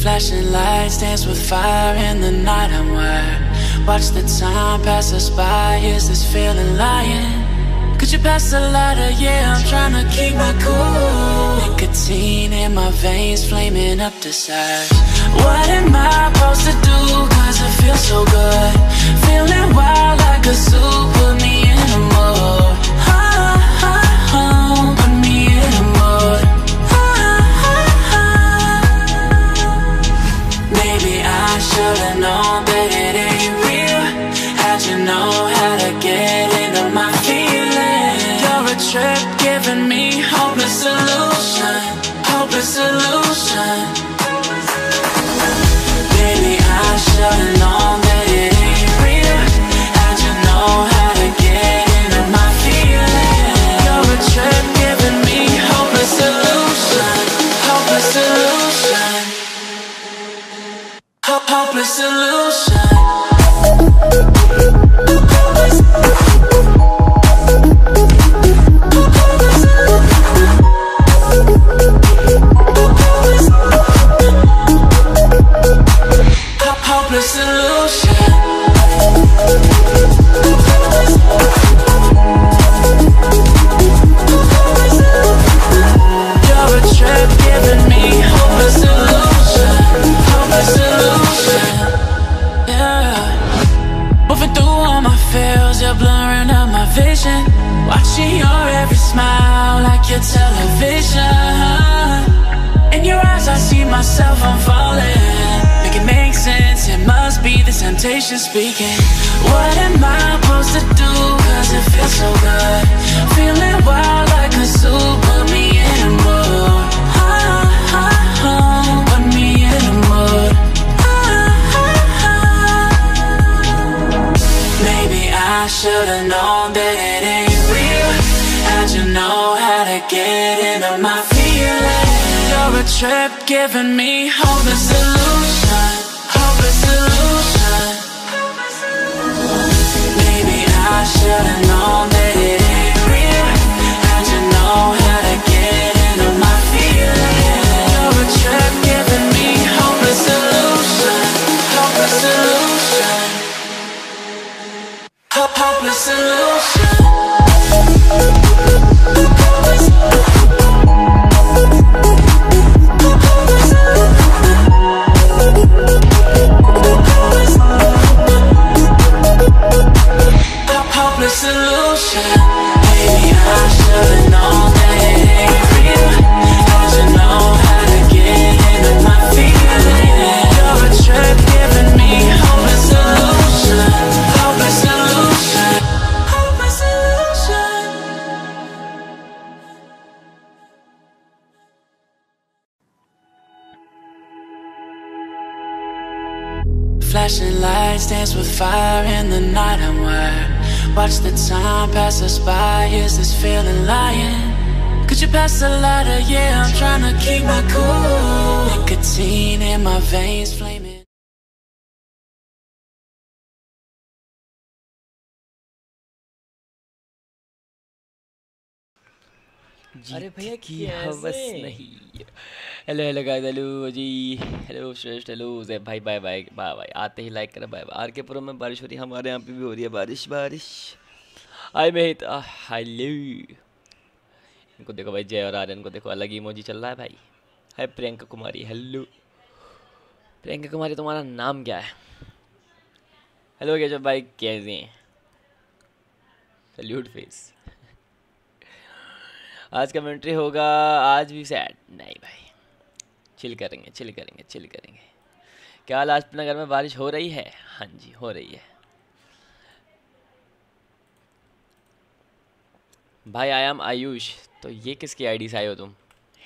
Flashing lights dance with fire in the night. I'm wired. Watch the time pass us by, is this feeling lying? Could you pass the lighter? Yeah, I'm trying to keep my cool. Nicotine in my veins, flaming up desires What am I supposed to do? Cause it feels so good. Feeling wild like a zoo, put me in a mood all and all hopeless illusion. Myself, I'm falling. Make it make sense, it must be the temptation speaking. What am I supposed to do, cause it feels so good. Feeling wild like a zoo, put me in a mood. Ah, ah, ah, Put me in a mood. Maybe I should've known that it ain't real. How'd you know how to get into my feelings? Trip giving me hopeless solution. Hopeless solution. Maybe I should've known that it ain't real. How'd you know how to get into my feelings? You're a trip giving me hopeless solution. Hopeless solution. Ho- Hopeless solution Flashing lights dance with fire in the night I'm wired Watch the time pass us by, is this feeling lying? Could you pass the lighter? Yeah, I'm trying to keep my cool Nicotine in my veins flaming अरे की हवस नहीं। Hello hello guys hello जी। Hello Shreshth hello Jaib भाई bye bye bye bye आते ही like करें bye bye R K Puram में बारिश हो रही है हमारे यहाँ पे भी हो रही है बारिश बारिश। आई मेहित हेलो। इनको देखो भाई जय और आर्यन को देखो अलग ही इमोजी चल रहा है भाई। Hi Priyanka Kumari hello. Priyanka Kumari तुम्हारा नाम क्या है? हेलो केशव भाई कैसे हैं? सल्यूट फेस आज का कमेंट्री होगा, आज भी सैड नहीं भाई। चिल करेंगे चिल करेंगे चिल करेंगे। क्या लाजपत नगर में बारिश हो रही है? हाँ जी, हो रही है। भाई आई एम आयुष तो ये किसकी आईडी से आए हो तुम?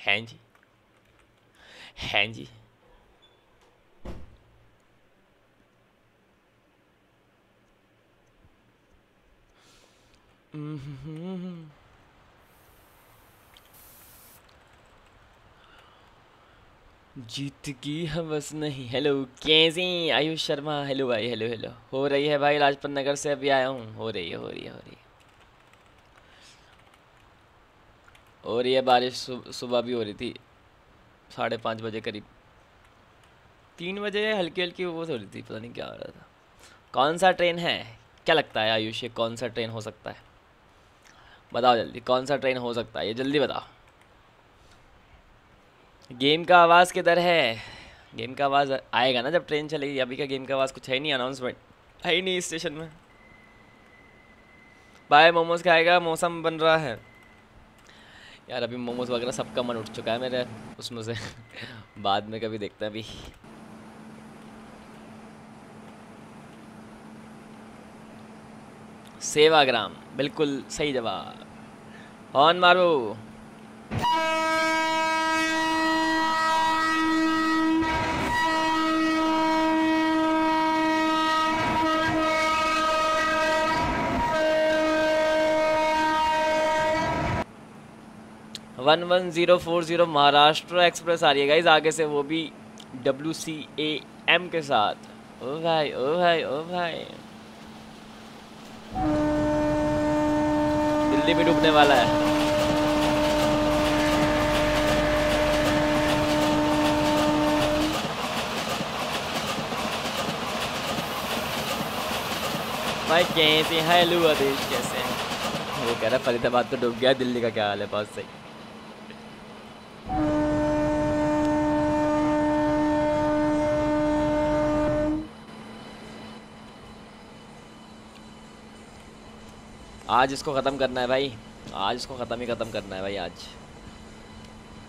हैं जी। हैं जी। जीत की हवस नहीं। हेलो कैसे आयुष शर्मा। हेलो भाई हेलो हेलो हो रही है भाई लाजपत नगर से अभी आया हूँ। हो रही है, हो रही है, हो रही है। हो रही है बारिश सुबह भी हो रही थी। साढ़े पाँच बजे करीब। तीन बजे हल्की हल्की वो हो रही थी, पता नहीं क्या हो रहा था। कौन सा ट्रेन है? क्या लगता है आयुष, ये कौन सा ट्रेन हो सकता है? बताओ जल्दी, कौन सा ट्रेन हो सकता है? ये जल्दी बताओ। गेम का आवाज़ किधर है? गेम का आवाज़ आएगा ना जब ट्रेन चलेगी? अभी का गेम का आवाज़ कुछ है नहीं अनाउंसमेंट है ही नहीं स्टेशन में। बाय मोमोज खाएगा, मौसम बन रहा है। यार, अभी मोमोज वगैरह सबका मन उठ चुका है मेरे, उसमें से। बाद में कभी देखते हैं अभी। सेवाग्राम, बिल्कुल सही जवाब। ऑन मारो। One one zero four zero Maharashtra express आ रही है गाइज़ आगे से वो भी डब्ल्यू सी ए एम के साथ. ओ भाई ओ भाई ओ भाई. दिल्ली भी डूबने वाला है. भाई, कैसे हैं? हेलो आदेश, कैसे हैं? वो कह रहा है, फरीदाबाद तो डूब गया, दिल्ली का क्या हाल है? बहुत सही. आज इसको ख़त्म करना है भाई। आज इसको ख़त्म ही ख़त्म करना है भाई आज।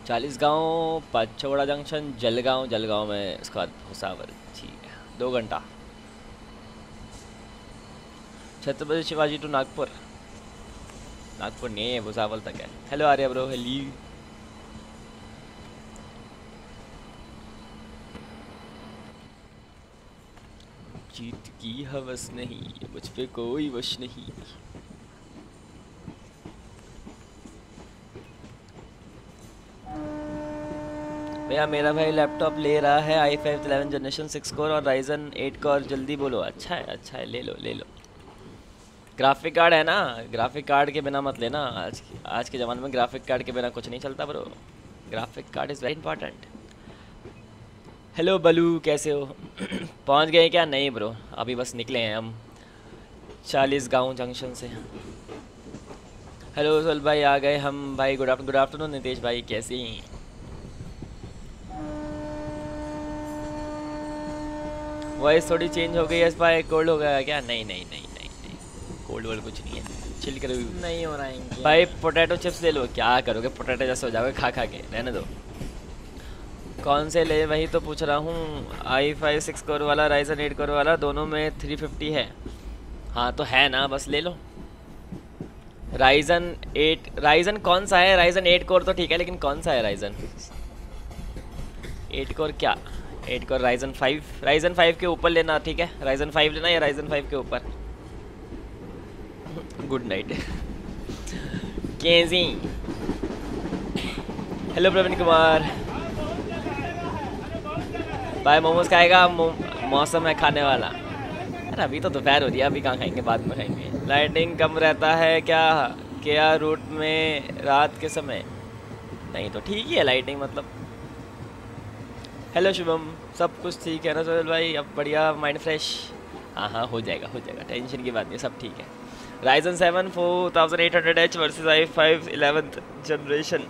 चालीस गाँव पचौड़ा जंक्शन, जलगांव। जलगांव में इसका भूसावर ठीक है। दो घंटा। छत्रपति शिवाजी टू नागपुर। नागपुर नहीं है, भूसावल तक है। हेलो आर्य ब्रो हेली जीत की हवस नहीं, मुझ पे कोई वश नहीं। भैया, मेरा भाई लैपटॉप ले रहा है i five eleven generation six core और राइजन एट कोर जल्दी बोलो। अच्छा है अच्छा है। ले लो ले लो। ग्राफिक कार्ड है ना? ग्राफिक कार्ड के बिना मत लेना। आज आज के ज़माने में ग्राफिक कार्ड के बिना कुछ नहीं चलता bro graphic card is very important hello Balu, कैसे हो? पहुँच गए क्या? नहीं ब्रो अभी बस निकले हैं हम। चालीस गाँव जंक्शन से। हेलो सोल भाई आ गए हम। भाई good after good afternoon Nitesh भाई कैसे हैं? वॉइस थोड़ी चेंज हो गई है स्पाई कोल्ड हो गया क्या? नहीं नहीं नहीं नहीं नहीं। कोल्ड वोल्ड कुछ नहीं है। चिल करो। नहीं हो रहा है भाई पोटैटो चिप्स ले लो। क्या करोगे? पोटैटो जैसे हो जाओगे खा खा के रहने दो। कौन से ले? वही तो पूछ रहा हूँ। आई फाइव सिक्स कोर वाला राइजन एट कोर वाला दोनों में थ्री फिफ्टी है। हाँ तो है ना बस ले लो। राइजन एट राइजन कौन सा है? राइजन एट कोर तो ठीक है, लेकिन कौन सा है राइजन एट कोर क्या? Eight core Ryzen five Ryzen five के ऊपर लेना, ठीक है? राइजन फाइव लेना या राइजन फाइव के ऊपर? Good night KG hello Praveen Kumar. भाई मोमोज खाएगा मौसम है खाने वाला। अरे, अभी तो दोपहर हो रही है, अभी कहाँ खाएँगे? बाद में खाएँगे। लाइटिंग कम रहता है क्या? क्या रूट में रात के समय? नहीं तो ठीक ही है लाइटिंग मतलब। हेलो शुभम, सब कुछ ठीक है ना सोहेल भाई? अब बढ़िया माइंड फ्रेश हाँ हाँ हो जाएगा हो जाएगा टेंशन की बात नहीं, सब ठीक है। Ryzen seven four thousand eight hundred H versus i five eleventh generation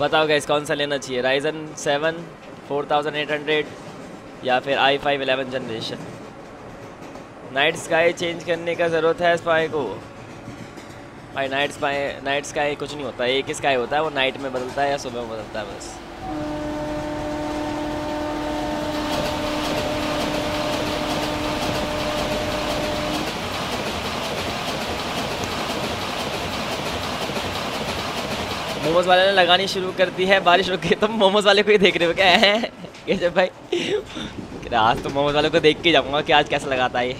बताओ गैस कौन सा लेना चाहिए? Ryzen seven four thousand eight hundred या फिर i five eleven generation night sky change करने का ज़रूरत है स्पाई को। भाई नाइट स्पाई नाइट स्काई कुछ नहीं होता, एक स्काई होता है, वो नाइट में बदलता है या सुबह में बदलता है बस। मोमोज वाले ने लगानी शुरू कर दी है बारिश रुक गई तो मोमोज वाले को ही देख रहे हो क्या है? जब भाई? आज तो मोमोज वाले को देख के जाऊँगा कि आज कैसा लगाता है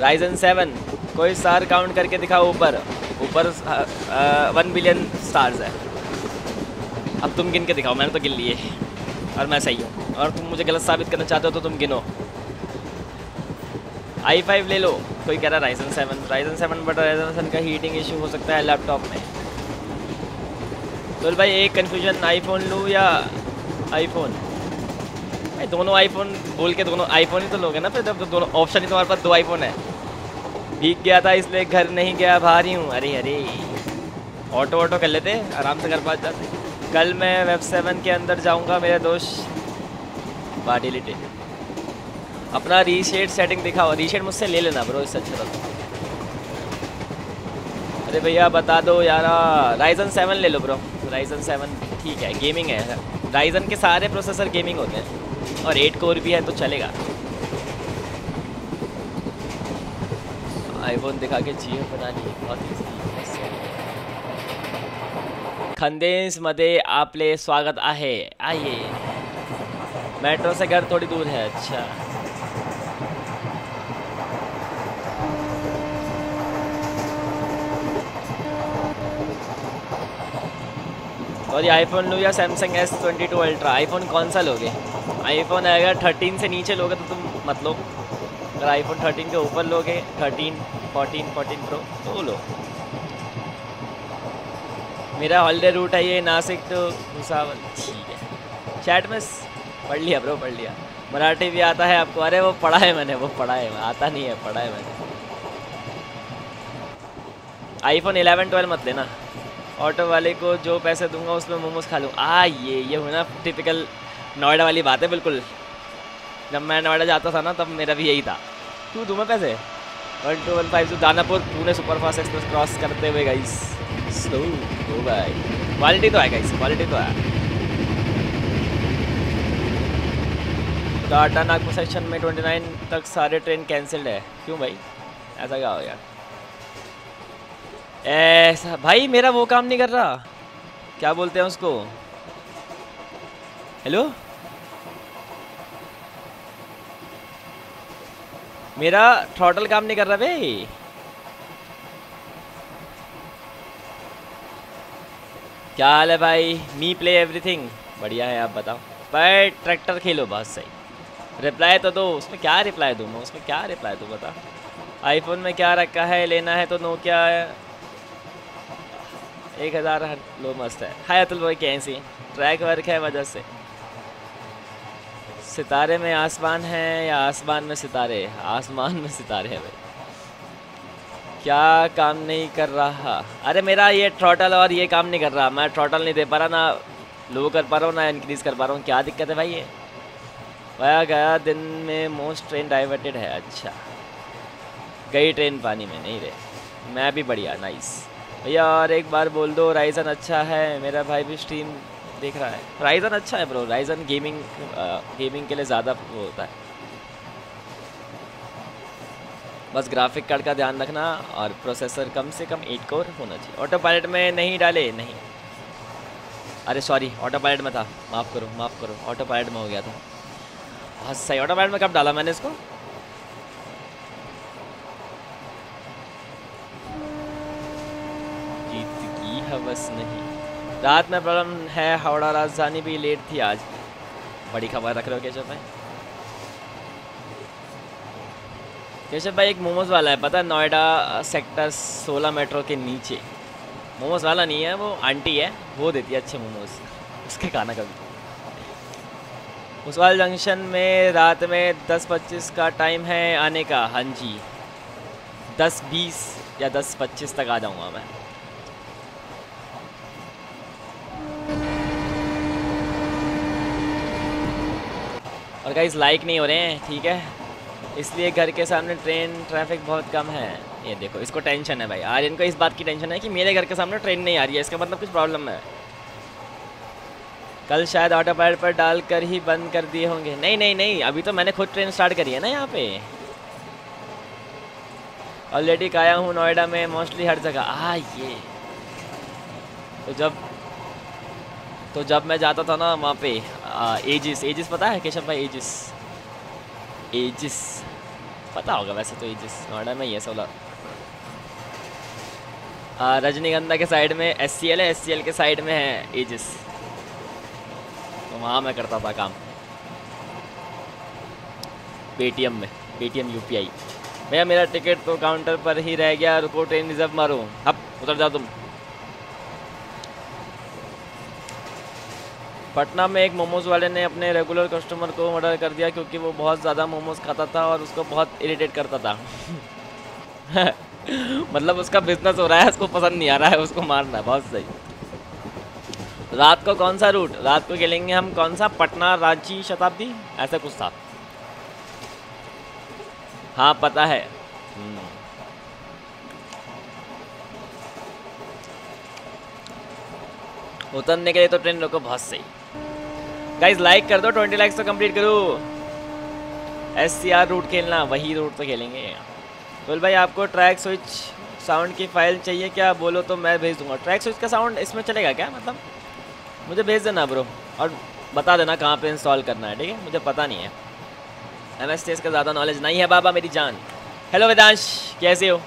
राइजन सेवन कोई स्टार काउंट करके दिखाओ ऊपर। ऊपर वन बिलियन स्टार्स है। अब तुम गिन के दिखाओ, मैंने तो गिन लिए। और मैं सही हूँ। और तुम मुझे गलत साबित करना चाहते हो तो तुम गिनो। आई फाइव ले लो। कोई कह रहा Ryzen seven Ryzen seven but Ryzen seven का हीटिंग इशू हो सकता है लैपटॉप में। तो भाई एक कन्फ्यूज़न आईफोन लूँ या आईफोन भाई दोनों आईफोन बोल के दोनों आईफोन ही तो लोगे ना फिर जब तो दोनों ऑप्शन ही तुम्हारे पास दो आईफोन है। भीग गया था इसलिए घर नहीं गया, बाहर ही हूँ। अरे अरे। ऑटो ऑटो कर लेते, आराम से घर पास जाते। कल मैं वेब सेवन के अंदर जाऊँगा, मेरे दोस्त। बॉडी लिटे अपना रीशेड सेटिंग दिखाओ। रीशेड मुझसे ले लेना ब्रो इससे अच्छा था। अरे भैया, बता दो यार। राइजन सेवन ले लो ब्रो राइजन सेवन ठीक है गेमिंग है। राइजन के सारे प्रोसेसर गेमिंग होते हैं। और एट कोर भी है तो चलेगा। आईफोन दिखा के जियो बना लिए। बहुत खंदेश मध्ये आपले स्वागत, आहे। आइए। मेट्रो से घर थोड़ी दूर है अच्छा। और ये आईफोन लो या Samsung S twenty two ultra iPhone कौन सा लोगे? आईफोन अगर थर्टीन से नीचे लोगे तो तुम मत लो। अगर आईफोन थर्टीन के ऊपर लोगे थर्टीन फोर्टीन फोर्टीन प्रो तो लो। मेरा हॉलीडे रूट है ये नासिक टू भूसावल। ठीक है। चैट में पढ़ लिया ब्रो पढ़ लिया। मराठी भी आता है आपको। अरे वो पढ़ा है मैंने, वो पढ़ा है। आता नहीं है, पढ़ा है मैंने। आईफोन 11 12 मत लेना। ऑटो वाले को जो पैसे दूँगा उसमें मोमोज खा लूँ। आ ये ये हुई ना टिपिकल नोएडा वाली बात है बिल्कुल। जब मैं नोएडा जाता था ना, तब मेरा भी यही था। तू दूँ मैं पैसे? One two one five two Danapur, Pune superfast express cross करते हुए गाइस स्लो हो क्वालिटी तो है गाइस क्वालिटी तो है। टाटा नागपुर सेक्शन में 29 तक सारे ट्रेन कैंसिल्ड है। क्यों भाई? ऐसा क्या हो गया? ऐसा, भाई मेरा वो काम नहीं कर रहा। क्या बोलते हैं उसको? हेलो मेरा थ्रॉटल काम नहीं कर रहा भाई। क्या हाल है भाई? मी प्ले एवरीथिंग बढ़िया है, आप बताओ। पर ट्रैक्टर खेलो बहुत सही। रिप्लाई तो दो। उसमें क्या रिप्लाई दूँ मैं? उसमें क्या रिप्लाई दूँ, बता। आईफोन में क्या रखा है, लेना है तो नो क्या है। एक हज़ार हर लो मस्त है। हाय अतुल भाई कैसी ट्रैक वर्क है वजह से। सितारे में आसमान है या आसमान में सितारे? आसमान में सितारे हैं भाई। क्या काम नहीं कर रहा? अरे मेरा ये ट्रॉटल और ये काम नहीं कर रहा। मैं ट्रॉटल नहीं दे पा रहा, ना लो कर पा रहा हूँ, ना इंक्रीज़ कर पा रहा हूँ। क्या दिक्कत है भाई ये? वाया गया दिन में मोस्ट ट्रेन डाइवर्टेड है। अच्छा। गई ट्रेन पानी में, नहीं रहे मैं भी बढ़िया नाइस भैया और एक बार बोल दो राइजन अच्छा है, मेरा भाई भी स्ट्रीम देख रहा है। राइजन अच्छा है ब्रो राइजन गेमिंग गेमिंग के लिए ज़्यादा वो होता है। बस ग्राफिक कार्ड का ध्यान रखना और प्रोसेसर कम से कम एट कोर होना चाहिए। ऑटो पायलट में नहीं डाले, नहीं। अरे सॉरी ऑटो पायलट में था। माफ़ करो माफ़ करो ऑटो पायलट में हो गया था। हाँ सही ऑटो पायलट में कब डाला मैंने इसको जीत की हवस नहीं। रात में प्रॉब्लम है, हावड़ा राजधानी भी लेट थी आज। बड़ी खबर रख रहे हो केशव भाई। केशव भाई, एक मोमोज वाला है, पता है, नोएडा सेक्टर 16 मेट्रो के नीचे। मोमोज वाला नहीं है, वो आंटी है, वो देती है अच्छे मोमोज। उसके खाना कभी। उसवाल जंक्शन में रात में दस पच्चीस का टाइम है आने का हाँ जी। दस बीस या दस पच्चीस तक आ जाऊँगा मैं। और गाइस लाइक नहीं हो रहे हैं, ठीक है? इसलिए घर के सामने ट्रेन ट्रैफ़िक बहुत कम है। ये देखो, इसको टेंशन है भाई। आज इनको इस बात की टेंशन है कि मेरे घर के सामने ट्रेन नहीं आ रही है। इसका मतलब कुछ प्रॉब्लम है। कल शायद ऑटो पायलट पर डाल कर ही बंद कर दिए होंगे। नहीं नहीं नहीं, अभी तो मैंने खुद ट्रेन स्टार्ट करी है ना यहाँ पे। ऑलरेडी काया हूँ नोएडा में मोस्टली हर जगह। आ, ये। तो जब तो जब मैं जाता था ना वहाँ पे एजिस एजिस पता है केशव भाई? एजिस एजिस पता होगा वैसे तो एजिस नोएडा में ही है सोलह। रजनीगंधा के साइड में एस सी एल है एस सी एल के साइड में है एजिस तो वहाँ मैं करता था काम। पेटीएम में. पेटीएम यूपीआई भैया, मेरा टिकट तो काउंटर पर ही रह गया। रुको ट्रेन रिज़र्व मारो। अब उतर जाओ तुम। पटना में एक मोमोज वाले ने अपने रेगुलर कस्टमर को मर्डर कर दिया क्योंकि वो बहुत ज़्यादा मोमोज खाता था और उसको बहुत इरिटेट करता था। मतलब उसका बिज़नेस हो रहा है, उसको पसंद नहीं आ रहा है, उसको मारना, बहुत सही। रात को कौन सा रूट रात को खेलेंगे हम कौन सा? पटना, रांची शताब्दी? ऐसा कुछ था। हाँ पता है। हम्म। उतरने के लिए तो ट्रेन रोको, बहुत सही। गाइज़ लाइक कर दो ट्वेंटी लाइक्स तो कंप्लीट करो। एस सी आर रूट खेलना, वही रूट तो खेलेंगे। बोल भाई, आपको ट्रैक स्विच साउंड की फ़ाइल चाहिए क्या? बोलो तो मैं भेज दूँगा। ट्रैक स्विच का साउंड इसमें चलेगा क्या? मतलब मुझे भेज देना ब्रो और बता देना कहाँ पे इंस्टॉल करना है, ठीक है? मुझे पता नहीं है। एम का ज़्यादा नॉलेज नहीं है बाबा, मेरी जान। हेलो वेदांश, कैसे हो?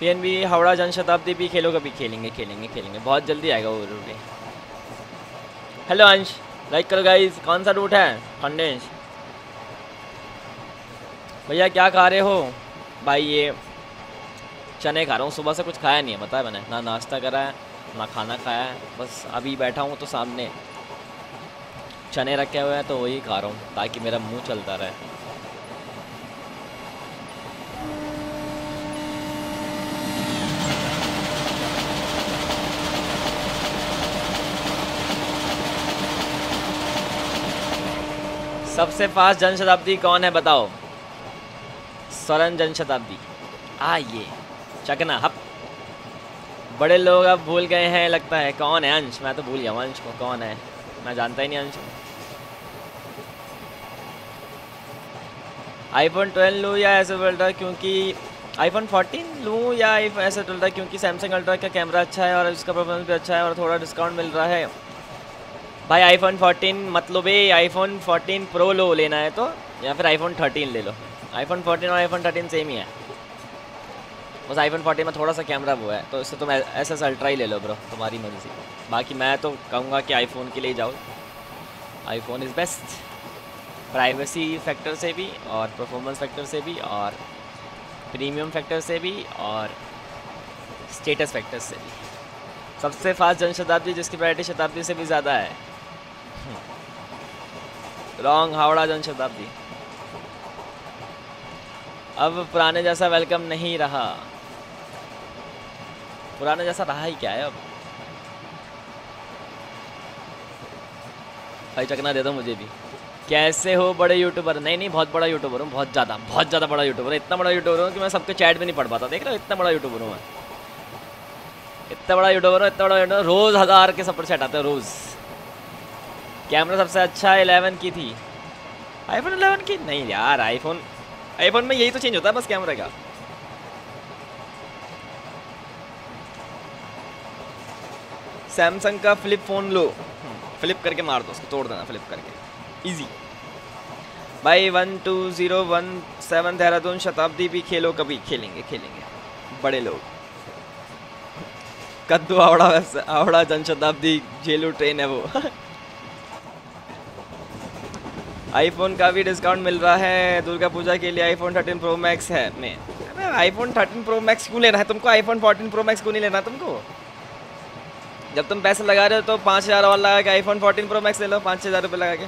पी हावड़ा जन शताब्दी भी खेलो कभी खेलेंगे खेलेंगे खेलेंगे। बहुत जल्दी आएगा वो रूट हेलो अंश। लाइक करो गाइस कौन सा रूट है? खंडेश भैया, क्या खा रहे हो? भाई, ये चने खा रहा हूँ। सुबह से कुछ खाया नहीं है, बताया मैंने। ना नाश्ता करा है, ना खाना खाया है। बस अभी बैठा हूँ तो सामने चने रखे हुए हैं तो वही खा रहा हूँ, ताकि मेरा मुँह चलता रहे। सबसे फास्ट जन शताब्दी कौन है बताओ? स्वरण जन शताब्दी आ ये चकना, हप। बड़े लोग अब भूल गए हैं, लगता है, कौन है अंश? मैं तो भूल गया अंश को कौन है? मैं जानता ही नहीं अंश आईफोन 12 लूँ या ऐसे अल्ट्रा क्योंकि आईफोन 14 लूँ या ऐसे अल्ट्रा क्योंकि सैमसंग अल्ट्रा का कैमरा अच्छा है और इसका परफॉर्मेंस भी अच्छा है और थोड़ा डिस्काउंट मिल रहा है। भाई आईफोन 14 मतलब ये आईफोन 14 प्रो लो लेना है तो या फिर आईफोन 13 ले लो। आईफोन 14 और आईफोन 13 सेम ही है। बस आईफोन 14 में थोड़ा सा कैमरा वो है तो इससे तुम एस एस अल्ट्रा ही ले लो ब्रो तुम्हारी मर्ज़ी बाकी मैं तो कहूँगा कि आईफोन के लिए जाओ। IPhone is best privacy factor से भी और परफॉर्मेंस फैक्टर से भी और प्रीमियम फैक्टर से भी और स्टेटस फैक्टर से भी। सबसे फास्ट जन शताब्दी जिसकी प्रायोरिटी शताब्दी से भी ज़्यादा है रॉन्ग हावड़ा जन शताब्दी। अब पुराने जैसा वेलकम नहीं रहा। पुराने जैसा रहा ही क्या है अब? भाई चकना दे दो मुझे भी। कैसे हो बड़े यूट्यूबर नहीं नहीं, बहुत बड़ा यूट्यूबर हूँ, बहुत ज़्यादा बहुत ज़्यादा बड़ा यूट्यूबर हूँ। इतना बड़ा यूट्यूबर हूँ कि मैं सबके चैट भी नहीं पढ़ पाता। देख रहे हो, इतना बड़ा यूट्यूबर हूँ मैं। इतना बड़ा यूट्यूबर हूँ, इतना बड़ा यूट्यूबर रोज़ हज़ार के सपर सेट आते हैं, रोज़। कैमरा सबसे अच्छा एलेवन की थी। आईफोन एलेवन की? नहीं यार आईफोन आईफोन में यही तो चेंज होता है बस कैमरे का। सैमसंग का फ्लिप फ़ोन लो। फ्लिप करके मार दो उसको, तोड़ देना फ्लिप करके। इजी भाई one two zero one seven Dehradun Shatabdi भी खेलो कभी। खेलेंगे खेलेंगे। बड़े लोग। कद्दू आवड़ा आवड़ा जन शताब्दी झेलू ट्रेन है वो। आईफोन का भी डिस्काउंट मिल रहा है। दुर्गा पूजा के लिए आईफोन 13 प्रो मैक्स है। मैं आईफोन 13 प्रो मैक्स क्यों लेना है? तुमको आईफोन 14 प्रो मैक्स क्यों नहीं लेना तुमको? जब तुम पैसे लगा रहे हो तो पाँच हज़ार और लगा के आईफोन 14 प्रो मैक्स ले लो, पाँच हज़ार रुपये लगा के।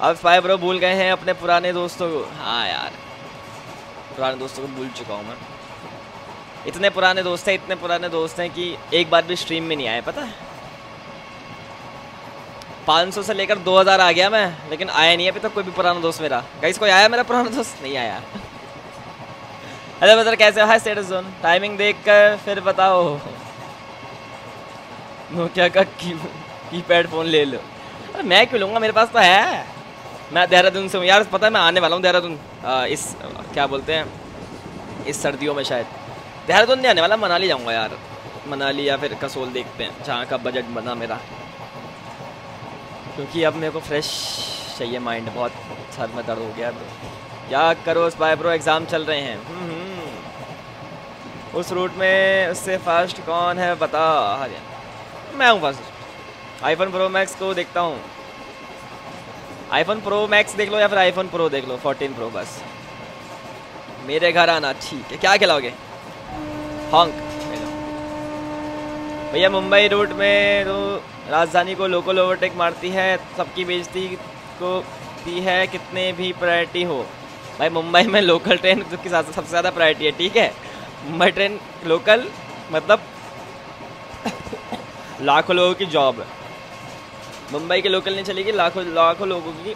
अब फाइव प्रो भूल गए हैं अपने पुराने दोस्तों को। हाँ यार, पुराने दोस्तों को भूल चुका हूँ मैं। इतने पुराने दोस्त हैं, इतने पुराने दोस्त हैं कि एक बार भी स्ट्रीम में नहीं आए, पता है? 500 से लेकर 2000 आ गया मैं, लेकिन आया नहीं, अभी तक तो कोई भी पुराना दोस्त मेरा। कहीं कोई आया मेरा पुराना दोस्त? नहीं आया। हेलो बदर कैसे हाय स्टेटस जोन टाइमिंग देख कर फिर बताओ। नोकिया का की कीपैड फ़ोन ले लो। अरे, मैं क्यों लूँगा? मेरे पास तो है। मैं देहरादून से हूँ। यार, पता है, मैं आने वाला हूँ देहरादून। इस, क्या बोलते हैं? इस सर्दियों में शायद। देहरादून नहीं आने वाला, मनाली जाऊँगा यार। मनाली या फिर कसोल देखते हैं, जहाँ का बजट बना मेरा। क्योंकि अब मेरे को फ्रेश चाहिए माइंड बहुत सर में दर्द हो गया अब। क्या करो उस बाय ब्रो एग्ज़ाम चल रहे हैं। हम्म, हम्म। उस रूट में उससे फास्ट कौन है बता हरियाणा मैं हूँ फ़र्स्ट आईफोन प्रो मैक्स को देखता हूँ। आईफोन प्रो मैक्स देख लो या फिर आईफोन प्रो देख लो 14 प्रो बस। मेरे घर आना ठीक है। क्या खिलाओगे? हॉन्क भैया मुंबई रूट में तो राजधानी को लोकल ओवरटेक मारती है, सबकी बेजती को दी है, कितने भी प्रायोरिटी हो। भाई, मुंबई में लोकल ट्रेन की सबसे ज़्यादा प्रायोरिटी है, ठीक है? मुंबई ट्रेन लोकल मतलब लाखों लोगों की जॉब मुंबई के लोकल नहीं चलेगी, लाखों लाखों लोगों की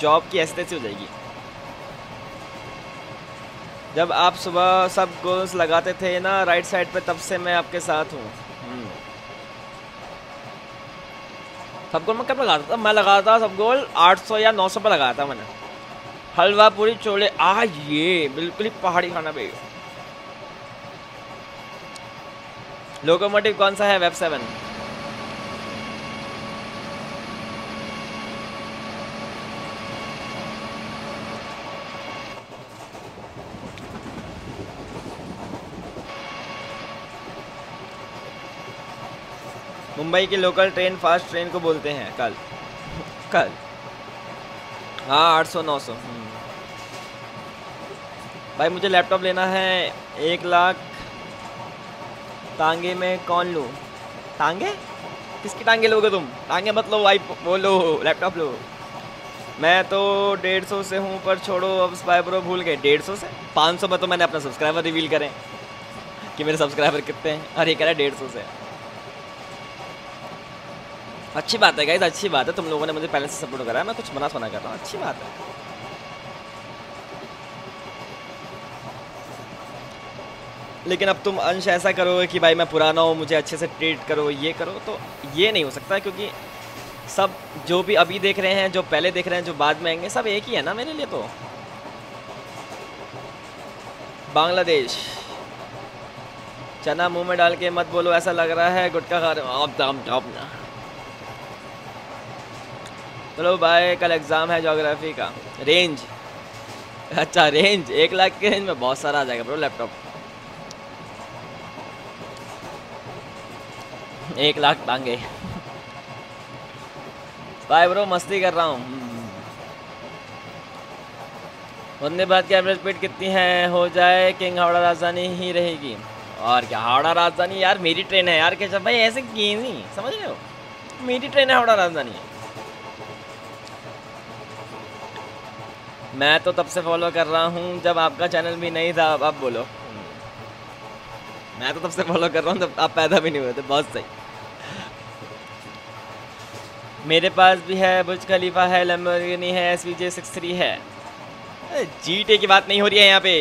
जॉब की ऐसे हो जाएगी। जब आप सुबह सब गोल्स लगाते थे ना राइट साइड पे, तब से मैं आपके साथ हूँ। सब गोल मैं कब लगाता था? मैं लगाता था सब गोल 800 या 900 पर लगाया था मैंने। हलवा, पूरी, चोले आ ये, बिल्कुल ही पहाड़ी खाना पे लोकोमोटिव कौन सा है? वेब सेवन मुंबई की लोकल ट्रेन फास्ट ट्रेन को बोलते हैं कल। कल। हाँ आठ सौ, नौ सौ। हम्म। भाई, मुझे लैपटॉप लेना है एक लाख। टांगे में कौन लूँ? टांगे? किसकी टांगे लोगे तुम? टांगे मत लो वो लो लैपटॉप लो। मैं तो डेढ़ सौ से हूँ, पर छोड़ो, अब सब्सक्राइबर भूल गए। डेढ़ सौ से? पाँच सौ में तो मैंने अपना सब्सक्राइबर रिवील करें। कि मेरे सब्सक्राइबर कितने हैं? अरे कह रहा डेढ़ सौ से। अच्छी बात है गाइज़ अच्छी बात है। तुम लोगों ने मुझे पहले से सपोर्ट करा है, मैं कुछ मना सुना कर रहा हूँ। अच्छी बात है। लेकिन अब तुम अंश ऐसा करोगे कि भाई मैं पुराना हूँ, मुझे अच्छे से ट्रीट करो, ये करो तो ये नहीं हो सकता क्योंकि सब जो भी अभी देख रहे हैं, जो पहले देख रहे हैं, जो बाद में आएँगे, सब एक ही है ना मेरे लिए तो। बांग्लादेश। चना मुँह में डाल के मत बोलो, ऐसा लग रहा है गुटका खा रहे हो। आप दाम टॉप ना। चलो भाई, कल एग्ज़ाम है जोग्राफी का। रेंज अच्छा रेंज एक लाख के रेंज में बहुत सारा आ जाएगा ब्रो लैपटॉप एक लाख टांगे भाई ब्रो मस्ती कर रहा हूँ। वंदे भारत की एवरेज स्पीड कितनी है? हो जाए किंग हावड़ा राजधानी ही रहेगी। और क्या हावड़ा राजधानी? यार, मेरी ट्रेन है। यार कैसे भाई, ऐसे की नहीं? समझ रहे हो? मेरी ट्रेन है हावड़ा राजधानी। मैं तो तब से फॉलो कर रहा हूँ जब आपका चैनल भी नहीं था, अब आप बोलो। मैं तो तब से फॉलो कर रहा हूँ जब आप पैदा भी नहीं हुए थे, बहुत सही। मेरे पास भी है बुज खलीफा है लम्बोर्गिनी है S V J six three है। जी टे की बात नहीं हो रही है यहाँ पे।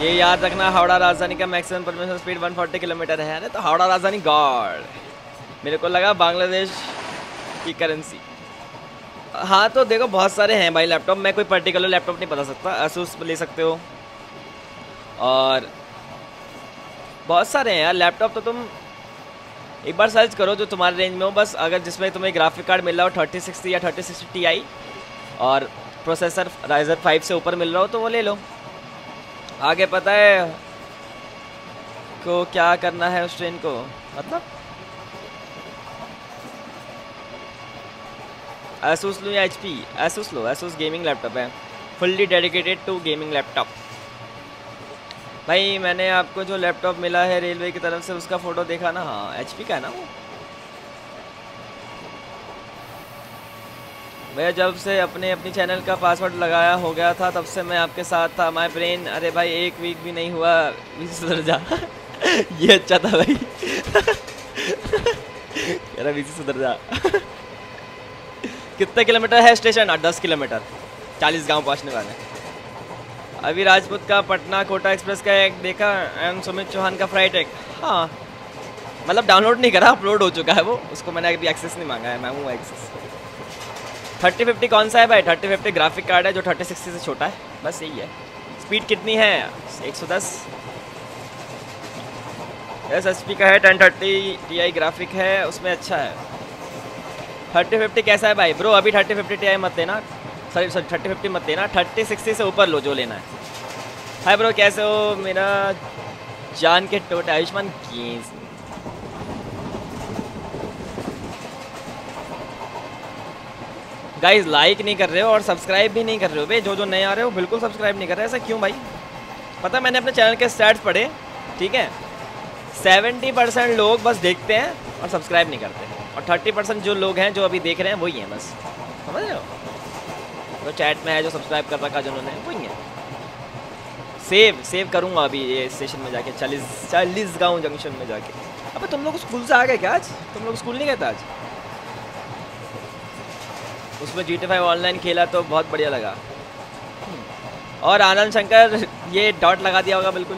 ये याद रखना, हावड़ा राजधानी का मैक्सिमम परमिशन स्पीड 140 किलोमीटर है ना तो हावड़ा राजधानी गॉड। मेरे को लगा बांग्लादेश की करेंसी हाँ तो देखो, बहुत सारे हैं भाई लैपटॉप मैं कोई पर्टिकुलर लैपटॉप नहीं बता सकता। असूस ले सकते हो। और बहुत सारे हैं यार। लैपटॉप तो तुम एक बार सर्च करो जो तुम्हारे रेंज में हो। बस अगर जिसमें तुम्हें ग्राफिक कार्ड मिल रहा हो थर्टी सिक्सटी या थर्टी सिक्सटी टी और प्रोसेसर राइजर फाइव से ऊपर मिल रहा हो तो वो ले लो। आगे पता है को क्या करना है उस ट्रेन को? मतलब? एसूस लो या एच पी एसूस लो एसूस गेमिंग लैपटॉप है। Fully dedicated to gaming laptop भाई, मैंने आपको जो लैपटॉप मिला है रेलवे की तरफ़ से, उसका फ़ोटो देखा ना? हाँ एच पी का है ना वो? भैया, जब से अपने अपनी चैनल का पासवर्ड लगाया हो गया था, तब से मैं आपके साथ था। माय ब्रेन अरे भाई, एक वीक भी नहीं हुआ। सुधर जा। ये अच्छा था भाई। अरे वीसी सुधर जा। कितने किलोमीटर है स्टेशन दस किलोमीटर। चालीस गाँव पहुँचने वाले। अभी राजपूत का पटना कोटा एक्सप्रेस का एक देखा एम सुमित चौहान का फ़्लाइट एक। हाँ। मतलब डाउनलोड नहीं करा अपलोड हो चुका है वो। उसको मैंने अभी एक्सेस नहीं मांगा है, मैं हूँ एक्सेस थर्टी फिफ्टी कौन सा है भाई? थर्टी फिफ्टी ग्राफिक कार्ड है जो थर्टी सिक्सटी से छोटा है। बस यही है। स्पीड कितनी है? एक सौ दस। एस एस पी का है ten thirty T I graphic है, उसमें अच्छा है। थर्टी फिफ्टी कैसा है भाई? ब्रो अभी थर्टी फिफ्टी टी आई मत देना सॉरी सॉरी थर्टी फिफ्टी मत देना थर्टी सिक्सटी से ऊपर लो जो लेना है। हाय ब्रो कैसे हो? मेरा जान के टोटे आयुष्मान गेंस गाइस लाइक नहीं कर रहे हो और सब्सक्राइब भी नहीं कर रहे हो भाई। जो जो नए आ रहे हो, बिल्कुल सब्सक्राइब नहीं कर रहे ऐसा क्यों भाई? पता मैंने अपने चैनल के स्टैट्स पढ़े, ठीक है? सेवेंटी परसेंट लोग बस देखते हैं और सब्सक्राइब नहीं करते। और थर्टी परसेंट जो लोग हैं, जो अभी देख रहे हैं, वही हैं बस। समझ रहे हो? जो चैट में है, जो सब्सक्राइब कर रखा जिन्होंने वही है। सेव सेव करूँगा अभी ये स्टेशन में जाके, चालीस चालीस गाँव जंक्शन में जाके। अबे, तुम लोग स्कूल से आ गए क्या आज? तुम लोग स्कूल नहीं गए थे आज? उसमें जी टी फाइव ऑनलाइन खेला तो बहुत बढ़िया लगा। और आनंद शंकर, ये डॉट लगा दिया होगा बिल्कुल।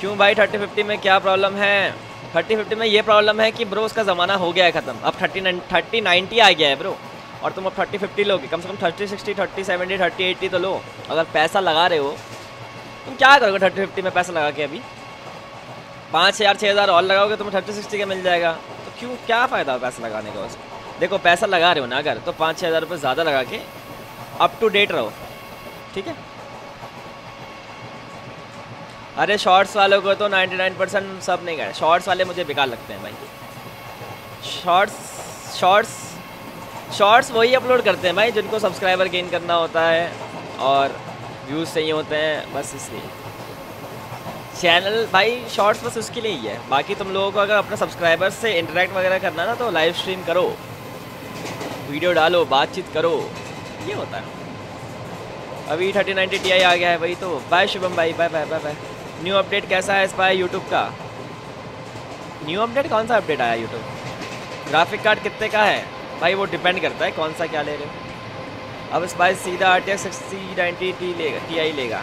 क्यों भाई थर्टी फिफ्टी में क्या प्रॉब्लम है? थर्टी फिफ्टी में ये प्रॉब्लम है कि ब्रो उसका ज़माना हो गया है ख़त्म। अब थर्टी थर्टी नाइन्टी आ गया है ब्रो और तुम अब थर्टी फिफ्टी लोगे। कम से कम thirty sixty thirty seventy thirty eighty तो लो। अगर पैसा लगा रहे हो, तुम क्या करोगे थर्टी फिफ्टी में पैसा लगा के अभी? पाँच हज़ार छः हज़ार और लगाओगे तुम्हें थर्टी सिक्सटी का मिल जाएगा। तो क्यों, क्या फ़ायदा पैसा लगाने का उसको देखो, पैसा लगा रहे हो ना अगर तो पाँच छः हज़ार रुपये ज़्यादा लगा के अप टू डेट रहो, ठीक है? अरे शॉर्ट्स वालों को तो 99 परसेंट सब नहीं गए। शॉर्ट्स वाले मुझे बेकार लगते हैं भाई। शॉर्ट्स शॉर्ट्स शॉर्ट्स वही अपलोड करते हैं भाई, जिनको सब्सक्राइबर गेन करना होता है और व्यूज़ सही होते हैं, बस इसलिए। चैनल भाई शॉर्ट्स बस उसके लिए ही है। बाकी तुम लोगों को अगर अपने सब्सक्राइबर्स से इंटरेक्ट वगैरह करना ना तो लाइव स्ट्रीम करो। वीडियो डालो, बातचीत करो। ये होता है। अभी थर्टी नाइनटी टी आई आ गया है, वही तो। बाय शुभम भाई। Bye bye bye bye new update कैसा है इस पाए यूट्यूब का? न्यू अपडेट कौन सा अपडेट आया यूट्यूब ग्राफिक कार्ड कितने का है? भाई, वो डिपेंड करता है कौन सा क्या ले रहे हो। अब इस बार सीधा R T X sixty ninety T लेगा टी आई लेगा।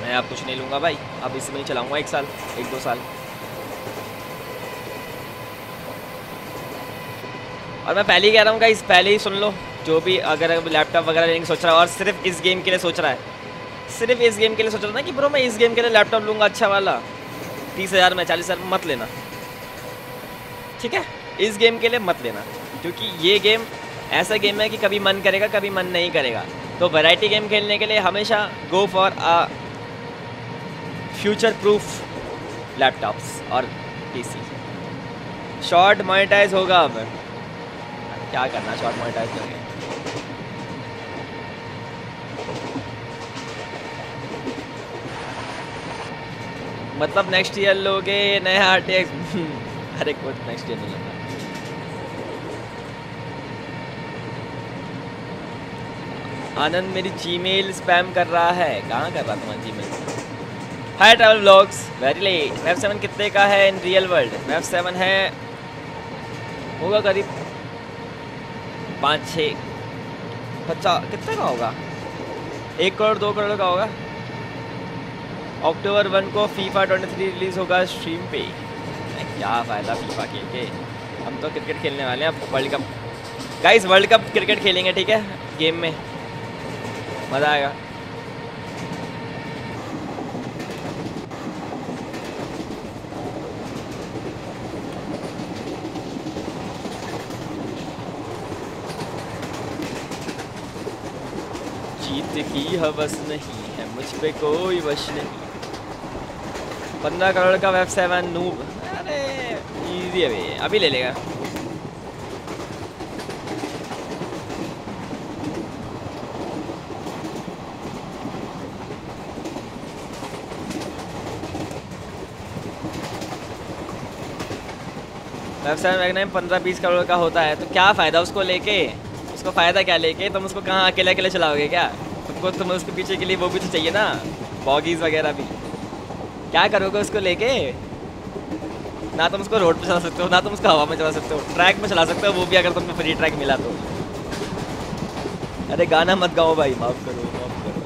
मैं अब कुछ नहीं लूँगा भाई। अब इसमें ही चलाऊँगा एक साल, एक दो साल। और मैं पहले ही कह रहा हूँ गाइस पहले ही सुन लो। जो भी अगर लैपटॉप वगैरह लेने की सोच रहा है, और सिर्फ़ इस गेम के लिए सोच रहा है। सिर्फ़ इस गेम के लिए सोच रहा था कि ब्रो मैं इस गेम के लिए लैपटॉप लूँगा अच्छा वाला। तीस हज़ार में चालीस हज़ार मत लेना। ठीक है? इस गेम के लिए मत लेना। क्योंकि ये गेम ऐसा गेम है कि कभी मन करेगा, कभी मन नहीं करेगा। तो वैरायटी गेम खेलने के लिए हमेशा go for a future proof laptops और पीसी शॉर्ट मोनेटाइज होगा अब। क्या करना शॉर्ट मोनेटाइज करके। मतलब नेक्स्ट ईयर लोगे, नया आर टी एक्स अरे कुछ नेक्स्ट ईयर नहीं लगा आनंद मेरी जीमेल स्पैम कर रहा है। कहाँ कर रहा तुम्हारा Gmail hi travel blogs very late web seven कितने का है in real world web seven है, होगा करीब पाँच छः पचास कितने का होगा? एक करोड़, दो करोड़ का होगा? अक्टूबर वन को फीफा ट्वेंटी थ्री रिलीज़ होगा स्ट्रीम पे। क्या फ़ायदा फीफा खेल के? हम तो क्रिकेट खेलने वाले हैं world cup guys world cup cricket खेलेंगे, ठीक है? गेम में। मज़ा आएगा। जीत की हवस नहीं है, मुझ पे कोई वश नहीं। पंद्रह करोड़ का वेब सेवन नूब अरे इजी भैया, अभी ले लेगा। पंद्रह बीस करोड़ का होता है तो क्या फ़ायदा उसको लेके? उसको फ़ायदा क्या लेके? तुम उसको कहाँ अकेले अकेले चलाओगे क्या? तुमको तुम उसके पीछे के लिए वो भी तो चाहिए ना। बॉगीज़ वगैरह भी। क्या करोगे उसको लेके? ना तुम उसको रोड पे चला सकते हो, ना तुम उसको हवा में चला सकते हो, ट्रैक में चला सकते हो, वो भी अगर तुमको फ्री ट्रैक मिला तो। अरे गाना मत गाओ भाई, माफ़ करो माफ़ करो।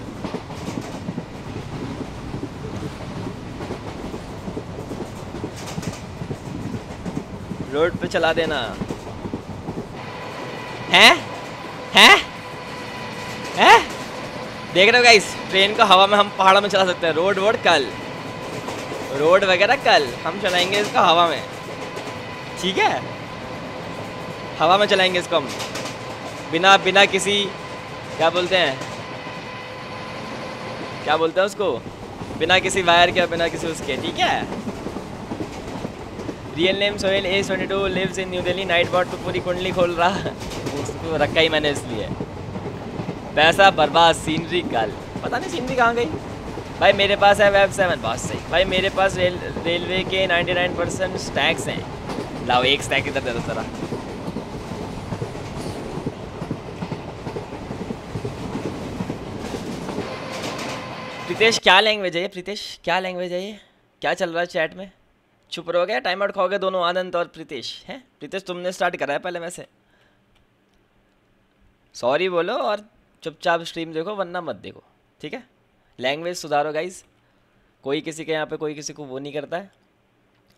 रोड पे चला देना। हैं? हैं? देख रहे हो गाइस ट्रेन को हवा में हम पहाड़ों में चला सकते हैं। रोड वोड कल। रोड वगैरह कल, हम चलाएँगे इसको हवा में। ठीक है? हवा में चलाएँगे इसको हम। बिना बिना किसी, क्या बोलते हैं? क्या बोलते हैं उसको? बिना किसी वायर के बिना किसी उसके, ठीक है? Real name Sohail A twenty two lives in New Delhi night bot तो पूरी कुंडली खोल रहा उसको रखा ही मैंने इसलिए। पैसा बर्बाद सीनरी कल पता नहीं सीनरी कहाँ गई? भाई मेरे पास है वेब सेवन बहुत सही। भाई मेरे पास रेल रेलवे के 99 परसेंट स्टैक्स हैं। लाओ एक स्टैक इधर दे दो जरा। प्रीतेश क्या लैंग्वेज है ये? प्रीतेश क्या लैंग्वेज है ये? क्या चल रहा है चैट में? चुप रहो गया टाइम आउट खाओगे दोनों आनंद और प्रीतेश? हैं? प्रीतेश तुमने स्टार्ट करा है पहले वैसे। सॉरी बोलो और चुपचाप स्ट्रीम देखो, वरना मत देखो, ठीक है? लैंग्वेज सुधारो गाइज़ कोई किसी के यहाँ पे कोई किसी को वो नहीं करता है।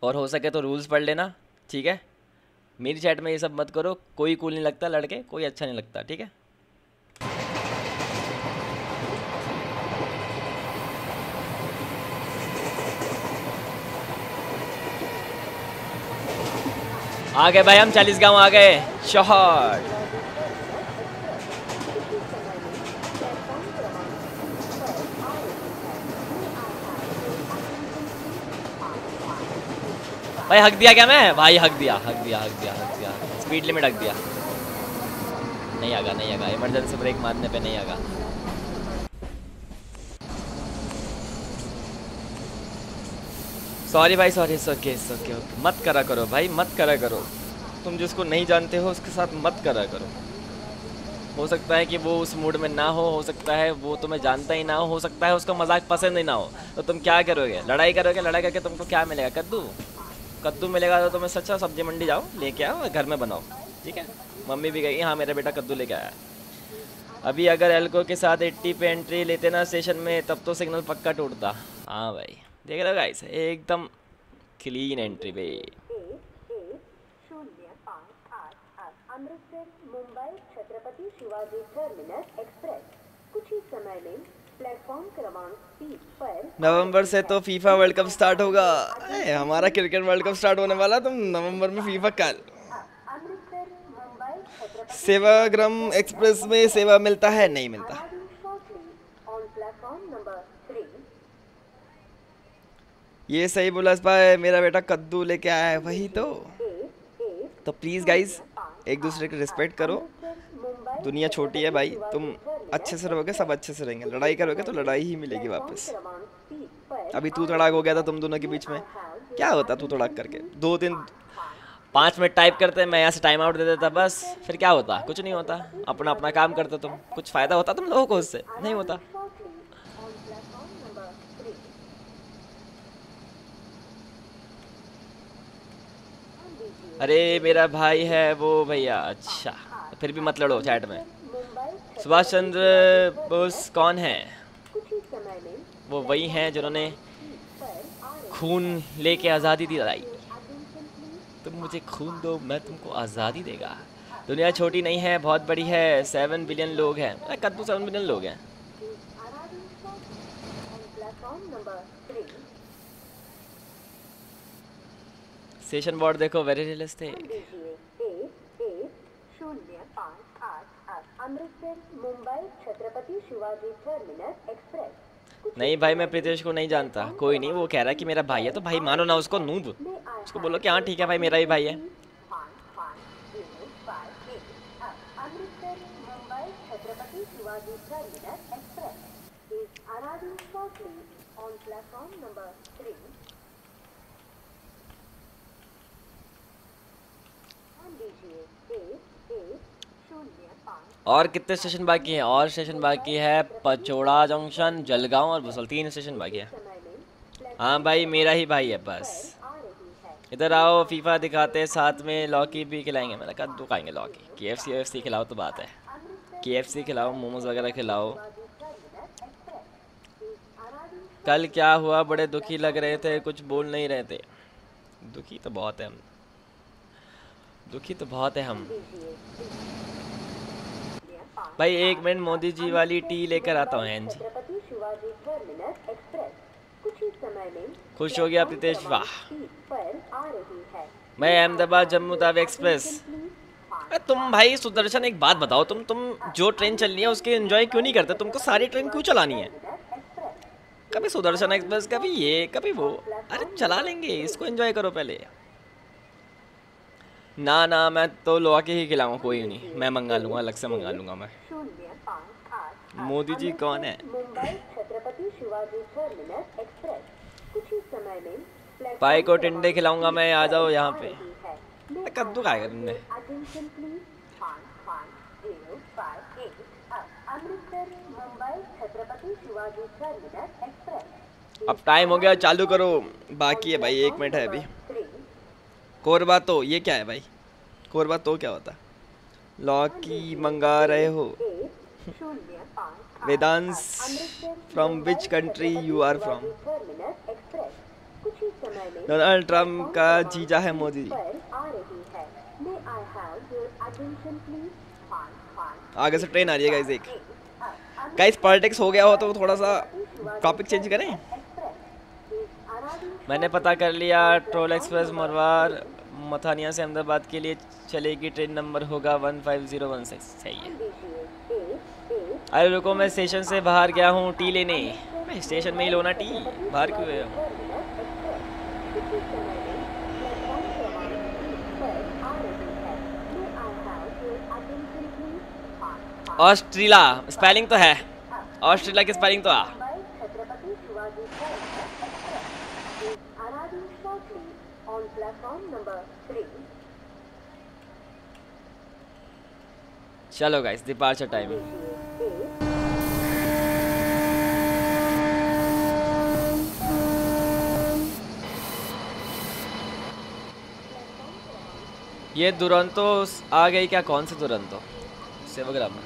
और हो सके तो रूल्स पढ़ लेना, ठीक है? मेरी चैट में ये सब मत करो, कोई कूल नहीं लगता लड़के, कोई अच्छा नहीं लगता, ठीक है? आ गए भाई, हम चालीस गाँव आ गए। शहर भाई हक दिया क्या मैं? भाई हक दिया हक दिया हक दिया हक दिया। स्पीड लिमिट हक दिया। नहीं आगा नहीं आगा। इमरजेंसी ब्रेक मारने पे नहीं आगा। सॉरी भाई सॉरी ओके ओके मत करा करो भाई, मत करा करो। तुम जिसको नहीं जानते हो, उसके साथ मत करा करो। हो सकता है कि वो उस मूड में ना हो हो सकता है वो तुम्हें जानता ही ना हो हो सकता है उसको मज़ाक पसंद ही ना हो। तो तुम क्या करोगे? लड़ाई करोगे? लड़ाई करके तुमको क्या मिलेगा? कद्दू? कद्दू मिलेगा तो तुम्हें सच्चा सब्ज़ी मंडी जाओ लेके आओ घर में बनाओ ठीक है? मम्मी भी गई हाँ मेरा बेटा कद्दू लेके आया अभी अगर एल्को के साथ एट्टी पे एंट्री लेते ना स्टेशन में, तब तो सिग्नल पक्का टूटता। हाँ भाई, देख रहे हो गाइस एकदम क्लीन एंट्री पे। Amritsar, Mumbai, Chhatrapati Shivaji terminus express. कुछ ही समय में नवंबर से तो फीफा वर्ल्ड कप स्टार्ट होगा। ए, हमारा क्रिकेट वर्ल्ड कप स्टार्ट होने वाला तुम नवंबर में फीफा कल। सेवाग्राम एक्सप्रेस में सेवा मिलता है नहीं मिलता. ये सही बोला भाई मेरा बेटा कद्दू लेके आया है वही तो। तो प्लीज़ गाइज़ एक दूसरे की रिस्पेक्ट करो। दुनिया छोटी है भाई, तुम अच्छे से रहोगे, सब अच्छे से रहेंगे। लड़ाई करोगे तो लड़ाई ही मिलेगी वापस। अभी तू तड़ाक हो गया था तुम दोनों के बीच में। क्या होता तू तड़ाक करके? दो दिन, पाँच मिनट टाइप करते, मैं यहाँ से टाइम आउट दे देता, बस। फिर क्या होता? कुछ नहीं होता। अपना अपना काम करते तुम। कुछ फ़ायदा होता तुम लोगों को उससे? नहीं होता। अरे, मेरा भाई है वो भैया। अच्छा। फिर भी मत लड़ो चैट में। सुभाष चंद्र बोस कौन है? वो वही हैं जिन्होंने खून लेके आज़ादी दिलाई. तुम मुझे खून दो, मैं तुमको आज़ादी देगा। दुनिया छोटी नहीं है, बहुत बड़ी है सेवन बिलियन लोग हैं। अरे कद्दू सेवन बिलियन लोग हैं. सेशन बोर्ड देखो वेरी रियलिस्टिक लीजिए एक एक शून्य पाँच आठ आठ अमृतसर मुंबई छत्रपति शिवाजी टर्मिनस एक्सप्रेस। नहीं भाई मैं प्रीतेश को नहीं जानता। कोई नहीं वो कह रहा है कि मेरा भाई है तो भाई मानो ना उसको नूब। उसको बोलो कि हाँ ठीक है भाई मेरा ही भाई है पाँच पाँच ज़ीरो फाइव एट अब Amritsar Mumbai Chhatrapati Shivaji terminus express is arriving shortly on platform number three. ध्यान दीजिए एक एक शून्य पाँच और कितने स्टेशन बाकी हैं? और स्टेशन बाकी है पचोड़ा जंक्शन जलगांव और भुसल तीन स्टेशन बाकी है। हाँ भाई, मेरा ही भाई है बस। इधर आओ फीफा दिखाते साथ में लौकी भी खिलाएँगे। मैंने कहा दो खाएँगे लौकी। के एफ़ सी एफ़ सी खिलाओ तो बात है। के एफ़ सी खिलाओ, मोमोज वगैरह खिलाओ। कल क्या हुआ? बड़े दुखी लग रहे थे, कुछ बोल नहीं रहे थे। दुखी तो बहुत है हम। दुखी तो बहुत है हम। भाई एक मिनट मोदी जी वाली टी लेकर आता हूँ खुश हो गया प्रीतेश वाह। मैं अहमदाबाद जम्मू तावी एक्सप्रेस। अरे तुम भाई सुदर्शन एक बात बताओ तुम तुम जो ट्रेन चल रही है उसके एंजॉय क्यों नहीं करते? तुमको सारी ट्रेन क्यों चलानी है? कभी सुदर्शन एक्सप्रेस कभी ये कभी वो। अरे चला लेंगे इसको एंजॉय करो पहले। ना ना मैं तो लोहा के ही खिलाऊँगा कोई नहीं। मैं मंगा लूँगा अलग से मंगा लूँगा मैं। मोदी जी कौन है? पाई को टिंडे खिलाऊँगा मैं आ जाओ यहाँ पे। कद्दू खाएगा तुमने अब टाइम हो गया चालू करो। बाकी है भाई एक मिनट है अभी। कोरबा तो ये क्या है भाई? कोरबा तो क्या होता? लौकी मंगा रहे हो। Vedansh from which country you are from? Donald Trump का जीजा है मोदी जी। आगे से ट्रेन आ रही है गाइस एक। गाइस पॉलिटिक्स हो गया हो तो थोड़ा सा टॉपिक चेंज करें? मैंने पता कर लिया ट्रोल एक्सप्रेस मरवार मथानिया से अहमदाबाद के लिए चलेगी ट्रेन नंबर होगा one five zero one six. सही है। अरे रुको मैं स्टेशन से बाहर गया हूँ टी लेने। मैं स्टेशन में ही लो ना टी, बाहर क्यों गया हूँ? ऑस्ट्रेलिया स्पेलिंग तो है। ऑस्ट्रेलिया की स्पेलिंग तो आ। चलो गाइस डिपार्चर टाइम ये दुरंतो आ गई क्या? कौन सी दुरंतो? सेवग्राम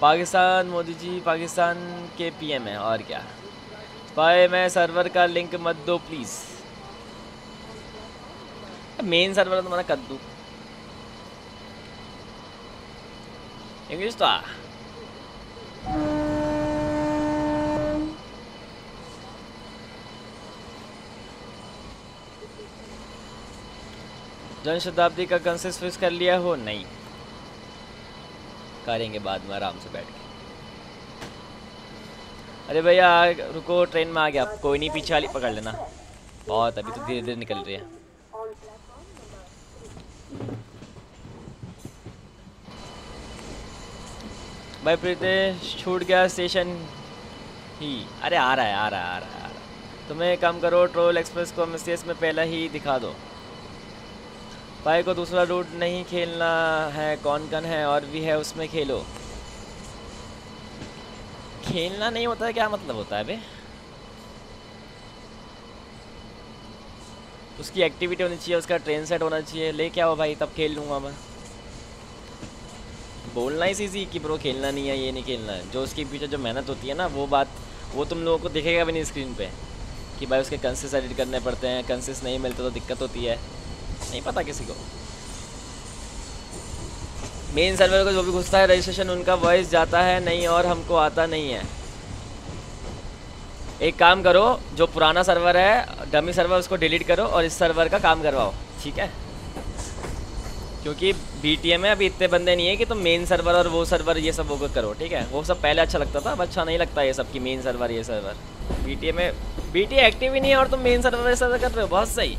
पाकिस्तान, मोदी जी, पाकिस्तान के पीएम है, और क्या? भाई, मैं सर्वर का लिंक मत दो प्लीज़ मेन सर्वर तुम्हारा कद्दू तो आ जन शताब्दी का कंसेस कर लिया हो? नहीं। करेंगे बाद में, आराम से बैठ के। अरे भैया, रुको ट्रेन में आ गया। कोई नहीं, पीछे वाली पकड़ लेना। बहुत, अभी तो धीरे धीरे निकल रही है। भाई प्रीतेश, छूट गया स्टेशन ही। अरे आ रहा है, आ रहा है, आ रहा है, आ रहा है। तुम्हें काम करो, ट्रोल एक्सप्रेस को मैसेज में पहला ही दिखा दो। भाई को दूसरा रूट नहीं खेलना है कौन कन है, और भी है उसमें खेलो। खेलना नहीं होता है क्या मतलब होता है बे? उसकी एक्टिविटी होनी चाहिए, उसका ट्रेन सेट होना चाहिए। ले क्या हो भाई, तब खेल लूँगा मैं। बोलना ही सी कि ब्रो खेलना नहीं है, ये नहीं खेलना है। जो उसके पीछे जो मेहनत होती है ना, वो बात, वो तुम लोगों को दिखेगा भी नहीं स्क्रीन पे कि भाई उसके कंसिस एडिट करने पड़ते हैं कंसिस नहीं मिलते तो दिक्कत होती है। नहीं पता किसी को। मेन सर्वर को जो भी घुसता है रजिस्ट्रेशन उनका वॉइस जाता है नहीं और हमको आता नहीं है। एक काम करो, जो पुराना सर्वर है डमी सर्वर उसको डिलीट करो और इस सर्वर का काम करवाओ, ठीक है? क्योंकि बी में अभी इतने बंदे नहीं है कि तुम मेन सर्वर और वो सर्वर ये सब वो करो, ठीक है? वो सब पहले अच्छा लगता था, अब अच्छा नहीं लगता ये सब की मेन सर्वर ये सर्वर बी में बी एक्टिव ही नहीं है और तुम मेन सर्वर सर्वर कर रहे हो, बहुत सही।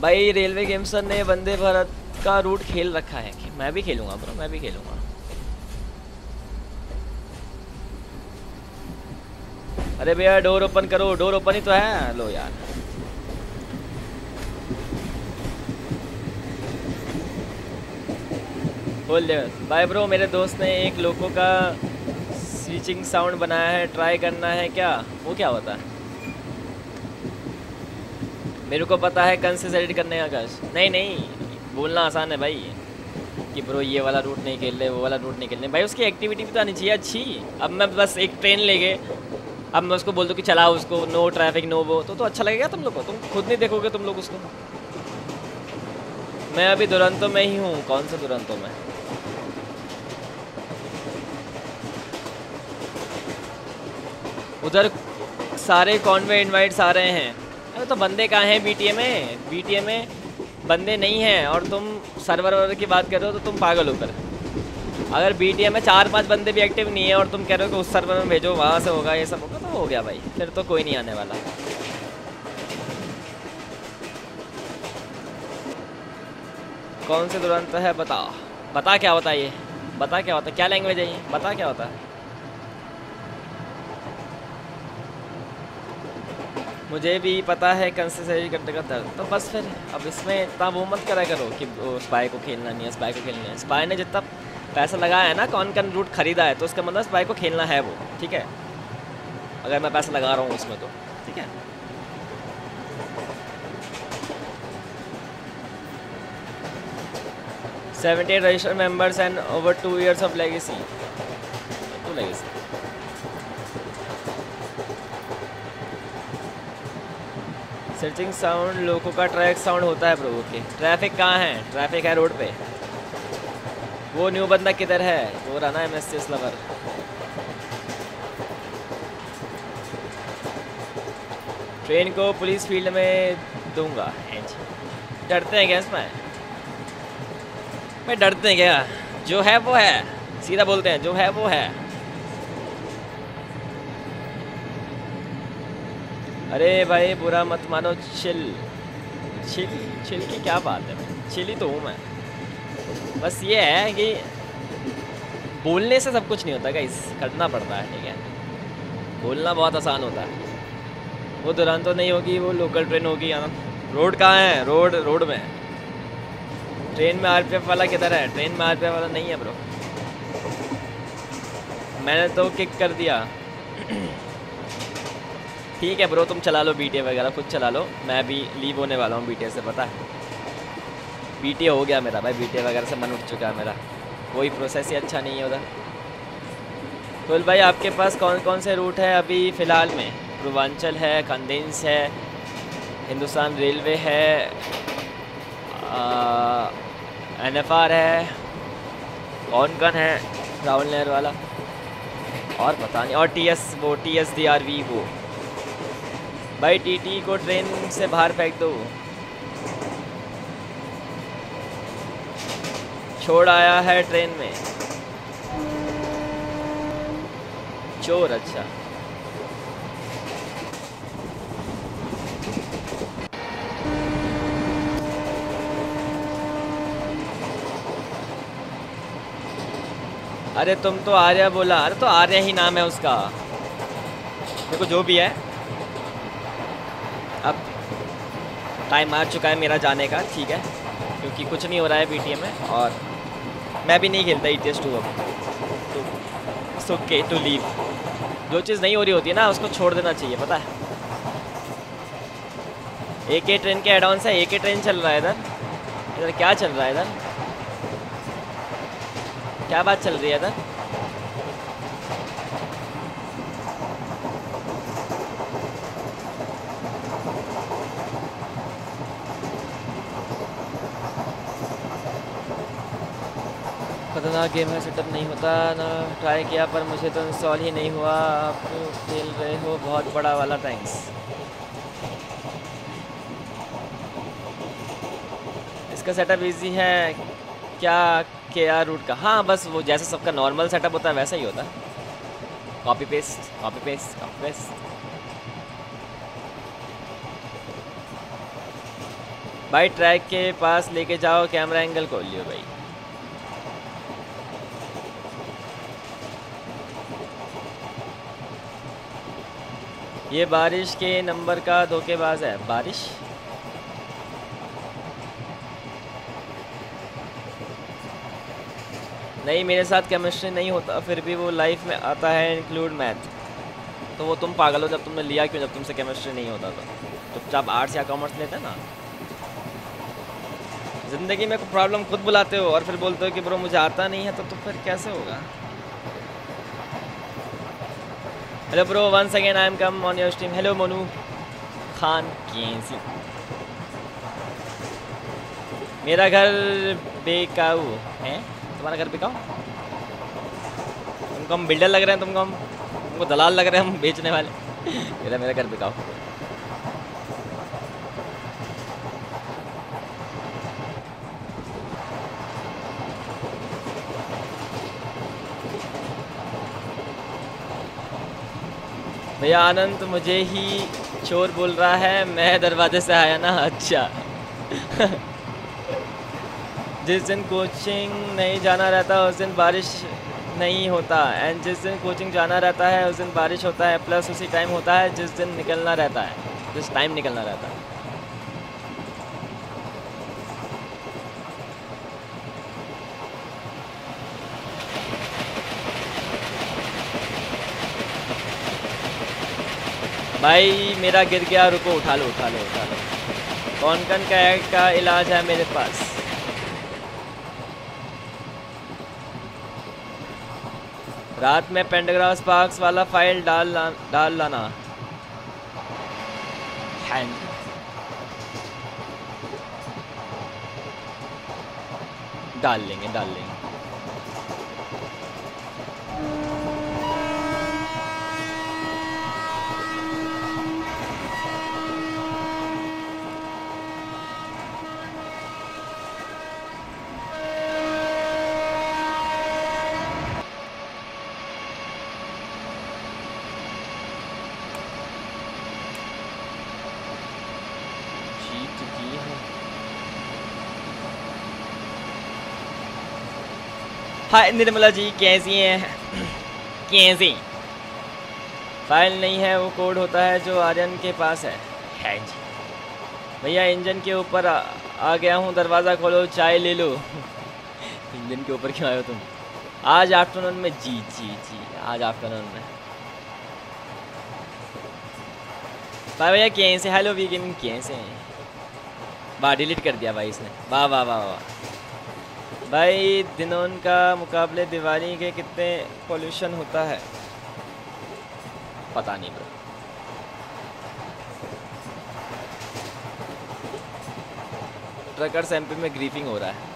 भाई रेलवे गेम्सर ने वंदे भारत का रूट खेल रखा है। मैं भी खेलूँगा ब्रो मैं भी खेलूँगा। अरे भैया डोर ओपन करो डोर ओपन ही तो है। लो यार। खोल दे भाई ब्रो मेरे दोस्त ने एक लोगों का स्विचिंग साउंड बनाया है ट्राई करना है क्या? वो क्या होता है? मेरे को पता है कन से एडिट करने का कश नहीं नहीं, बोलना आसान है भाई। कि ब्रो ये वाला रूट नहीं खेल रहे, वो वाला रूट नहीं खेल रहे। भाई, उसकी एक्टिविटी भी तो आनी चाहिए, अच्छी। अब मैं बस एक ट्रेन ले गए अब मैं उसको बोल दूँ कि चलाओ उसको नो ट्रैफ़िक नो वो। तो तो अच्छा लगेगा तुम लोग को? तुम खुद नहीं देखोगे तुम लोग उसको? मैं अभी दुरंतो में ही हूँ। कौन से दुरंतो में? उधर सारे कॉन्वे इनवाइट्स आ रहे हैं। अरे तो बंदे कहाँ हैं बी में बी में बंदे नहीं हैं और तुम सर्वर वर्वर की बात कर रहे हो तो तुम पागल होकर। अगर बी टी में चार पाँच बंदे भी एक्टिव नहीं है और तुम कह रहे हो कि उस सर्वर में भेजो, वहाँ से होगा, ये सब होगा तो हो गया भाई। फिर तो कोई नहीं आने वाला। कौन से दुरंत है, बता। बता क्या होता है ये? बता क्या होता है? क्या लैंग्वेज है ये? बता क्या होता है? मुझे भी पता है कंसिस्टेंसी करने का दर्द। तो बस फिर, अब इसमें इतना वो मत करा करो कि स्पाई को खेलना नहीं है स्पाई को खेलना है। स्पाई ने जितना पैसा लगाया है ना, कौन कौन रूट खरीदा है तो उसका मतलब स्पाई को खेलना है वो, ठीक है? अगर मैं पैसा लगा रहा हूँ उसमें तो ठीक है? Seventy eight registered members and over two years of legacy to legacy searching sound लोगों का ट्रैक साउंड होता है ब्रो ओके ट्रैफ़िक कहाँ है? ट्रैफ़िक है रोड पे। वो न्यू बंदा किधर है? वो रहा ना एम एस लवर ट्रेन को पुलिस फ़ील्ड में दूँगा। डरते हैं क्या इसमें? भाई डरते हैं क्या? जो है वो है। सीधा बोलते हैं, जो है वो है। अरे भाई, बुरा मत मानो, चिल। चिल चिल की क्या बात है? चिल ही तो हूँ मैं। बस ये है कि बोलने से सब कुछ नहीं होता इस करना पड़ता है, ठीक है? बोलना बहुत आसान होता है। वो दौरान तो नहीं होगी, वो लोकल ट्रेन होगी यहाँ रोड कहाँ है? रोड रोड में। ट्रेन में आरपीएफ वाला किधर है? ट्रेन में आरपीएफ वाला नहीं है ब्रो मैंने तो किक कर दिया। ठीक है ब्रो तुम चला लो बीटीए वगैरह, खुद चला लो। मैं भी लीव होने वाला हूँ बीटीए से, पता है? बीटीए हो गया मेरा भाई बीटीए वगैरह से मन उठ चुका है मेरा। कोई प्रोसेस ही अच्छा नहीं है उधर। कुल भाई, आपके पास कौन कौन से रूट है अभी फ़िलहाल में? पूर्वांचल है कंडेंस है, हिंदुस्तान रेलवे है एन एफ़ आर है कौन कौन है राहुल नहर वाला? और पता नहीं, और टी एस वो T S D R V वो। भाई टी टी को ट्रेन से बाहर फेंक दो। छोड़ आया है ट्रेन में। चोर अच्छा। अरे तुम तो आर्या बोला, अरे तो आर्या ही नाम है उसका। देखो जो भी है अब टाइम आ चुका है मेरा जाने का, ठीक है? क्योंकि कुछ नहीं हो रहा है बीटीएम में और मैं भी नहीं खेलता ई टी टू अब। तो ओके टू लीव जो चीज़ नहीं हो रही होती है ना, उसको छोड़ देना चाहिए, पता है? एक ही ट्रेन के एडवांस है एक ही ट्रेन चल रहा है इधर। इधर क्या चल रहा है इधर? क्या बात चल रही है इधर? खतरनाक गेम है सेटअप नहीं होता, ना ट्राई किया, पर मुझे तो इंस्टॉल ही नहीं हुआ। आप खेल रहे हो बहुत बड़ा वाला थैंक्स इसका सेटअप इजी है। क्या के आर रूट का? हाँ बस वो जैसा सबका नॉर्मल सेटअप होता है, वैसा ही होता है। Copy paste copy paste copy paste भाई ट्रैक के पास लेके जाओ कैमरा एंगल खोल लियो भाई। ये बारिश के नंबर का धोखेबाज है। बारिश? नहीं मेरे साथ केमिस्ट्री नहीं होता फिर भी वो लाइफ में आता है इंक्लूड मैथ तो वो तुम पागल हो जब तुमने लिया क्यों जब तुमसे केमिस्ट्री नहीं होता तो चुपचाप आर्ट्स या कॉमर्स लेते ना। ज़िंदगी में प्रॉब्लम खुद बुलाते हो और फिर बोलते हो कि ब्रो मुझे आता नहीं है तो, तो फिर कैसे होगा? Hello bro once again I am come on your stream hello Monu Khan कैसी मेरा घर बेकाऊ है। तुम्हारा घर बेकाऊ? तुमको हम बिल्डर लग रहे हैं, तुमको हम तुमको दलाल लग रहे हैं, हम बेचने वाले। मेरा मेरा घर बिकाओ भैया आनंद, मुझे ही चोर बोल रहा है, मैं दरवाजे से आया ना अच्छा। जिस दिन कोचिंग नहीं जाना रहता, उस दिन बारिश नहीं होता। एंड जिस दिन कोचिंग जाना रहता है, उस दिन बारिश होता है प्लस उसी टाइम होता है, जिस दिन निकलना रहता है। जिस टाइम निकलना रहता है। भाई मेरा गिर गया रुको उठा लो उठा लो उठा लो। कौन कौन का का इलाज है मेरे पास? रात में पेंटाग्राफ स्पार्क्स वाला फ़ाइल डाल ला, डाल लाना। डाल लेंगे डाल लेंगे जीत की है हाय निर्मला जी कैसी हैं? कैसी? फ़ाइल नहीं है वो कोड होता है जो आर्यन के पास है। है जी। भैया इंजन के ऊपर आ, आ गया हूँ दरवाज़ा खोलो चाय ले लो। इंजन के ऊपर क्यों आए हो तुम? आज आफ्टरनून में जी जी जी आज आफ्टरनून में। भाई भैया कैसे? हेलो वी गेमिंग कैसे हैं? वाह डिलीट कर दिया भाई इसने। वाह वाह वाह वाह। भाई, दिनों का मुकाबले दिवाली के कितने पोल्यूशन होता है? पता नहीं ब्रो ट्रकर्स एमपी में ग्रीफिंग हो रहा है।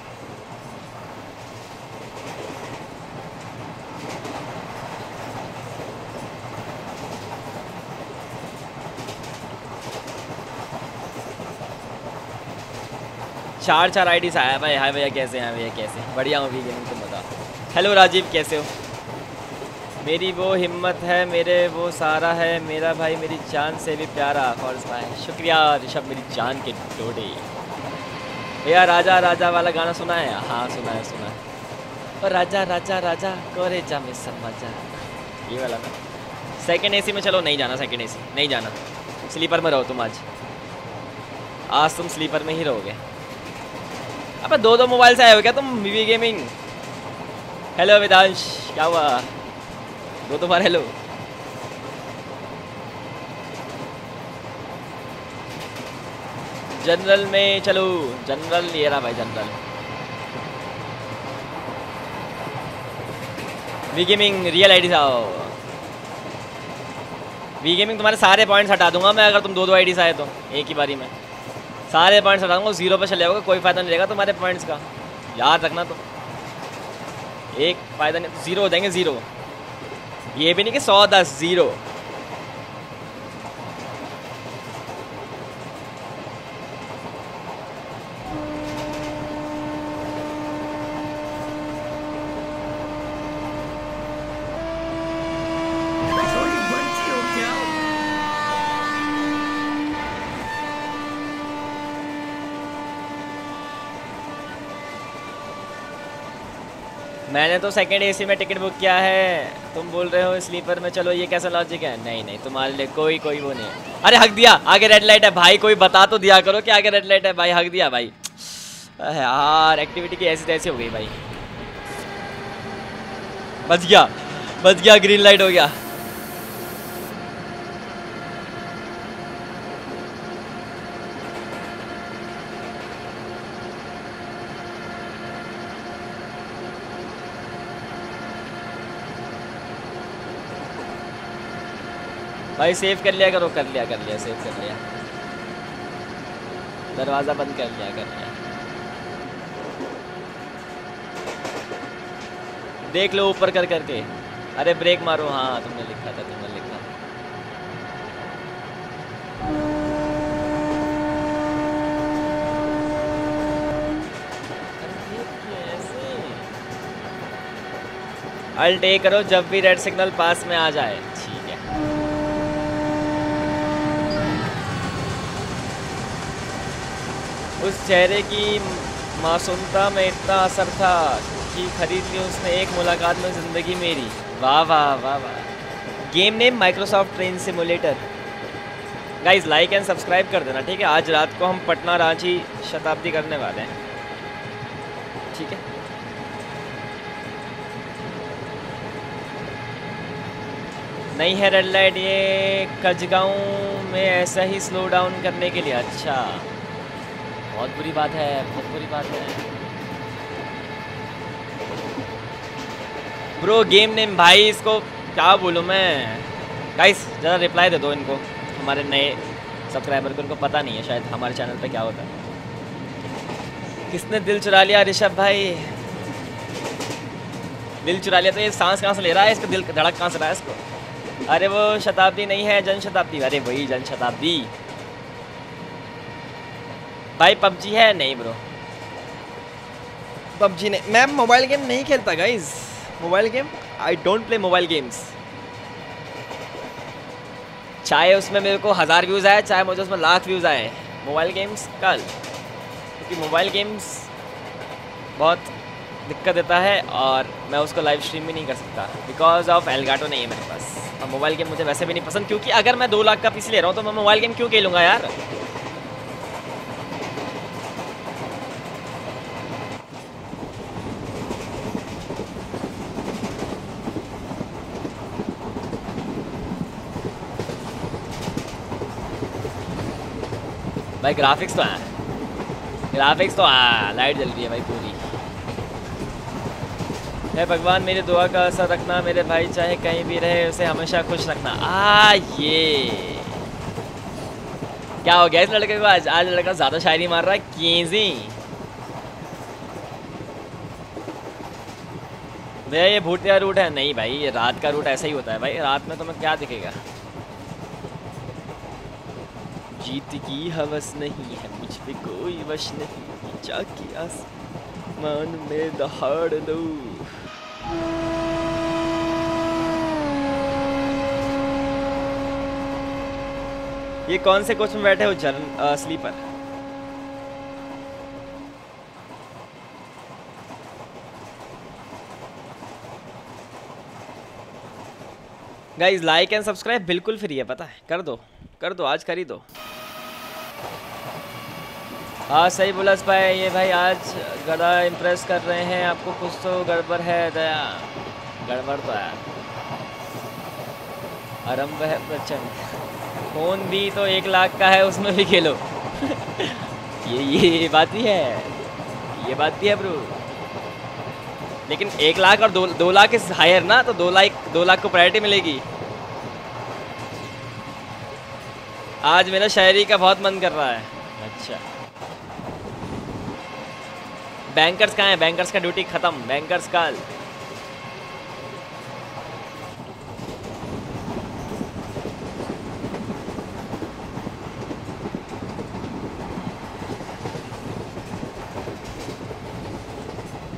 चार चार आई डी आया भाई। हाय भैया, कैसे हैं? भैया, कैसे बढ़िया हूँ भी गेमिंग तुम बताओ। हेलो राजीव, कैसे हो? मेरी वो हिम्मत है, मेरे वो सारा है, मेरा भाई, मेरी जान से भी प्यारा फॉर्स भाई। शुक्रिया ऋषभ, मेरी जान के डोडे। भैया, राजा राजा वाला गाना सुना है? हाँ सुना है सुना है। और राजा राजा राजा, कोरे जा में समझा ये वाला ना। सेकंड एसी में चलो, नहीं जाना सेकंड एसी नहीं जाना। स्लीपर में रहो तुम आज। आज तुम स्लीपर में ही रहोगे। अबे दो दो मोबाइल से आए हो क्या तुम? वीवी गेमिंग हेलो वेदांश क्या हुआ? दो दो बार हेलो जनरल में चलो। जनरल ये रहा भाई general V gaming real ID आओ। वी गेमिंग तुम्हारे सारे पॉइंट्स हटा दूँगा मैं, अगर तुम दो दो आईडी से आए तो एक ही बारी में। सारे पॉइंट्स हटाऊँगा ज़ीरो पे चले जाओगे कोई फ़ायदा नहीं रहेगा तुम्हारे पॉइंट्स का। याद रखना तो। एक फ़ायदा नहीं ज़ीरो हो जाएँगे ज़ीरो ये भी नहीं कि सौ दस ज़ीरो थोड़ी बनती हो क्या मैंने तो सेकंड एसी में टिकट बुक किया है। तुम बोल रहे हो स्लीपर में, चलो ये कैसा लॉजिक है? नहीं नहीं, तुम्हारे लिए कोई कोई वो नहीं अरे, हक दिया, आगे रेड लाइट है। भाई, कोई बता तो दिया करो कि आगे रेड लाइट है। भाई, हक दिया, भाई। यार एक्टिविटी की ऐसी तैसी हो गई भाई। बच गया बच गया ग्रीन लाइट हो गया। भाई सेव कर लिया करो, कर लिया कर लिया सेव कर लिया। दरवाज़ा बंद कर लिया कर लिया। देख लो ऊपर कर करके अरे ब्रेक मारो। हाँ तुमने लिखा था, तुमने लिखा। अल्ट करो, जब भी रेड सिग्नल पास में आ जाए ठीक है उस चेहरे की मासूमता में इतना असर था कि खरीद ली उसने एक मुलाकात में ज़िंदगी मेरी। वाह वाह वाह वाह। Game name Microsoft train simulator guys like and subscribe कर देना, ठीक है? आज रात को हम पटना रांची शताब्दी करने वाले हैं। ठीक है? नहीं है रेड लाइट ये कजगांव में ऐसा ही स्लो डाउन करने के लिए। अच्छा। बहुत बुरी बात है, बहुत बुरी बात है। ब्रो गेम नेम भाई, इसको क्या बोलूँ मैं? गाइस ज़रा रिप्लाई दे दो इनको। हमारे नए सब्सक्राइबर को उनको पता नहीं है शायद हमारे चैनल पे क्या होता है। किसने दिल चुरा लिया ऋषभ भाई? दिल चुरा लिया तो ये सांस कहाँ से ले रहा है? इसका दिल धड़क कहाँ से रहा है इसको? अरे वो शताब्दी नहीं है जन शताब्दी अरे वही जन शताब्दी भाई पबजी है? नहीं ब्रो पबजी नहीं. मैं मोबाइल गेम नहीं खेलता guys mobile game I don't play mobile games चाहे उसमें मेरे को हज़ार व्यूज़ आए चाहे मुझे उसमें लाख व्यूज़ आए मोबाइल गेम्स कल. क्योंकि मोबाइल गेम्स बहुत दिक्कत देता है और मैं उसको लाइव स्ट्रीम भी नहीं कर सकता. बिकॉज़ ऑफ़ एलगाटो नहीं है मेरे पास. और मोबाइल गेम मुझे वैसे भी नहीं पसंद क्योंकि अगर मैं दो लाख का पीस ले रहा हूँ तो मैं मोबाइल गेम क्यों खेलूँगा यार? भाई ग्राफिक्स तो हैं। ग्राफिक्स तो हाँ। लाइट जल रही है भाई पूरी। है भगवान, मेरी दुआ का असर रखना, मेरे भाई चाहे कहीं भी रहे, उसे हमेशा खुश रखना। आ ये। क्या हो गया इस लड़के को आज आज लड़का ज़्यादा शायरी मार रहा है, केजी। भैया, ये भूतिया रूट है। नहीं भाई, ये रात का रूट ऐसा ही होता है भाई। रात में तुम्हें क्या दिखेगा? जीत की हवस नहीं है, मुझ पे कोई वश नहीं जाके आसमान में दहाड़ लो ये कौन से कोच में बैठे हो जन sleeper? Guys like and subscribe बिल्कुल फ्री है, पता है, कर दो। कर दो, आज कर ही दो हाँ सही बोला भाई ये भाई आज गला इम्प्रेस कर रहे हैं, आपको कुछ तो गड़बड़ है, दया। गड़बड़ तो है। आरंभ है प्रचंड। फ़ोन भी तो एक लाख का है, उसमें भी खेलो। ये ये बात ही है। ये बात भी है, ब्रो। लेकिन एक लाख और दो दो लाख इस हायर ना तो दो लाख दो लाख को प्रायोरिटी मिलेगी। आज मेरा शायरी का बहुत मन कर रहा है। अच्छा। बैंकर्स कहाँ है? बैंकर्स का ड्यूटी खत्म। बैंकर्स का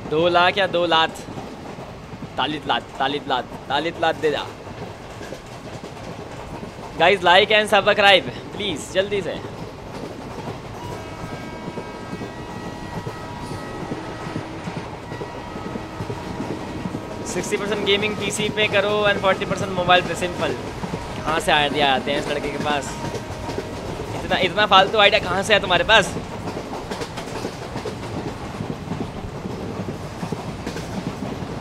दो लाख या दो लाख तालित लात तालित लात तालित लात दे जा। Guys like and subscribe please जल्दी से सिक्सटी परसेंट गेमिंग पीसी पे करो एंड फोर्टी परसेंट मोबाइल पे सिंपल कहाँ से आइडिया आते हैं इस लड़के के पास? इतना इतना फालतू तो आइडिया कहाँ से है तुम्हारे पास?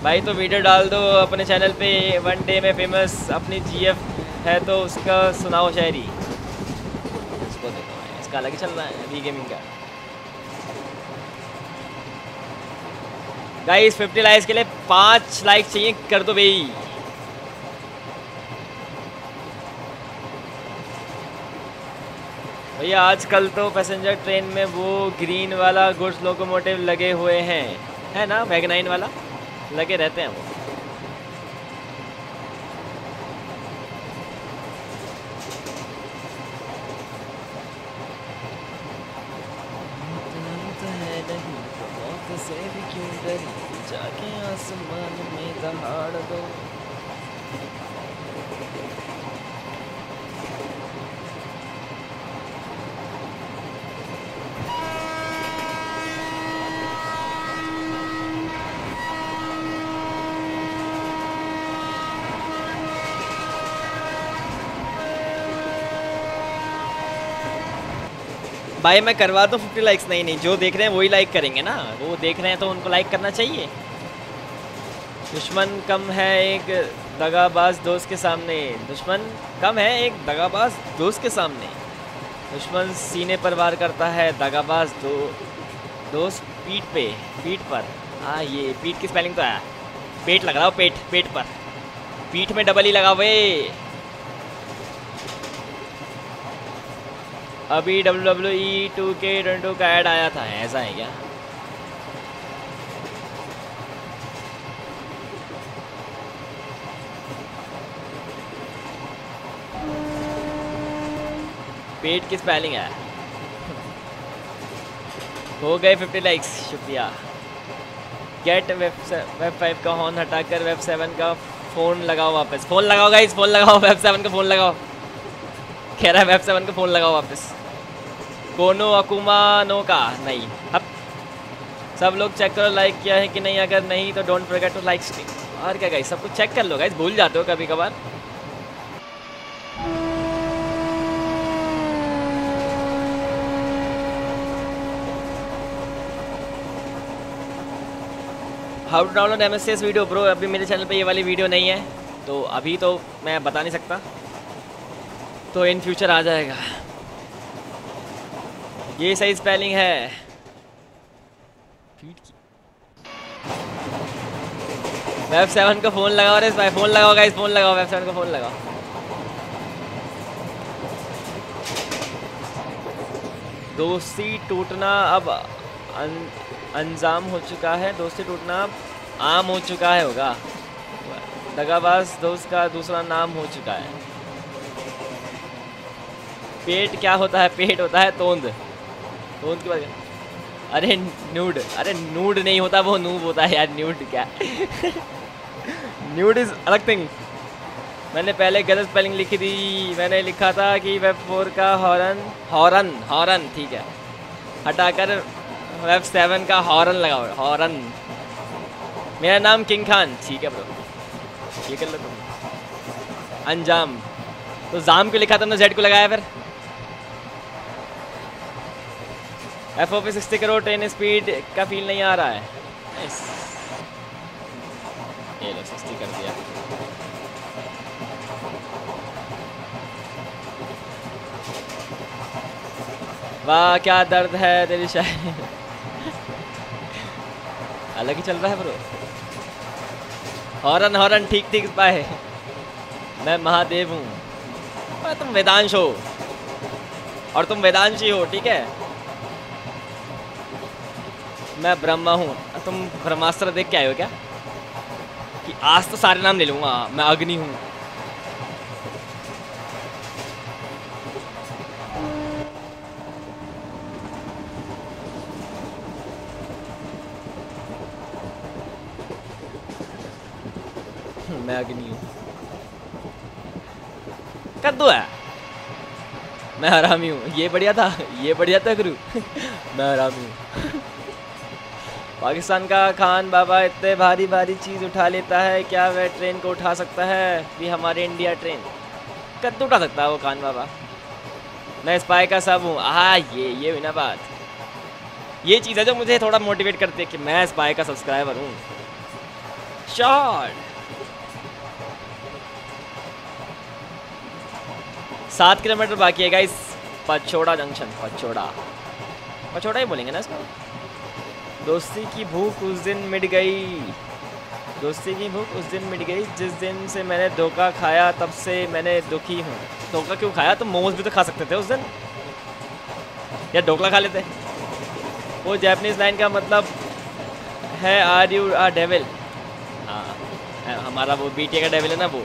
भाई तो वीडियो डाल दो अपने चैनल पे. वन डे में फ़ेमस अपनी जीएफ है तो उसका सुनाओ शायरी। इसको देखो, इसका अलग ही चल रहा है वी गेमिंग का। गाइस 50 लाइक्स के लिए पाँच लाइक चाहिए, कर दो भाई। भैया आजकल तो पैसेंजर ट्रेन में वो ग्रीन वाला गुड्स लोकोमोटिव लगे हुए हैं। है ना वैगनाइन वाला? लगे रहते हैं वो से भी क्यों डरी जाके आसमान में दहाड़ दो भाई मैं करवा दूँ फिफ्टी लाइक्स नहीं नहीं, जो देख रहे हैं वही लाइक करेंगे ना। वो देख रहे हैं तो उनको लाइक करना चाहिए। दुश्मन कम है एक दगाबाज दोस्त के सामने। दुश्मन कम है एक दगाबाज दोस्त के सामने। दुश्मन सीने पर वार करता है दगाबाज दो, दोस्त पीठ पे, पीठ पर। हाँ ये पीठ की स्पेलिंग तो है पेट लग रहा हो, पेट पेट पर। पीठ में डबल ही लगा हुए अभी डब्ल्यू डब्ल्यू ई टू के ट्वेंटू का ऐड आया था, ऐसा है क्या? पेट की स्पेलिंग है? हो गए 50 लाइक्स शुक्रिया। गेट वेब वेब फाइव का हॉर्न हटाकर वेब सेवन का फ़ोन लगाओ वापस। फ़ोन लगाओ गाइस फ़ोन लगाओ वेब सेवन का फ़ोन लगाओ। कह रहा है वेब सेवन का फ़ोन लगाओ वापस। कोनो अकुमा नो का नहीं। अब सब लोग चेक करो लाइक किया है कि नहीं? अगर नहीं तो डोंट फॉरगेट टू लाइक और क्या गाइस सब कुछ चेक कर लो गाइस भूल जाते हो कभी कभार how to download M S video bro अभी मेरे चैनल पे ये वाली वीडियो नहीं है तो अभी तो मैं बता नहीं सकता। तो इन फ्यूचर आ जाएगा। ये सही स्पेलिंग है। वेब सेवन का फ़ोन लगाओ रे भाई फ़ोन लगाओ गाइस फ़ोन लगाओ वेब सेवन का फ़ोन लगाओ। दोस्ती टूटना अब अन, अंजाम हो चुका है दोस्ती टूटना अब आम हो चुका है होगा। दगाबाज दोस्त का दूसरा नाम हो चुका है। पेट क्या होता है पेट होता है तोंद। तोंद की बात अरे न्यूड अरे नूड नहीं होता, वो नूब होता है यार न्यूड क्या? न्यूड इज़ अलग थिंग मैंने पहले गलत स्पेलिंग लिखी थी, मैंने लिखा था कि वेब फोर का हॉरन हॉरन हॉरन, ठीक है। हटाकर वेब सेवन का हॉर्न लगाओ, हॉर्न। मेरा नाम किंग खान, ठीक है ब्रो ये कर लो तुम। अंजाम। तो जाम को लिखा तुमने जेड को लगाया फिर? F O P sixty crore train speed का फील नहीं आ रहा है। ये लो सिक्सटी कर दिया। वाह, क्या दर्द है तेरी शायरी। अलग ही चल रहा है ब्रो। हॉरन हॉरन, ठीक ठीक पाए मैं महादेव हूँ। तुम वेदांश हो। और तुम वेदांशी हो, ठीक है? मैं ब्रह्मा हूँ। तुम ब्रह्मास्त्र देख के आए हो क्या? कि आज तो सारे नाम ले लूँगा मैं अग्नि हूँ। मैं अग्नि हूँ। कद्दू है? मैं हरामी हूँ। ये बढ़िया था, ये बढ़िया था गुरु। मैं हरामी हूँ। पाकिस्तान का खान बाबा इतने भारी भारी चीज़ उठा लेता है, क्या वह ट्रेन को उठा सकता है? भी हमारे इंडिया ट्रेन कद्दू उठा सकता है वो खान बाबा। मैं स्पाई का सब हूँ। हाँ ये ये हुई ना बात। ये चीज़ है जो मुझे थोड़ा मोटिवेट करती है कि मैं स्पाई का सब्सक्राइबर हूँ। शॉर्ट सात किलोमीटर बाकी है गाइस पचोड़ा जंक्शन पचोड़ा। पचोड़ा ही बोलेंगे ना इसको? दोस्ती की भूख उस दिन मिट गई। दोस्ती की भूख उस दिन मिट गई, जिस दिन से मैंने धोखा खाया, तब से मैंने दुखी हूँ। धोखा क्यों खाया? तुम मोमोज भी तो खा सकते थे उस दिन। या ढोकला खा लेते। वो जैपनीज लाइन का मतलब है आर यू आर डेविल हाँ हमारा वो बीटे का डेविल है ना वो।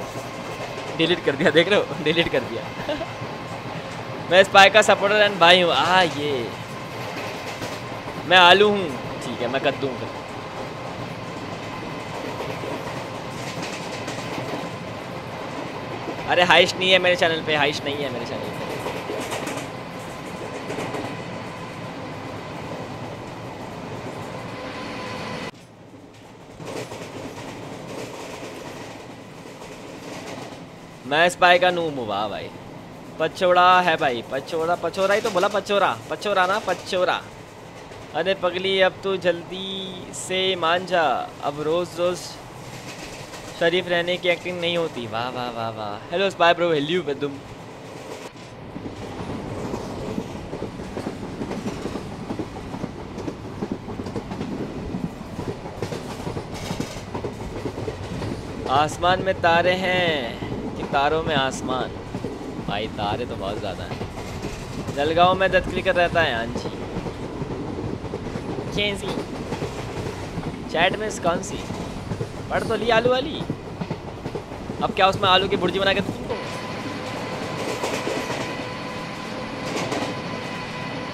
डिलीट कर दिया, देख रहे हो? डिलीट कर दिया। मैं स्पाई का सपोर्टर एंड भाई हूँ। आ ये। मैं आलू हूँ। ठीक है, मैं कद्दू हूँ फिर। अरे हाइश नहीं है मेरे चैनल पे, हाइश नहीं है मेरे चैनल पे। मैं स्पाई का हूँ, वाह भाई। पचोड़ा है भाई, पचोड़ा पचोड़ा ही तो बोला पचोरा पचोरा ना पचोरा अरे पगली, अब तू जल्दी से मान जा। अब रोज़ रोज़ शरीफ रहने की एक्टिंग नहीं होती। वाह वाह वाह वाह। हेलो स्पाई ब्रो हेल्यू तुम। आसमान में तारे हैं, कि तारों में आसमान। भाई, तारे तो बहुत ज़्यादा हैं। जलगांव में दत्त क्लिकर रहता है हाँ जी। कैसी चैट में कौन सी। पढ़ तो ली आलू वाली। अब क्या उसमें आलू की भुर्जी बना के दूँ?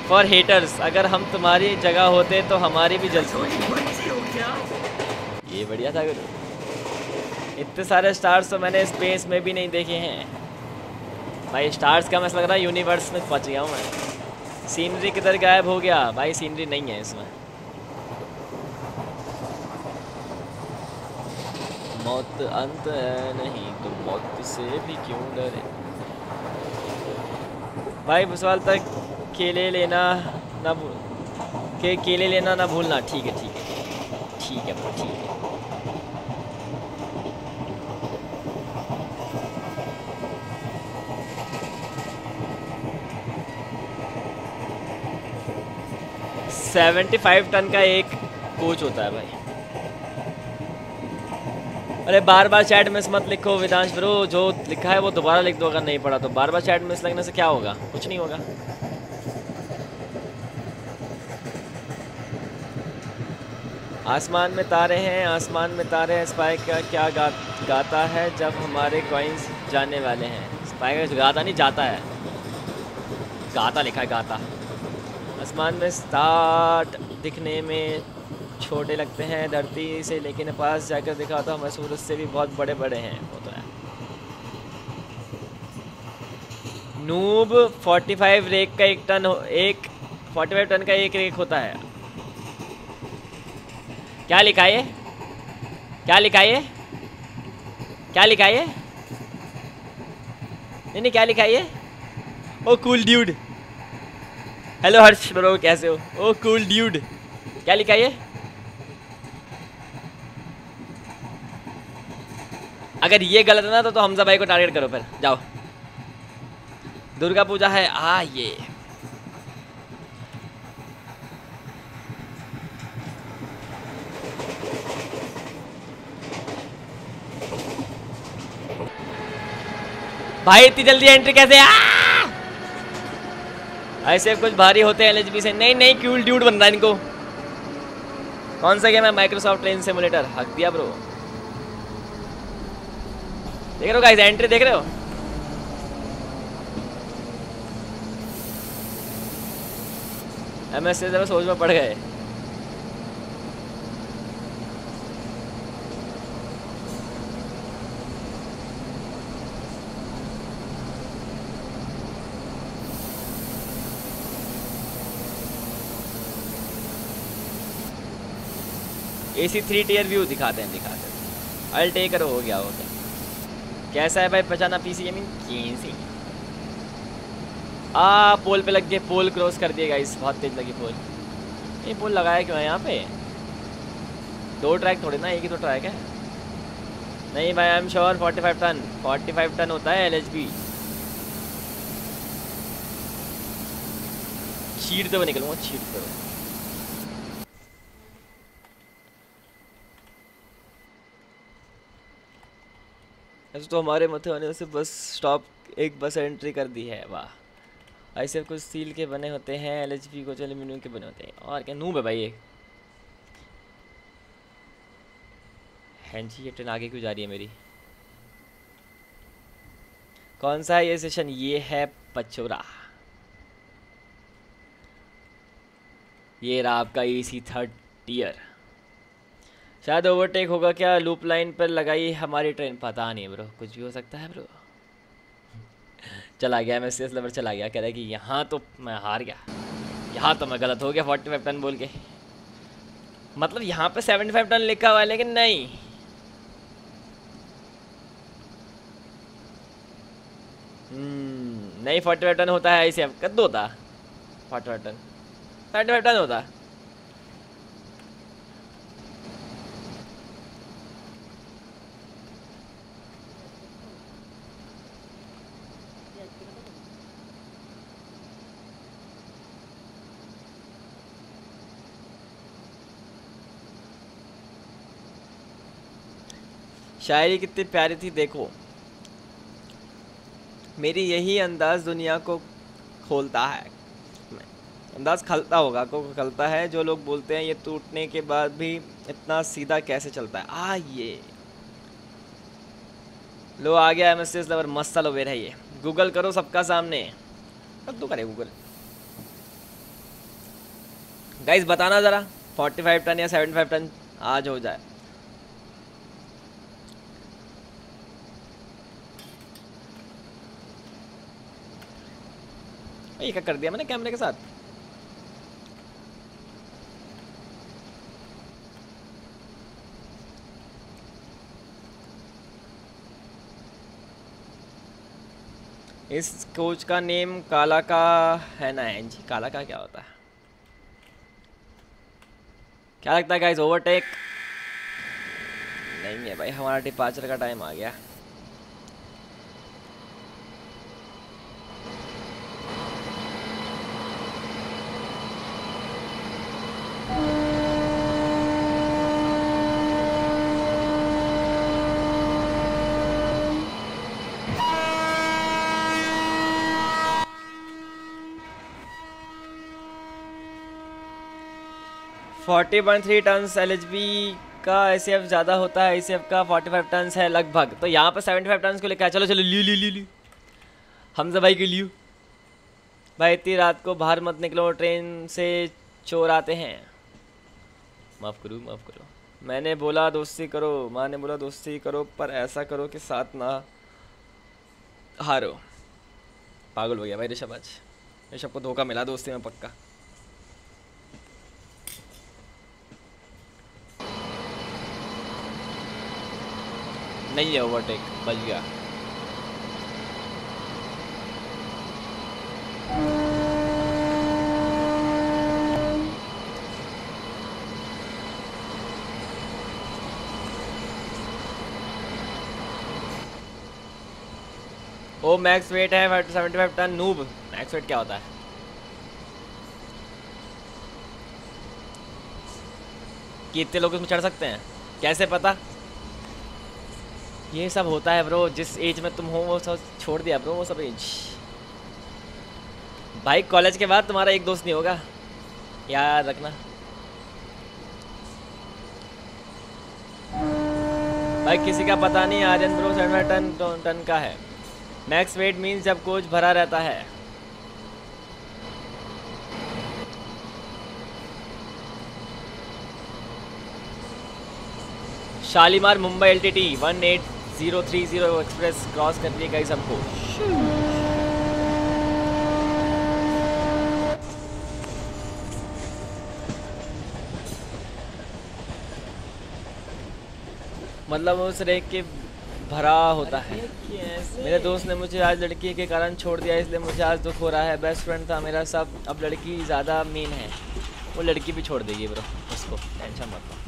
फॉर हेटर्स अगर हम तुम्हारी जगह होते तो हमारी भी जलती ये बढ़िया था गुरु। इतने सारे स्टार्स तो मैंने स्पेस में भी नहीं देखे हैं। भाई स्टार्स का मैं लग रहा है यूनिवर्स में पहुँच गया हूँ मैं। सीनरी किधर गायब हो गया? भाई सीनरी नहीं है इसमें। मौत अंत है नहीं तो मौत से भी क्यों डरे? भाई सवाल तक केले लेना ना भूल के केले लेना ना भूलना। ठीक है ठीक है। ठीक है bro, ठीक है। सेवेंटी फाइव टन का एक कोच होता है भाई। अरे बार बार चैट मिस मत लिखो विदांश ब्रो जो लिखा है वो दोबारा लिख दो अगर नहीं पढ़ा तो। बार बार चैट मिस लगने से क्या होगा? कुछ नहीं होगा। आसमान में तारे हैं आसमान में तारे हैं स्पाई का क्या गा, गाता है जब हमारे कॉइन्स जाने वाले हैं? स्पाई का गाता नहीं जाता है। गाता लिखा है गाता। आसमान में स्टार्ट दिखने में छोटे लगते हैं, धरती से लेकिन पास जाकर देखा तो हमारे सूरज से भी बहुत बड़े बड़े हैं, वो तो है। नूब 45 रेक का एक टन एक 45 टन का एक रेक होता है। क्या लिखा ये क्या लिखा ये क्या लिखा ये नहीं नहीं, क्या लिखा ये ओ cool dude hello Harsh bro कैसे हो? ओ कूल ड्यूड क्या लिखा ये अगर ये गलत है ना तो, तो हमजा भाई को टारगेट करो फिर। जाओ। दुर्गा पूजा है आ ये। भाई इतनी जल्दी एंट्री कैसे? ऐसे कुछ भारी होते हैं एलएचबी से। नहीं नहीं क्यूल ड्यूड बन रहा है इनको। कौन सा गेम है? माइक्रोसॉफ्ट ट्रेन सिमुलेटर हक दिया ब्रो देख रहे हो गाइस एंट्री देख रहे हो? से जरा सोच में पड़ गए। A C three tier view दिखाते हैं दिखाते हैं। अल टेकर हो गया हो गया। कैसा है भाई पहचाना पीसी गेमिंग कैसी आ पोल पे लग गए पोल क्रॉस कर दिएगा इस बहुत तेज लगी पोल ये पोल लगाया क्यों है यहाँ पे? दो ट्रैक थोड़े ना, एक ही तो ट्रैक है. नहीं भाई I am sure 45 ton 45 ton होता है एलएचबी चीरते हुए निकलूँगा चीरते हुए ऐसे तो हमारे मथे होने से बस स्टॉप एक बस एंट्री कर दी है, वाह। ऐसे कुछ सील के बने होते हैं एल एच पी कुछ एल्यूमिनियम के बने होते हैं। और क्या नूब है भाई हैं जी ये ट्रेन आगे क्यों जा रही है मेरी? कौन सा ये सेशन ये है पचोरा। ये रहा आपका ई सी थर्ड टीयर शायद ओवरटेक होगा क्या? लूप लाइन पर लगाई हमारी ट्रेन पता नहीं ब्रो कुछ भी हो सकता है ब्रो चला गया मैं सीएस लेवल चला गया। कह रहा है कि यहाँ तो मैं हार गया। यहाँ तो मैं गलत हो गया फोर्टी फाइव टन बोल के। मतलब यहाँ पे सेवेंटी फाइव टन लिखा हुआ है, लेकिन नहीं। हम्म नहीं फोर्टी फाइव टन होता है ऐसे। कद्दू होता। Forty five ton thirty five ton होता। शायरी कितनी प्यारी थी, देखो। मेरी यही अंदाज दुनिया को खोलता है। अंदाज खलता होगा, को खलता है, जो लोग बोलते हैं, ये टूटने के बाद भी इतना सीधा कैसे चलता है? आ ये लो, आ गया एम एस लवर मस्त लो है ये। गूगल करो सबका सामने। कब तो करे गूगल गाइस बताना ज़रा 45 टन या 75 टन आज हो जाए। ये क्या कर दिया मैंने कैमरे के साथ। इस कोच का नेम काला का है ना है जी काला का क्या होता है? क्या लगता है गाइस ओवरटेक नहीं है भाई, हमारा डिपार्चर का टाइम आ गया। Forty point three ton L का एस ज़्यादा होता है एस का फोर्टी फाइव टन है लगभग। तो यहाँ पर सेवेंटी फाइव टन को लेकर चलो चलो, लियो लियो लियो लियो। हमजा भाई के लियो। भाई, इतनी रात को बाहर मत निकलो, ट्रेन से चोर आते हैं। माफ़ करो माफ़ करो। मैंने बोला, दोस्ती करो। माँ ने बोला, दोस्ती करो, पर ऐसा करो कि साथ ना हारो। पागल हो गया भाई ऋषभ आज ऋषभ को धोखा मिला, दोस्ती में पक्का। नहीं है ओवरटेक, बच गया। ओ मैक्स वेट है seventy five ton noob max weight क्या होता है? कि इतने लोग इसमें चढ़ सकते हैं? कैसे पता? ये सब होता है ब्रो जिस एज में तुम हो, वो सब छोड़ दिया ब्रो वो सब एज भाई कॉलेज के बाद तुम्हारा एक दोस्त नहीं होगा। याद रखना। भाई, किसी का पता नहीं, Aryan bro seven ton ton का है। मैक्स वेट मीन्स जब कोच भरा रहता है। Shalimar Mumbai L T T one eight zero three zero express cross कर दिए गई सबको। मतलब उस रेक के भरा होता है। मेरे दोस्त ने मुझे आज लड़की के कारण छोड़ दिया, इसलिए मुझे आज दुख हो रहा है। बेस्ट फ्रेंड था मेरा सब, अब लड़की ज़्यादा मेन है। वो लड़की भी छोड़ देगी ब्रो उसको टेंशन मत लो।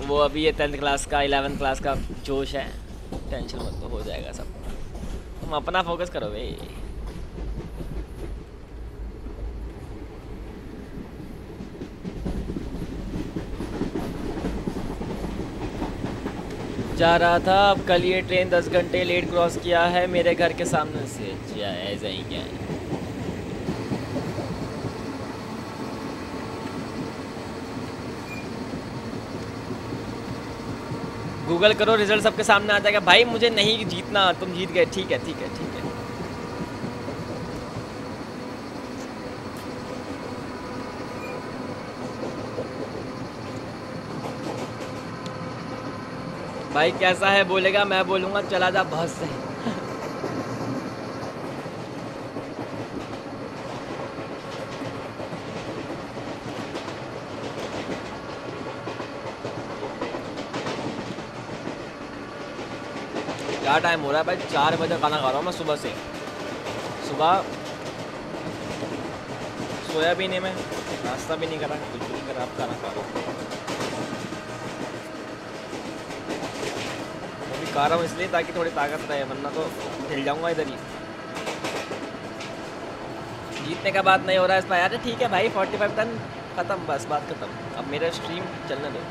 वो अभी ये टेंथ क्लास का इलेवेंथ क्लास का जोश है। टेंशन मत तो हो जाएगा सब। तुम अपना फोकस करो भाई। जा रहा था, अब कल ये ट्रेन दस घंटे लेट क्रॉस किया है मेरे घर के सामने से। ऐसा ही क्या है। गूगल करो, रिज़ल्ट सबके सामने आ जाएगा। भाई, मुझे नहीं जीतना, तुम जीत गए। ठीक है ठीक है ठीक है। भाई, कैसा है? बोलेगा, मैं बोलूँगा, चला जा बहुत सही क्या टाइम हो रहा है भाई? चार बजे खाना खा रहा हूँ मैं सुबह से। सुबह सोया भी नहीं मैं, नाश्ता भी नहीं करा कुछ भी नहीं करा अब खाना खा रहा हूँ। अभी खा रहा हूँ इसलिए ताकि थोड़ी ताकत रहे, वरना तो हिल जाऊँगा इधर ही। जीतने का बात नहीं हो रहा है इस पर यार ठीक है भाई फोर्टी फाइव टन खत्म, बस बात खत्म। अब मेरा स्ट्रीम चलने दो।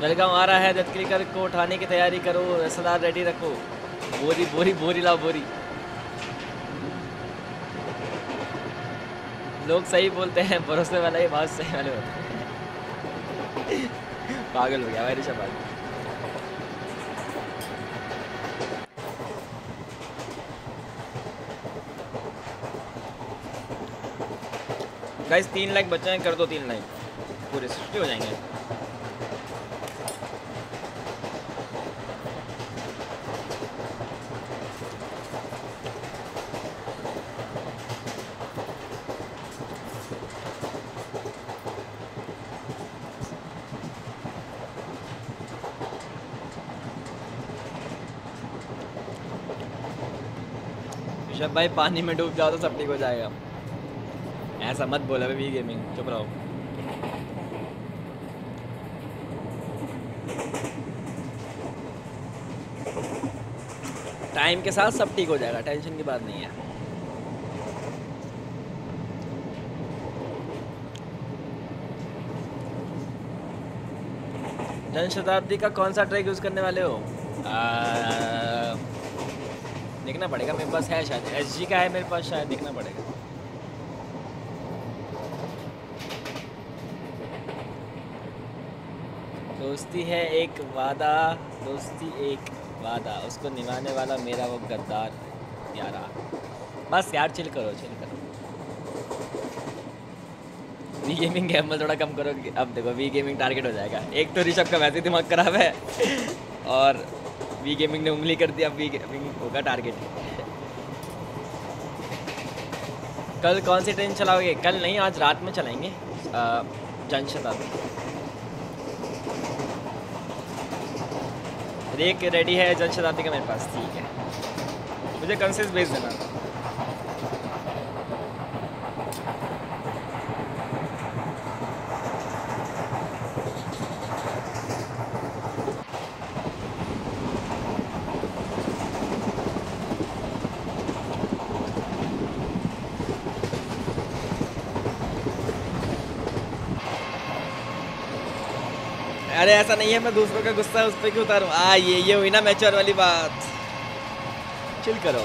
जलगांव आ रहा है, जतक्रिकर को उठाने की तैयारी करो एसएलआर रेडी रखो। बोरी बोरी बोरी लाओ, बोरी। लोग सही बोलते हैं, भरोसे वाला ही बहुत सही वाले होते पागल हो गया भाई ऋषभ गाइस तीन लाख बचे हैं, कर दो तीन लाख पूरे सिक्सटी हो जाएँगे। भाई पानी में डूब जाओ तो सब ठीक हो जाएगा। ऐसा मत बोला भाई वी गेमिंग चुप रहो। टाइम के साथ सब ठीक हो जाएगा टेंशन की बात नहीं है। जन शताब्दी का कौन सा ट्रैक यूज़ करने वाले हो? आ, देखना पड़ेगा, मेरे पास है शायद एसजी का है मेरे पास, शायद देखना पड़ेगा। दोस्ती है एक वादा, दोस्ती एक वादा, उसको निभाने वाला मेरा वो गद्दार यारा। बस यार चिल करो चिल करो। वी गेमिंग गैमल थोड़ा कम करो, अब देखो वी गेमिंग टारगेट हो जाएगा। एक तो ऋषभ का वैसे दिमाग खराब है, और वी गेमिंग ने उंगली कर दिया वी गेमिंग होगा टारगेट कल कौन सी ट्रेन चलाओगे? कल नहीं, आज रात में चलाएँगे। जन शताब्दी। रेक रेडी है जन शताब्दी का मेरे पास, ठीक है। मुझे कंसेस भेज देना अरे ऐसा नहीं है, मैं दूसरों का गुस्सा उस पर क्यों उतारूं? आ ये ये हुई ना मैच्योर वाली बात। चिल करो।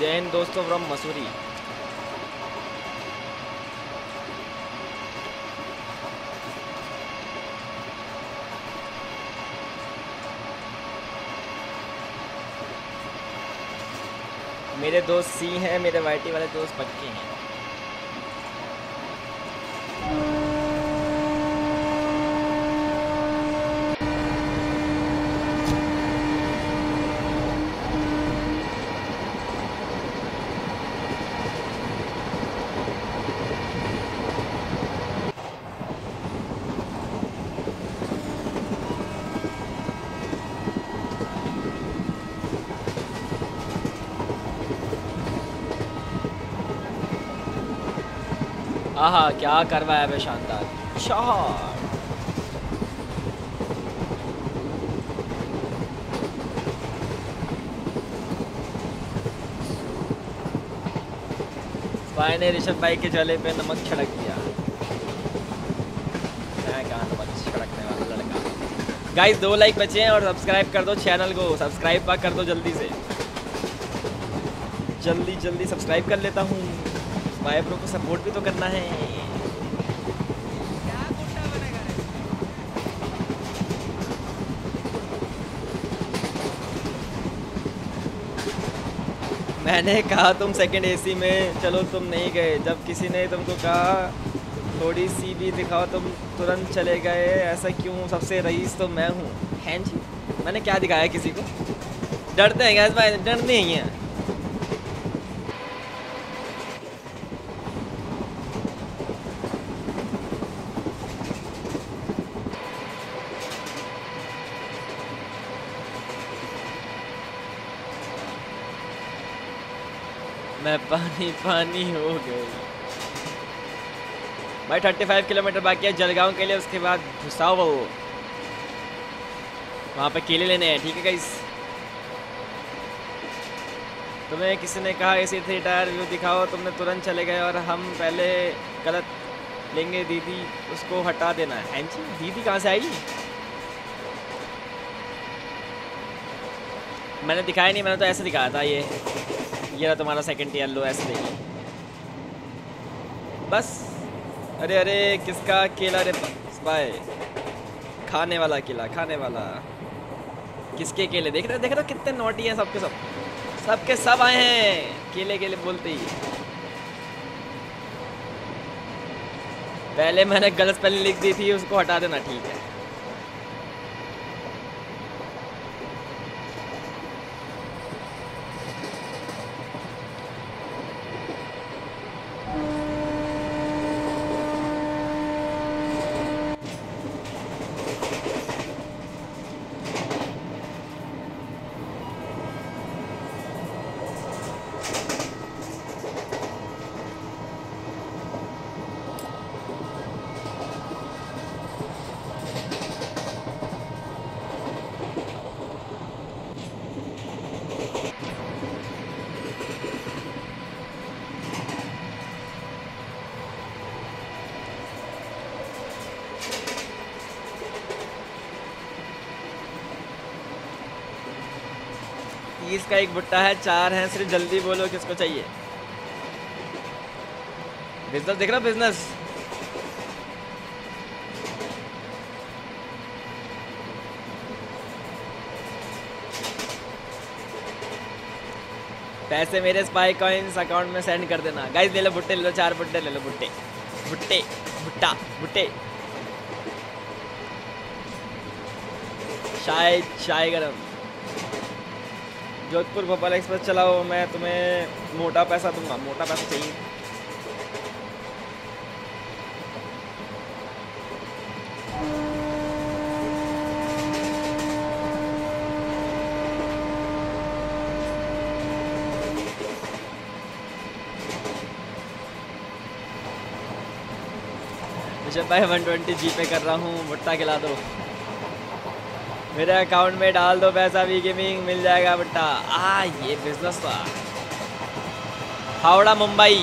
जैन दोस्तों फ्रॉम मसूरी। मेरे दोस्त सी हैं मेरे वाइटी वाले दोस्त पक्के हैं। आहा, क्या करवाया वे शानदार। भाई ने ऋषभ भाई के जले पे नमक छिड़क दिया। मैं कहाँ नमक वाला लड़का। गाइस दो लाइक बचे हैं और सब्सक्राइब कर दो चैनल को। सब्सक्राइब कर दो जल्दी से। जल्दी जल्दी सब्सक्राइब कर लेता हूँ। भाई ब्रो को सपोर्ट भी तो करना है। मैंने कहा तुम सेकंड एसी में, चलो तुम नहीं गए। जब किसी ने तुमको कहा, थोड़ी सी भी दिखाओ, तुम तुरंत चले गए। ऐसा क्यों? सबसे रईस तो मैं हूँ। हैं जी? मैंने क्या दिखाया किसी को? डरते हैं गैस भाई डरते ही हैं मैं पानी पानी हो गई भाई थर्टी फाइव किलोमीटर बाकी है जलगांव के लिए, उसके बाद घुसाओ वो वहाँ पे केले लेने हैं, ठीक है गाइस तुम्हें किसी ने कहा इसी थ्री टायर व्यू दिखाओ, तुमने तुरंत चले गए और हम पहले गलत लेंगे, दीदी उसको हटा देना हैं। जी दीदी कहाँ से आई मैंने दिखाया नहीं, मैंने तो ऐसे दिखाया था ये। ये रहा तुम्हारा सेकंड टीयर लो ऐसे देखिए। बस, अरे अरे, किसका केला रे? बाय। खाने वाला केला, खाने वाला। किसके केले? देख रहे देख रहे हो कितने नोटी हैं सबके सब। सबके सब आए हैं, केले केले बोलते ही। पहले मैंने गलत स्पेलिंग लिख दी थी, उसको हटा देना, ठीक है। तीस का एक भुट्टा है, चार हैं, सिर्फ़ जल्दी बोलो किसको चाहिए। बिज़नेस देख रहा बिज़नेस पैसे मेरे स्पाई कॉइन्स अकाउंट में सेंड कर देना। गाइस ले लो भुट्टे, ले लो चार भुट्टे, ले लो भुट्टे। भुट्टे, भुट्टा, भुट्टे। चाय चाय गरम। जोधपुर भोपाल एक्सप्रेस चलाओ, मैं तुम्हें मोटा पैसा दूँगा, मोटा पैसा चाहिए। ऋषभ भाई वन ट्वेंटी जी पे कर रहा हूँ, भुट्टा खिला दो। मेरे अकाउंट में डाल दो पैसा भी गेमिंग मिल जाएगा बट्टा। आ, ये बिज़नेस था। हावड़ा, मुंबई।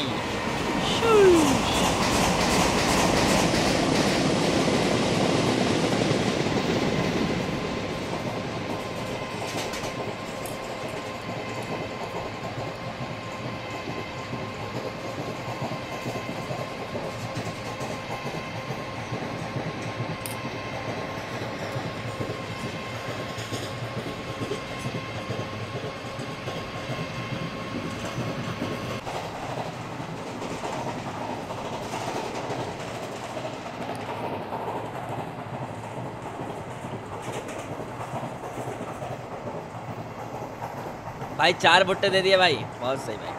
भाई चार भुट्टे दे दिए भाई। बहुत सही भाई।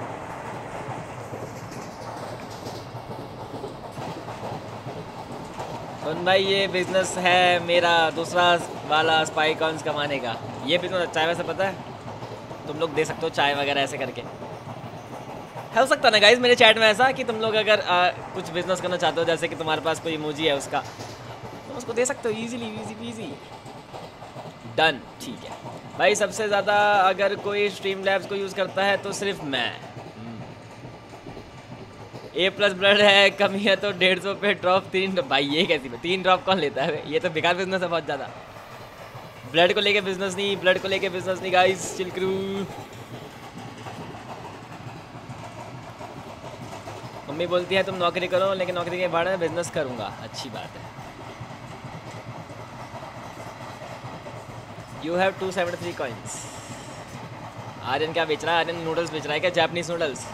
सुन भाई ये बिज़नेस है मेरा दूसरा वाला स्पाई कॉइन्स कमाने का। ये बिज़नेस अच्छा है वैसे पता है? तुम लोग दे सकते हो चाय वगैरह ऐसे करके। हो सकता ना गाइज़ मेरे चैट में ऐसा कि तुम लोग अगर आ, कुछ बिज़नेस करना चाहते हो जैसे कि तुम्हारे पास कोई इमोजी है उसका तुम उसको दे सकते हो इजीली इजी इजी डन ठीक है। भाई, सबसे ज़्यादा अगर कोई स्ट्रीम लैब्स को यूज़ करता है तो सिर्फ़ मैं। ए प्लस ब्लड है, कमी है तो डेढ़ सौ पे ड्रॉप तीन भाई, ये कैसी तीन ड्रॉप कौन लेता है? ये तो बेकार बिज़नेस है बहुत ज़्यादा। ब्लड को लेके बिज़नेस नहीं ब्लड को लेके बिज़नेस नहीं गाइस चिल करू मम्मी बोलती है, तुम नौकरी करो, लेकिन नौकरी के बाद में बिज़नेस करूँगा। अच्छी बात है। You have to seventy three coins Aryan क्या बेच रहा है? आर्यन नूडल्स बेच रहा है क्या? जापानीज नूडल्स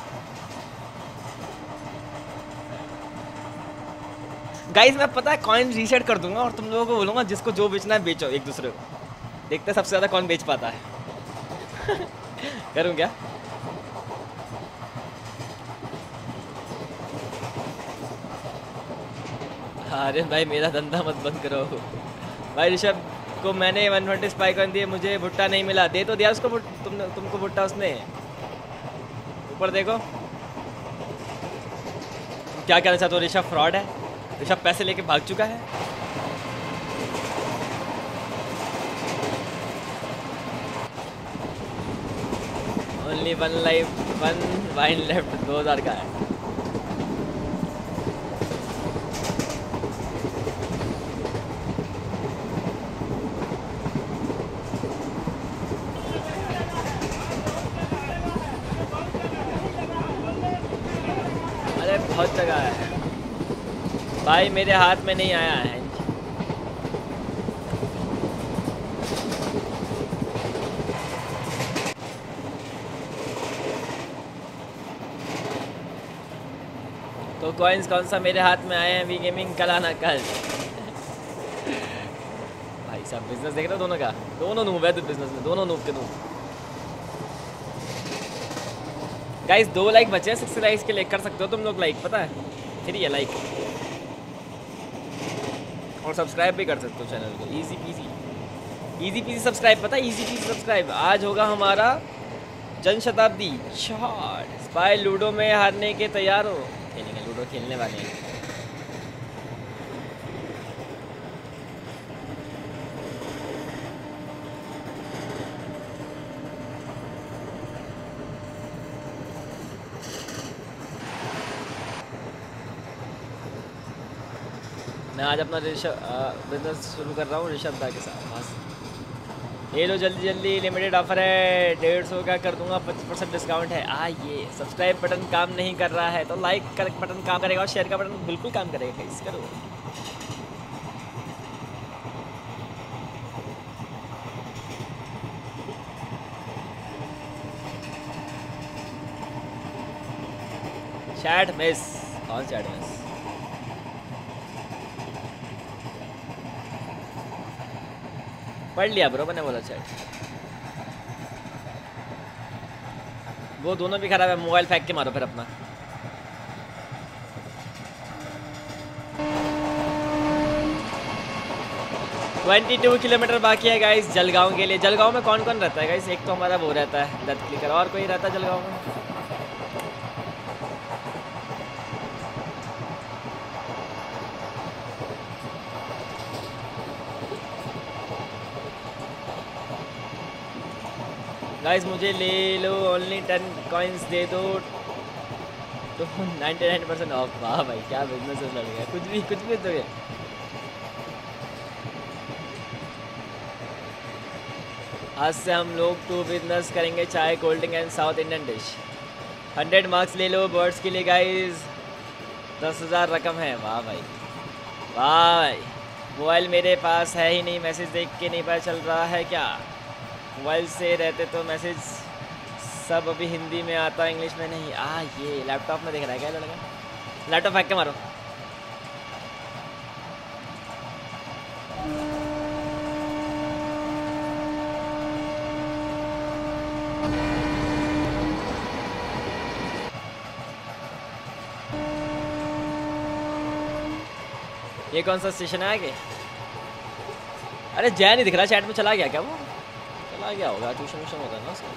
गाइस मैं पता है कॉइन रीसेट कर दूँगा और तुम लोगों को बोलूँगा जिसको जो बेचना है बेचो एक दूसरे को। देखते सबसे ज़्यादा कौन बेच पाता है। करूँ क्या? अरे भाई, मेरा धंधा मत बंद करो। भाई ऋषभ को मैंने वन ट्वेंटी स्पाइक कर दिए, मुझे भुट्टा नहीं मिला। दे तो दिया उसको तुमने, तुमको भुट्टा उसने। ऊपर देखो। क्या कहना चाहते हो, ऋषभ फ्रॉड है? ऋषभ पैसे लेके भाग चुका है। Only one life one wine left दो हज़ार का है अरे बहुत जगह है भाई, मेरे हाथ में नहीं आया है। तो कॉइन्स कौन सा मेरे हाथ में आए हैं? वी गेमिंग कल आना कल। भाई साहब बिज़नेस देख रहे हो दोनों का? दोनों नूब है तो बिज़नेस में। दोनों नूब के नूब गाइस दो लाइक बचे हैं सिक्स लाइक्स के लिए। कर सकते हो तुम लोग लाइक पता है? फ्री है लाइक और सब्सक्राइब भी कर सकते हो चैनल को। Easy peasy easy peasy subscribe पता इजी पीजी सब्सक्राइब आज होगा हमारा जन शताब्दी स्पाई लूडो में हारने के तैयार हो। खेलेंगे लूडो खेलने वाले हैं। मैं आज अपना बिज़नेस शुरू कर रहा हूँ ऋषभ दा के साथ, बस। ये लो जल्दी जल्दी लिमिटेड ऑफ़र है, डेढ़ सौ का कर दूँगा, पच्चीस परसेंट डिस्काउंट है। आइए सब्सक्राइब बटन काम नहीं कर रहा है तो लाइक कर बटन काम करेगा और शेयर का बटन बिल्कुल काम करेगा इस करो। चैट मिस कौन चैट मिस पढ़ लिया ब्रो, मैंने बोला चैट वो दोनों भी खराब है, मोबाइल फेंक के मारो फिर अपना। ट्वेंटी टू किलोमीटर बाकी है गाइस जलगांव के लिए। जलगांव में कौन कौन रहता है गाइस एक तो हमारा वो रहता है, दत्त क्लिकर, और कोई रहता है जलगांव में? गाइस मुझे ले लो ओनली टेन कॉइन्स दे दो। तो नाइन्टी नाइन परसेंट ऑफ़ वाह भाई, क्या बिज़नेस लड़ गया कुछ भी कुछ भी दोगे आज से हम लोग टू बिज़नेस करेंगे, चाय cold drink and South Indian dish hundred marks ले लो बर्ड्स के लिए गाइस दस हज़ार रकम है। वाह भाई। वाह भाई। मोबाइल मेरे पास है ही नहीं मैसेज देख के नहीं पता चल रहा है क्या? मोबाइल से रहते तो मैसेज सब अभी हिंदी में आता, इंग्लिश में नहीं। आ, ये लैपटॉप में देख रहा है क्या लड़का? लैपटॉप फेंक के मारो। ये कौन सा स्टेशन है आगे? अरे जय नहीं दिख रहा चैट में चला गया क्या वो? चला गया होगा ट्यूशन व्यूशन होता है ना उसका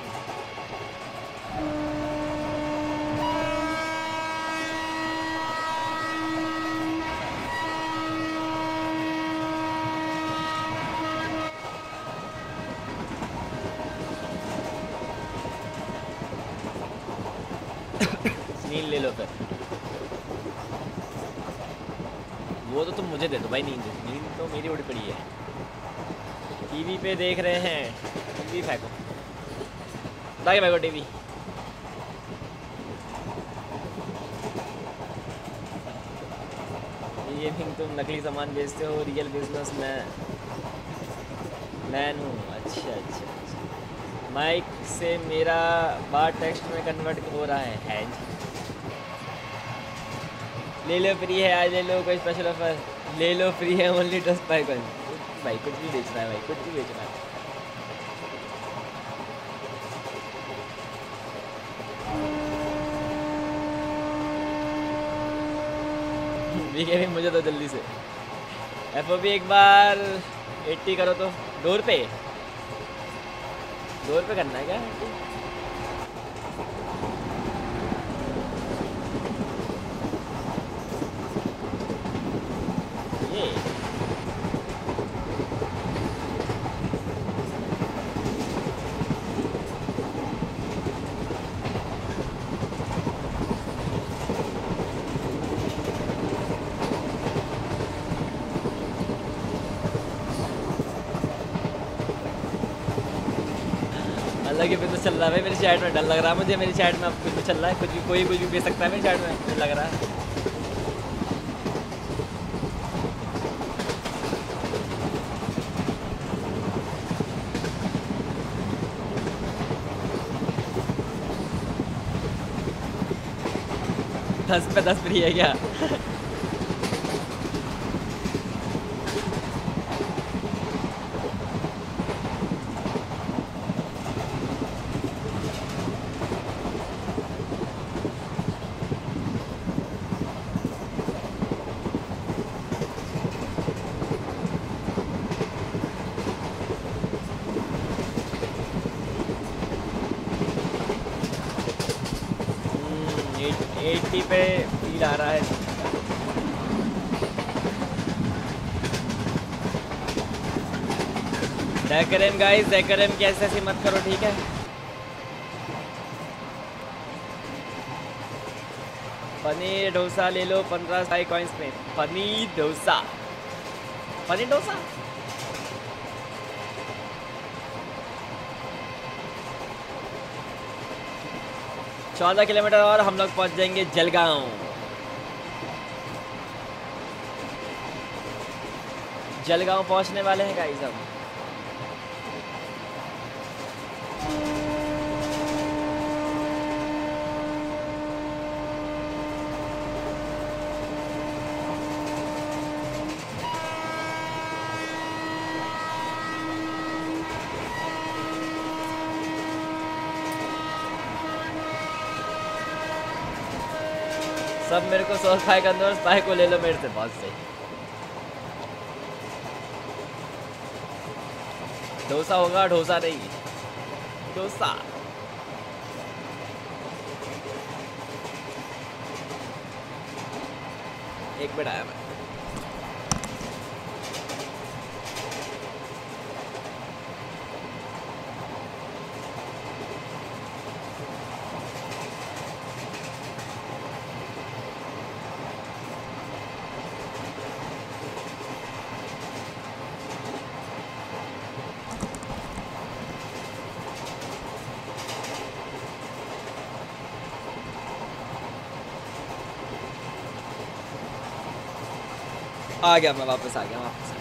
नींद ले लो फिर वो तो तुम मुझे दे दो भाई नींद नींद तो मेरी उड़ी पड़ी है टीवी पे देख रहे हैं टीवी फेंको लागे फेंको टीवी। ये थिंक तुम नकली सामान बेचते हो रियल बिज़नेस में मैन हूँ। अच्छा अच्छा अच्छा। माइक से मेरा बात टेक्स्ट में कन्वर्ट हो रहा है। है ले लो फ्री है, आज ले लो, कोई स्पेशल ऑफ़र ले लो फ्री है ओनली दस बाई भाई, कुछ भी बेचना है, भाई, कुछ भी बेचना है। बीके भी मुझे तो जल्दी से। एफ़ भी एक बार 80 करो तो। डोर पे? डोर पे करना है क्या ये अलग ही तो चल रहा है मेरी चैट में डर लग रहा है। मुझे मेरी चैट में अब कुछ भी चल रहा है, कुछ भी, कोई कुछ भी भेज सकता है मेरी चैट में मुझे लग रहा है। दस पे दस फ्री है क्या एट्टी पे फील आ रहा है। डेकरम गाइस डेकरम की ऐसे ऐसे मत करो, ठीक है? पनीर डोसा ले लो, पंद्रह साई कॉइन्स में। पनीर डोसा। पनीर डोसा? चौदह किलोमीटर और हम लोग पहुँच जाएँगे जलगांव। जलगांव पहुँचने वाले हैं गाइस हम सब मेरे को सौ स्पाई कर दो और स्पाई को ले लो मेरे से बहुत सही। डोसा होगा, डोसा नहीं। डोसा। एक मिनट आया मैं। आ गया मैं वापस, आ गया, वापस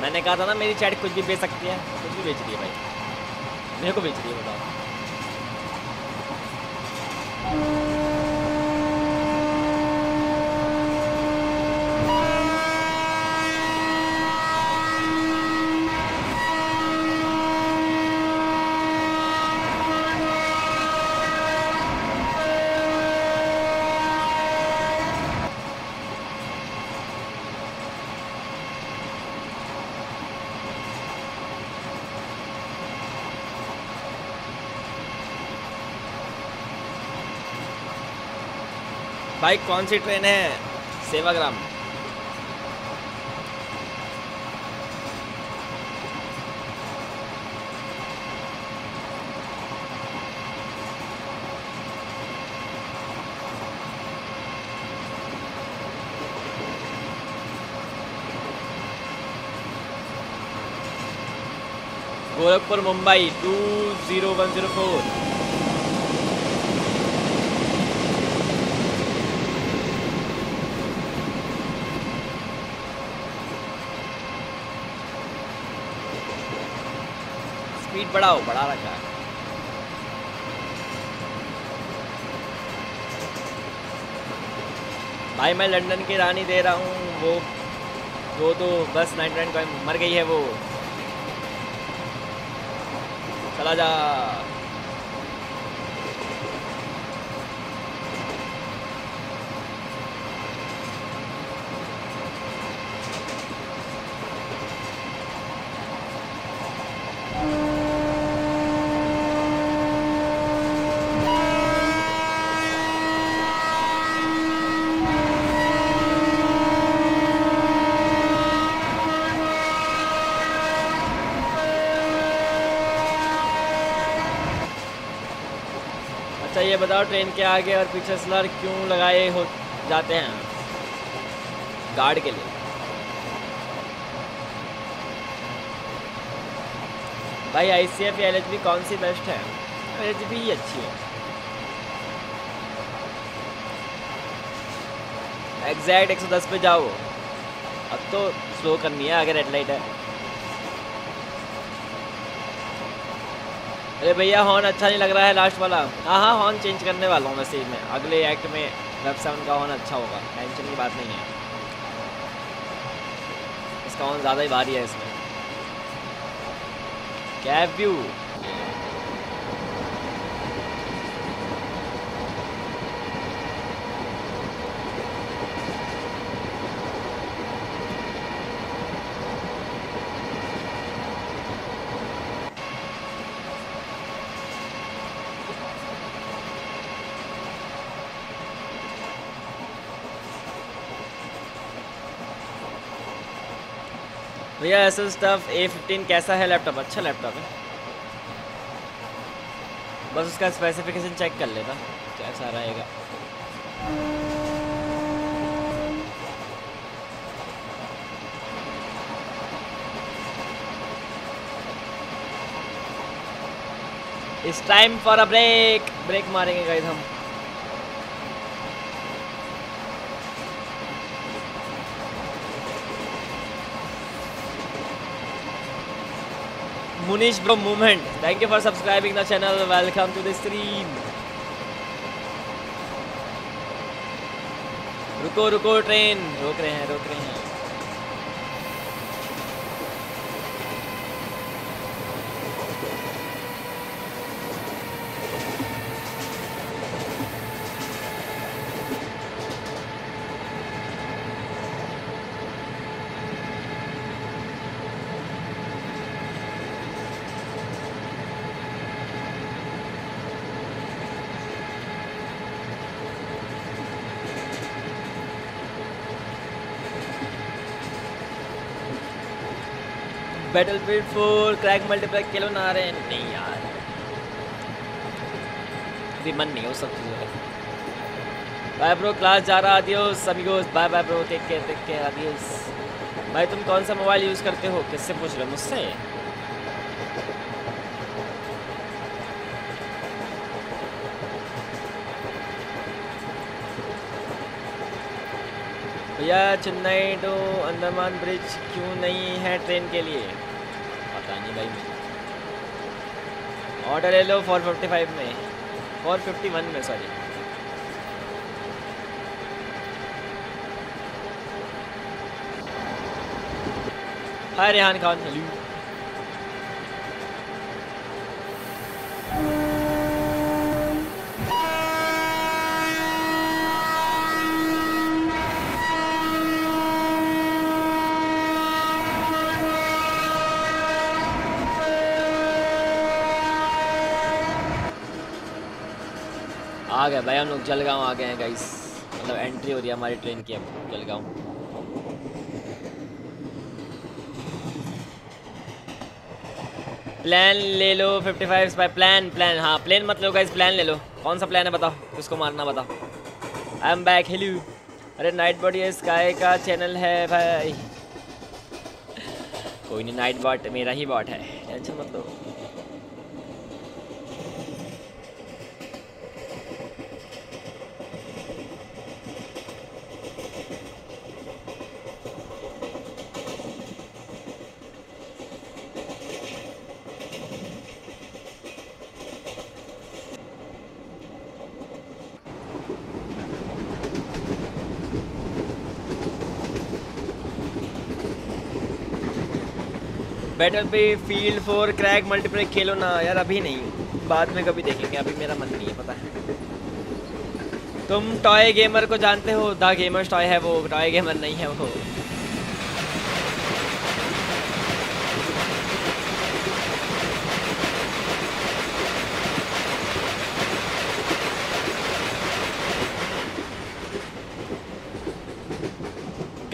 मैंने कहा था ना, मेरी चैट कुछ भी बेच सकती है। कुछ भी बेच रही है भाई। मेरे को बेच रही है बताओ भाई कौन सी ट्रेन है? Sevagram. Gorakhpur Mumbai two zero one zero four बढ़ाओ बढ़ा रखा है। भाई, मैं लंदन की रानी दे रहा हूँ, वो वो तो बस नाइन नाइन मर गई है वो। चला जा। अच्छा ये बताओ ट्रेन के आगे और पीछे स्लर क्यों लगाए हो जाते हैं? गार्ड के लिए। भाई I C F L H B कौन सी बेस्ट है? एल एच बी ही अच्छी है। एग्जैक्ट 110 पे जाओ। अब तो स्लो करनी है अगर रेड लाइट है। अरे भैया हॉर्न अच्छा नहीं लग रहा है लास्ट वाला। हाँ हाँ हॉर्न चेंज करने वाला हूँ ही में। अगले एक्ट में वेब सेवन का हॉर्न अच्छा होगा। टेंशन की बात नहीं है। इसका हॉर्न ज़्यादा ही भारी है इसमें। कैब व्यू भैया ऐसा स्टफ़ ए फिफ्टीन कैसा है लैपटॉप अच्छा लैपटॉप है। बस उसका स्पेसिफिकेशन चेक कर लेना कैसा रहेगा। It's time for a break break मारेंगे गाइस हम। Munish bro movement thank you for subscribing the channel welcome to the stream रुको रुको ट्रेन रोक रहे हैं, रोक रहे हैं। बैटलफील्ड फोर क्रैक मल्टीप्लेक खेलो ना रहे नहीं यार। अभी मन नहीं है सब चीज़ों का बाय ब्रो क्लास जा रहा आदियोस amigos bye bye bro take care take care adios भाई, तुम कौन सा मोबाइल यूज़ करते हो? किससे पूछ रहे हो मुझसे? भैया, चेन्नई टू अंडमान ब्रिज क्यों नहीं है ट्रेन के लिए? भाई। ऑर्डर ले लो 455 में। 451 में sorry hi Rehan Khan. Hello भाई, हम लोग जलगांव आ गए हैं गाइस मतलब एंट्री हो रही है हमारी ट्रेन की अब, जलगांव. प्लान ले लो 55 स्पाई प्लान प्लान हाँ प्लान मत लो गाइस प्लान ले लो. कौन सा प्लान है बताओ? किसको मारना बताओ. आई एम बैक हेलो अरे नाइट बॉट ये स्काई का चैनल है भाई. कोई नहीं नाइट बॉट मेरा ही बॉट है टेंशन मत लो बैटल पे फ़ील्ड फोर क्रैक मल्टीप्ले खेलो ना, यार अभी नहीं। बाद में कभी देखेंगे, अभी मेरा मन नहीं है, पता है। तुम टॉय गेमर को जानते हो? द गेमर्स टॉय है वो टॉय गेमर नहीं है वो।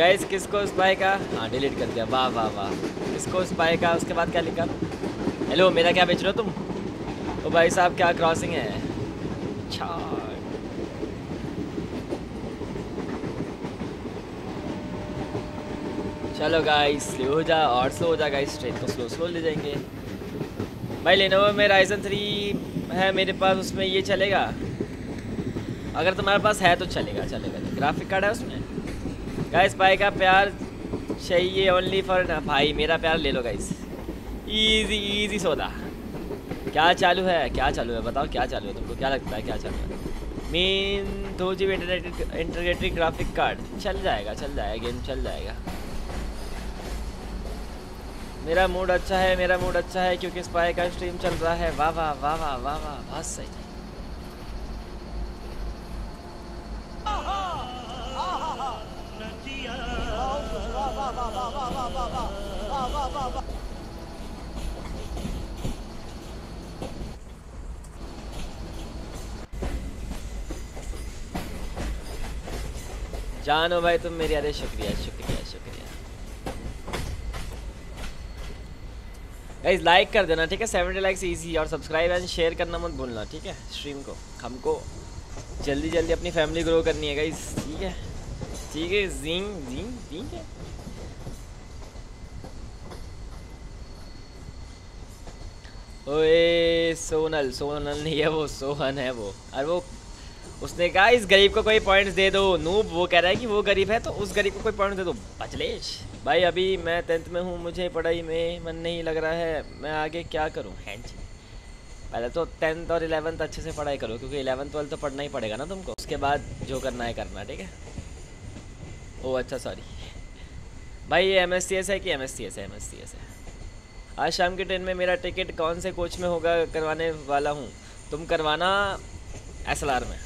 गैस किसको स्पाई का? हाँ डिलीट कर दिया। वाह वाह वाह। किसको स्पाई का? उसके बाद क्या लिखा? हेलो मेरा क्या बेच रहे हो तुम? तो भाई साहब, क्या क्रॉसिंग है? छाट चलो गाइस स्लो हो जा और स्लो हो जा गाइस ट्रेन को स्लो स्लो ले जाएँगे। भाई लेनोवो में राइजन थ्री है मेरे पास, उसमें ये चलेगा। अगर तुम्हारे पास है तो चलेगा चलेगा। ग्राफिक कार्ड है उसमें। गाइस भाई का प्यार चाहिए ओनली फॉर भाई, मेरा प्यार ले लो गाइस इजी इजी सौदा क्या चालू है? क्या चालू है? बताओ, क्या चालू है तुमको? क्या लगता है, क्या चालू है? मेन दो G B integrated graphic card चल जाएगा चल जाएगा गेम चल जाएगा. मेरा मूड अच्छा है, मेरा मूड अच्छा है, क्योंकि स्पाई का स्ट्रीम चल रहा है. वाह वाह वाह वाह वाह वाह बहुत सही. जानो भाई तुम मेरी, अरे शुक्रिया शुक्रिया शुक्रिया। गाइस लाइक कर देना, ठीक है? सेवेंटी लाइक्स इजी और सब्सक्राइब एंड शेयर करना मत भूलना, ठीक है? स्ट्रीम को, हमको जल्दी जल्दी अपनी फैमिली ग्रो करनी है गाइस ठीक है? ठीक है जिंग जिंग ठीक है। ओए, सोनल सोनल नहीं है वो, सोहन है वो। और वो उसने कहा, इस गरीब को कोई पॉइंट्स दे दो। नूब वो कह रहा है कि वो गरीब है तो उस गरीब को कोई पॉइंट दे दो। बचलेश भाई अभी मैं टेंथ में हूँ, मुझे पढ़ाई में मन नहीं लग रहा है, मैं आगे क्या करूँ? हैं जी। पहले तो टेंथ और इलेवंथ अच्छे से पढ़ाई करो, क्योंकि इलेवंथ ट्वेल्थ तो पढ़ना ही पड़ेगा ना तुमको। उसके बाद जो करना है करना, ठीक है? ओ अच्छा सॉरी भाई ये एम है कि एम एस है? एम है। आज शाम की ट्रेन में मेरा टिकट कौन से कोच में होगा करवाने वाला हूँ? तुम करवाना एसएलआर में।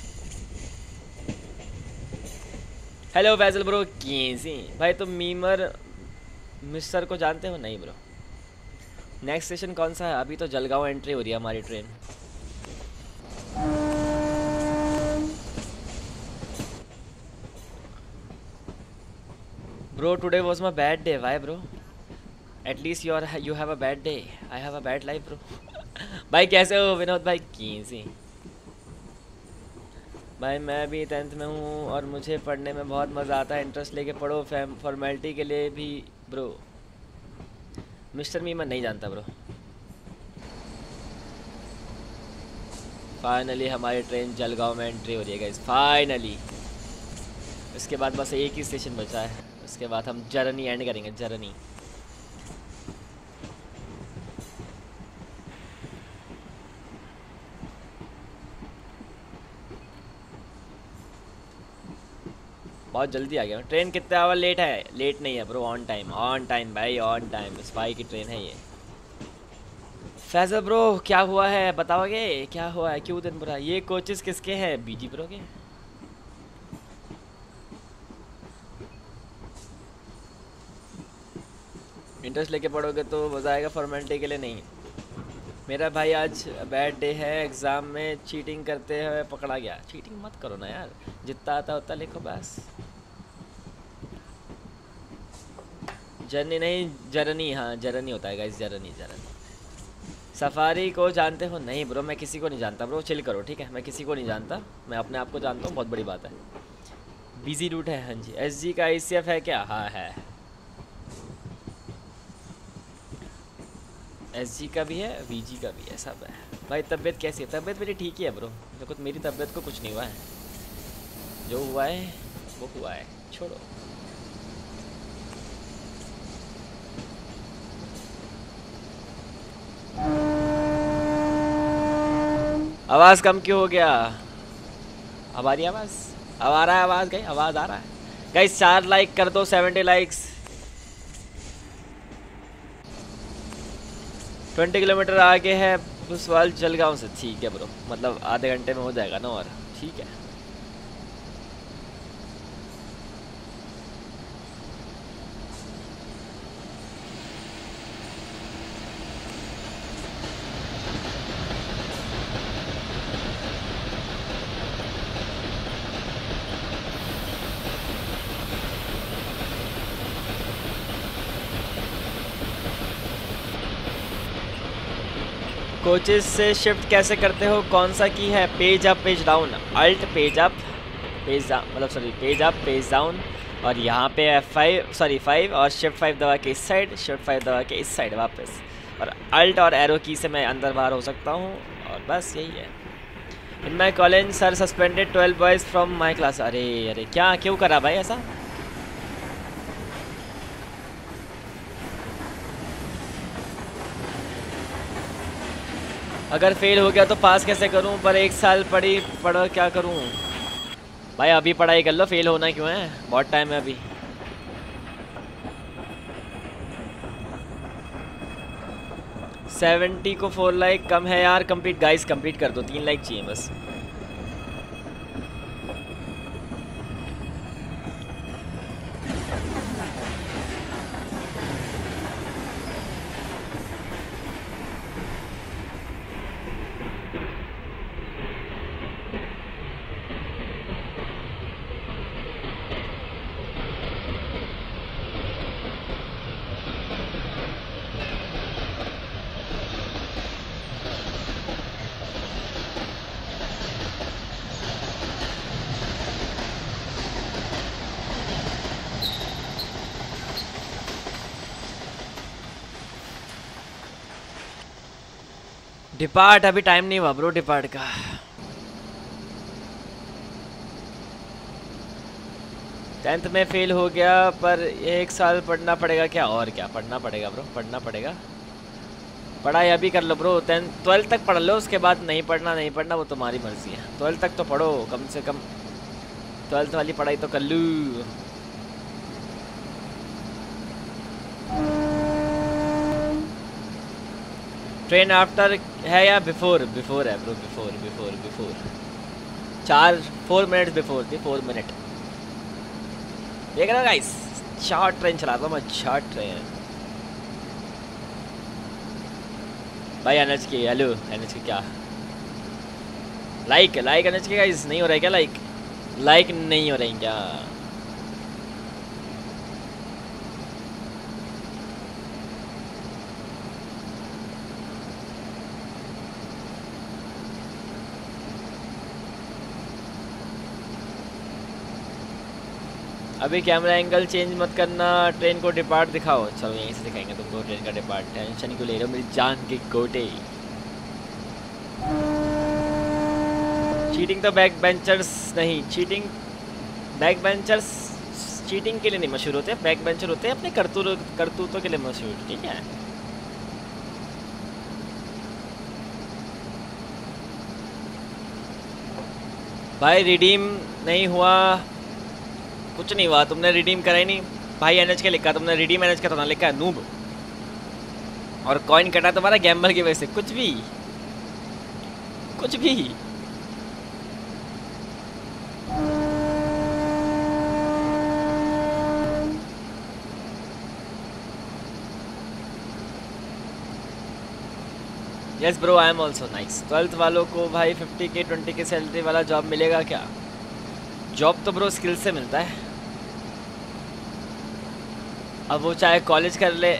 हेलो फैजल ब्रो कैसी भाई, तुम मीमर मिस्टर को जानते हो? नहीं ब्रो नेक्स्ट स्टेशन कौन सा है? अभी तो जलगांव एंट्री हो रही है हमारी train bro today was my bad day why bro at least you are you have a bad day I have a bad life bro भाई, कैसे हो विनोद भाई? कैसी भाई मैं भी टेंथ में हूँ और मुझे पढ़ने में बहुत मज़ा आता है। इंटरेस्ट लेके पढ़ो फॉर्मेलिटी के लिए भी, ब्रो। मिस्टर मी मैं नहीं जानता, ब्रो। फाइनली हमारी ट्रेन जलगांव में एंट्री हो रही है गाइस फाइनली इसके बाद बस एक ही स्टेशन बचा है। उसके बाद हम जर्नी एंड करेंगे, जर्नी। बहुत जल्दी आ गया। ट्रेन कितने आवर लेट है? लेट नहीं है bro on time on time भाई ऑन टाइम स्पाई की ट्रेन है ये। फैजल ब्रो क्या हुआ है? बताओगे? क्या हुआ है? क्यों दिन बुरा? ये कोचेस किसके हैं? बीजी ब्रो के? इंटरेस्ट लेके पढ़ोगे तो मज़ा आएगा फॉर्मेलिटी के लिए नहीं। मेरा भाई आज बैड डे है एग्ज़ाम में चीटिंग करते हुए पकड़ा गया। चीटिंग मत करो ना यार। जितना आता उतना लिखो बस। जर्नी नहीं, जर्नी हाँ जर्नी होता है गाइस जर्नी जर्नी। सफारी को जानते हो? नहीं ब्रो मैं किसी को नहीं जानता ब्रो चिल करो, ठीक है? मैं किसी को नहीं जानता, मैं अपने आप को जानता हूँ, बहुत बड़ी बात है। बिज़ी रूट है हाँ जी। एस का आई है क्या? हाँ है। एस जी का भी है वी जी का भी है, सब है। भाई, तबीयत कैसी है? तबीयत मेरी ठीक ही है ब्रो देखो, मेरी तबीयत को कुछ नहीं हुआ है। जो हुआ है, वो हुआ है। छोड़ो। आवाज़ कम क्यों हो गया? अब आ रही आवाज़? अब आ रहा है आवाज़ गई आवाज़ आ रहा है। गई चार लाइक कर दो सेवेंटी लाइक्स ट्वेंटी किलोमीटर आगे है बुसवाल जलगांव से। ठीक है ब्रो मतलब आधे घंटे में हो जाएगा ना और। ठीक है। कोचेस से शिफ्ट कैसे करते हो? कौन सा की है? Page up page down alt page up page मतलब sorry page up page down और यहाँ पे है फाइव सॉरी फाइव और शिफ्ट फाइव दबा के इस साइड शिफ्ट फाइव दबा के इस साइड वापस. और अल्ट और एरो की से मैं अंदर बाहर हो सकता हूँ और बस यही है. In my college sir suspended twelve boys from my class अरे अरे, क्या, क्यों करा भाई ऐसा? अगर फेल हो गया तो पास कैसे करूँ? पर एक साल पढ़ी, पढ़ा क्या करूँ? भाई, अभी पढ़ाई कर लो फेल होना क्यों है? बहुत टाइम है अभी। सेवेंटी को फोर लाइक कम है यार कंप्लीट गाइस कंप्लीट कर दो, तीन लाइक चाहिए बस। डिपार्ट अभी टाइम नहीं हुआ ब्रो डिपार्ट का। टेंथ में फेल हो गया, पर एक साल पढ़ना पड़ेगा क्या? और क्या? पढ़ना पड़ेगा ब्रो पढ़ना पड़ेगा। पढ़ाई अभी कर लो ब्रो टेंथ ट्वेल्थ तक पढ़ लो, उसके बाद नहीं पढ़ना नहीं पढ़ना, वो तुम्हारी मर्ज़ी है। ट्वेल्थ तक तो पढ़ो, कम से कम ट्वेल्थ वाली पढ़ाई तो कर लूँ। ट्रेन आफ्टर है या बिफोर बिफोर है ब्रो बिफोर बिफोर बिफोर चार फोर मिनट बिफोर थी फोर मिनट देख रहे गाइस शॉर्ट ट्रेन चलाता हूँ मैं शॉर्ट ट्रेन भाई एनएच के हेलो एनएच के क्या? लाइक लाइक एनएच के गाइस नहीं हो रहा है क्या लाइक लाइक नहीं हो रही क्या? अभी कैमरा एंगल चेंज मत करना ट्रेन को डिपार्ट दिखाओ। चलो, यहीं से दिखाएँगे तुमको ट्रेन का डिपार्ट टेंशन क्यों ले रहे हो मेरी जान के गोटे? चीटिंग तो बैक बेंचर्स नहीं। चीटिंग बैक बेंचर्स चीटिंग के लिए नहीं मशहूर होते। बैक बेंचर होते हैं अपने करतूत, करतूतों के लिए मशहूर, ठीक है? भाई रिडीम नहीं हुआ। कुछ नहीं हुआ, तुमने रिडीम करा ही नहीं। भाई एनएच के लिखा, तुमने रिडीम एनएच का तो ना, लिखा नूब और कॉइन कटा तुम्हारा गैम्बल की वजह से, कुछ भी। कुछ भी। Yes bro I am also nice twelfth वालों को भाई फिफ्टी के ट्वेंटी के सैलरी वाला जॉब मिलेगा क्या? जॉब तो ब्रो स्किल से मिलता है। अब वो चाहे कॉलेज कर ले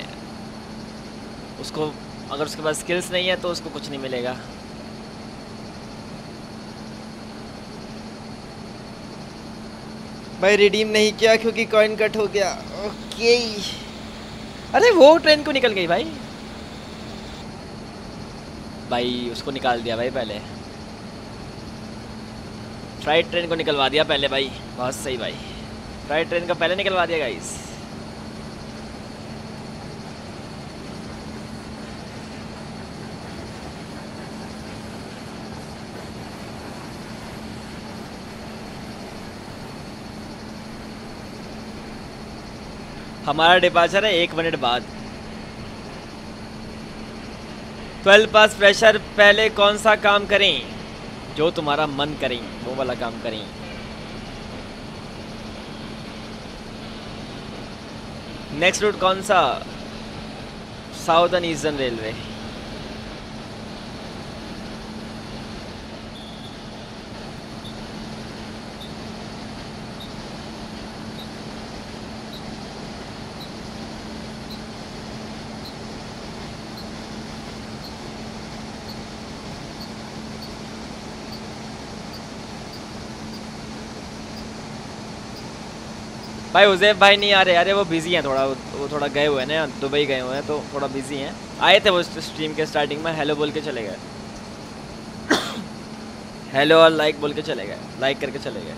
उसको अगर उसके पास स्किल्स नहीं है तो उसको कुछ नहीं मिलेगा। भाई रिडीम नहीं किया क्योंकि कॉइन कट हो गया। ओके अरे वो ट्रेन को निकल गई भाई। भाई उसको निकाल दिया भाई पहले। फ्राइट ट्रेन को निकलवा दिया पहले भाई। बहुत सही भाई। फ्राइट ट्रेन को पहले निकलवा दिया गाइस हमारा डिपार्चर है, एक मिनट बाद। ट्वेल्व पास प्रेशर पहले कौन सा काम करें? जो तुम्हारा मन करें, वो वाला काम करें। नेक्स्ट रूट कौन सा? साउदर्न ईस्टर्न रेलवे भाई उजैब भाई नहीं आ रहे, अरे वो बिज़ी हैं थोड़ा, वो थोड़ा गए हुए हैं ना दुबई गए हुए हैं तो थोड़ा बिज़ी हैं। आए थे वो स्ट्रीम के स्टार्टिंग में हेलो बोल के चले गए। हेलो और लाइक बोल के चले गए लाइक करके चले गए।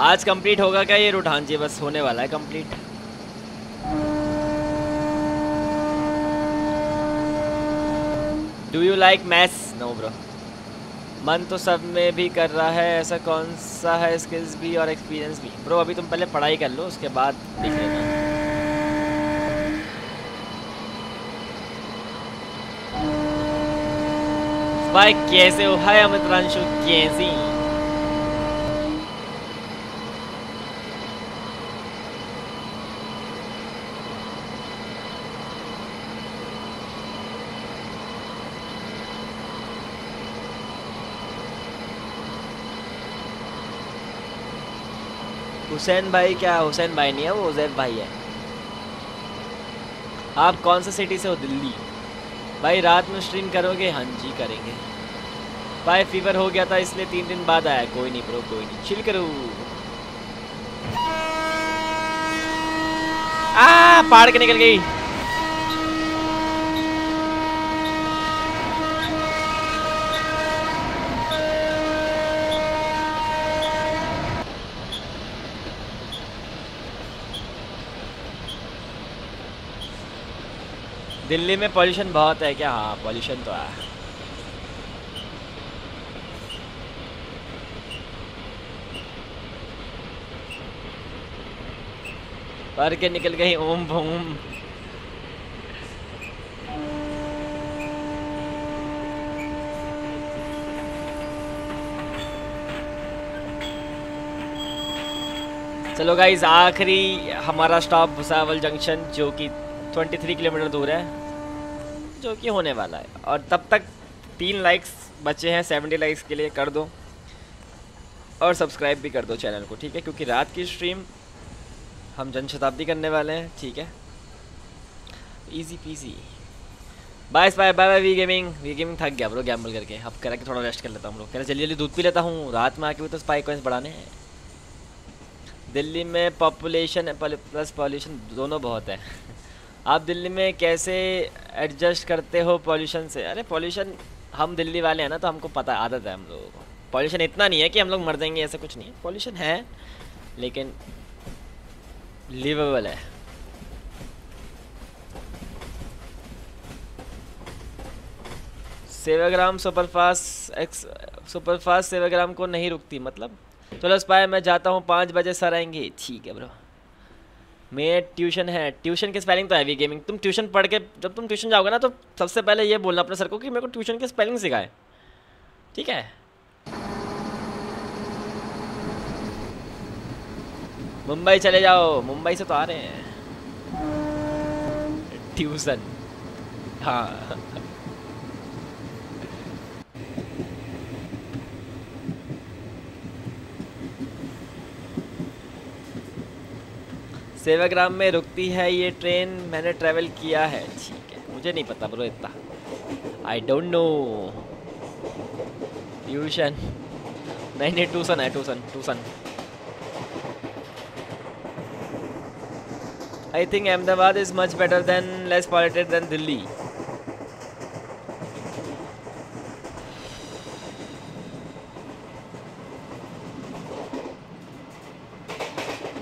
आज कंप्लीट होगा क्या? ये रूट हाँ जी, बस होने वाला है complete do you like maths no bro मन तो सब में भी कर रहा है, ऐसा कौन सा है स्किल्स भी और एक्सपीरियंस भी? ब्रो अभी तुम पहले पढ़ाई कर लो, उसके बाद देख लेना। भाई, कैसे हो? हाय, अमित रांशु कैसी हुसैन भाई क्या? हुसैन भाई नहीं है, वो उजैब भाई है। आप कौन सा सिटी से हो? दिल्ली। भाई, रात में स्ट्रीम करोगे? हाँ जी, करेंगे। भाई फीवर हो गया था, इसलिए तीन दिन बाद आया। कोई नहीं ब्रो कोई नहीं। चिल करो। आ, पहाड़ के निकल गई। दिल्ली में पॉल्यूशन बहुत है क्या? हाँ पॉल्यूशन तो है। पर के निकल गई ओम भूम चलो गाइज़ आखिरी हमारा स्टॉप भुसावल जंक्शन जो कि 23 किलोमीटर दूर है। जो कि होने वाला है। और तब तक तीन लाइक्स बचे हैं 70 लाइक्स के लिए कर दो। और सब्सक्राइब भी कर दो चैनल को, ठीक है? क्योंकि रात की स्ट्रीम हम जन शताब्दी करने वाले हैं, ठीक है? Easy peasy bye bye bye bye V gaming V gaming थक गया ब्रो गैम्बल करके। अब कह के थोड़ा रेस्ट कर लेता हूँ लोग कह रहे जल्दी जल्दी दूध पी लेता हूँ। रात में आके भी तो स्पाइक कॉइंस बढ़ाने हैं। दिल्ली में पॉपुलेशन प्लस पॉल्यूशन दोनों बहुत है। आप दिल्ली में कैसे एडजस्ट करते हो पॉल्यूशन से? अरे पॉल्यूशन हम दिल्ली वाले हैं ना तो हमको पता आदत है हम लोगों को। पॉल्यूशन इतना नहीं है कि हम लोग मर जाएँगे, ऐसा कुछ नहीं है। पॉल्यूशन है, लेकिन लिवेबल है। Sevagram superfast ex, superfast Sevagram को नहीं रुकती मतलब? चलो स्पाई मैं जाता हूँ, पाँच बजे सर आएँगे। ठीक है ब्रो मैं ट्यूशन है। ट्यूशन की स्पेलिंग तो हैवी गेमिंग तुम ट्यूशन पढ़ के, जब तुम ट्यूशन जाओगे ना तो सबसे पहले ये बोलना अपने सर को कि मेरे को ट्यूशन की स्पेलिंग सिखाए। ठीक है? मुंबई चले जाओ। मुंबई से तो आ रहे हैं। ट्यूशन। हाँ। सेवाग्राम में रुकती है ये ट्रेन, मैंने ट्रैवल किया है। ठीक है, मुझे नहीं पता ब्रो इतना। आई डोंट नो ट्यूशन नहीं नहीं ट्यूशन है tuition tuition I think Ahmedabad is much better than less polluted than Delhi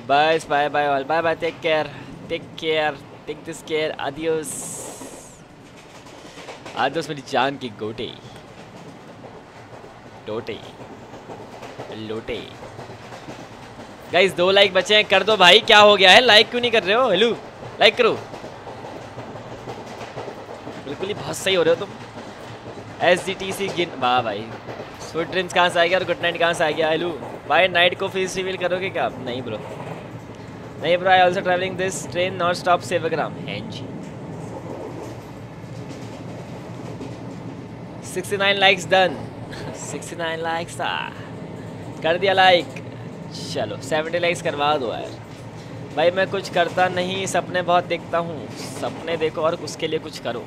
Bye, bye, bye, all. Bye, bye. Take care. Take care. Take this care. Adios. Adios मेरी जान की गोटे। टोटे। लोटे। Guys दो like बचे हैं। कर दो भाई क्या हो गया है? लाइक क्यों नहीं कर रहे हो? हेलो लाइक करो। बिल्कुल ही बहुत सही हो रहे हो तुम। एस जी टी सी गिन वाह भाई। स्वीट ड्रीम्स कहाँ से आ गया और गुड नाइट कहाँ से आ गया? हेलो भाई नाइट को फ़ीस रिवील करोगे क्या नहीं ब्रो नहीं bro I also travelling this train not stop Sevagram हैं जी 69 लाइक्स डन 69 लाइक्स कर दिया लाइक चलो 70 लाइक्स करवा दो यार भाई मैं कुछ करता नहीं सपने बहुत देखता हूँ सपने देखो और उसके लिए कुछ करो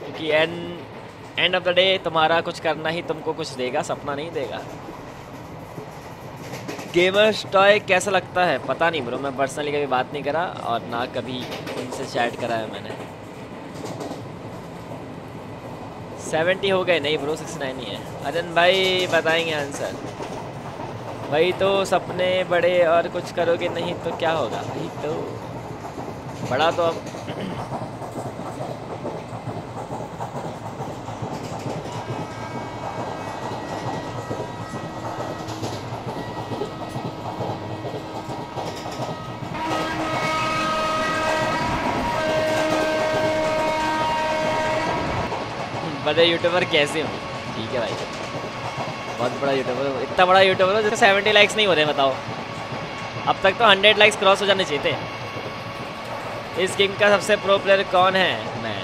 क्योंकि and and of the day तुम्हारा कुछ करना ही तुमको कुछ देगा सपना नहीं देगा गेमर्स टॉय कैसा लगता है? पता नहीं ब्रो, मैं पर्सनली कभी बात नहीं करा और ना कभी उनसे चैट करा है मैंने। सेवेंटी हो गए, नहीं ब्रो सिक्सटी नाइन ही है। अजन भाई, बताएँगे आंसर वही तो सपने बड़े और कुछ करोगे नहीं तो क्या होगा? वही तो। बड़ा तो अब बड़े यूट्यूबर कैसे हो। ठीक है भाई। बहुत बड़ा यूट्यूबर हो। इतना बड़ा यूट्यूबर हो जिसके सेवेंटी लाइक्स नहीं हो रहे, बताओ। अब तक तो हंड्रेड लाइक्स क्रॉस हो जाने चाहिए थे। इस गेम का सबसे प्रो प्लेयर कौन है? मैं।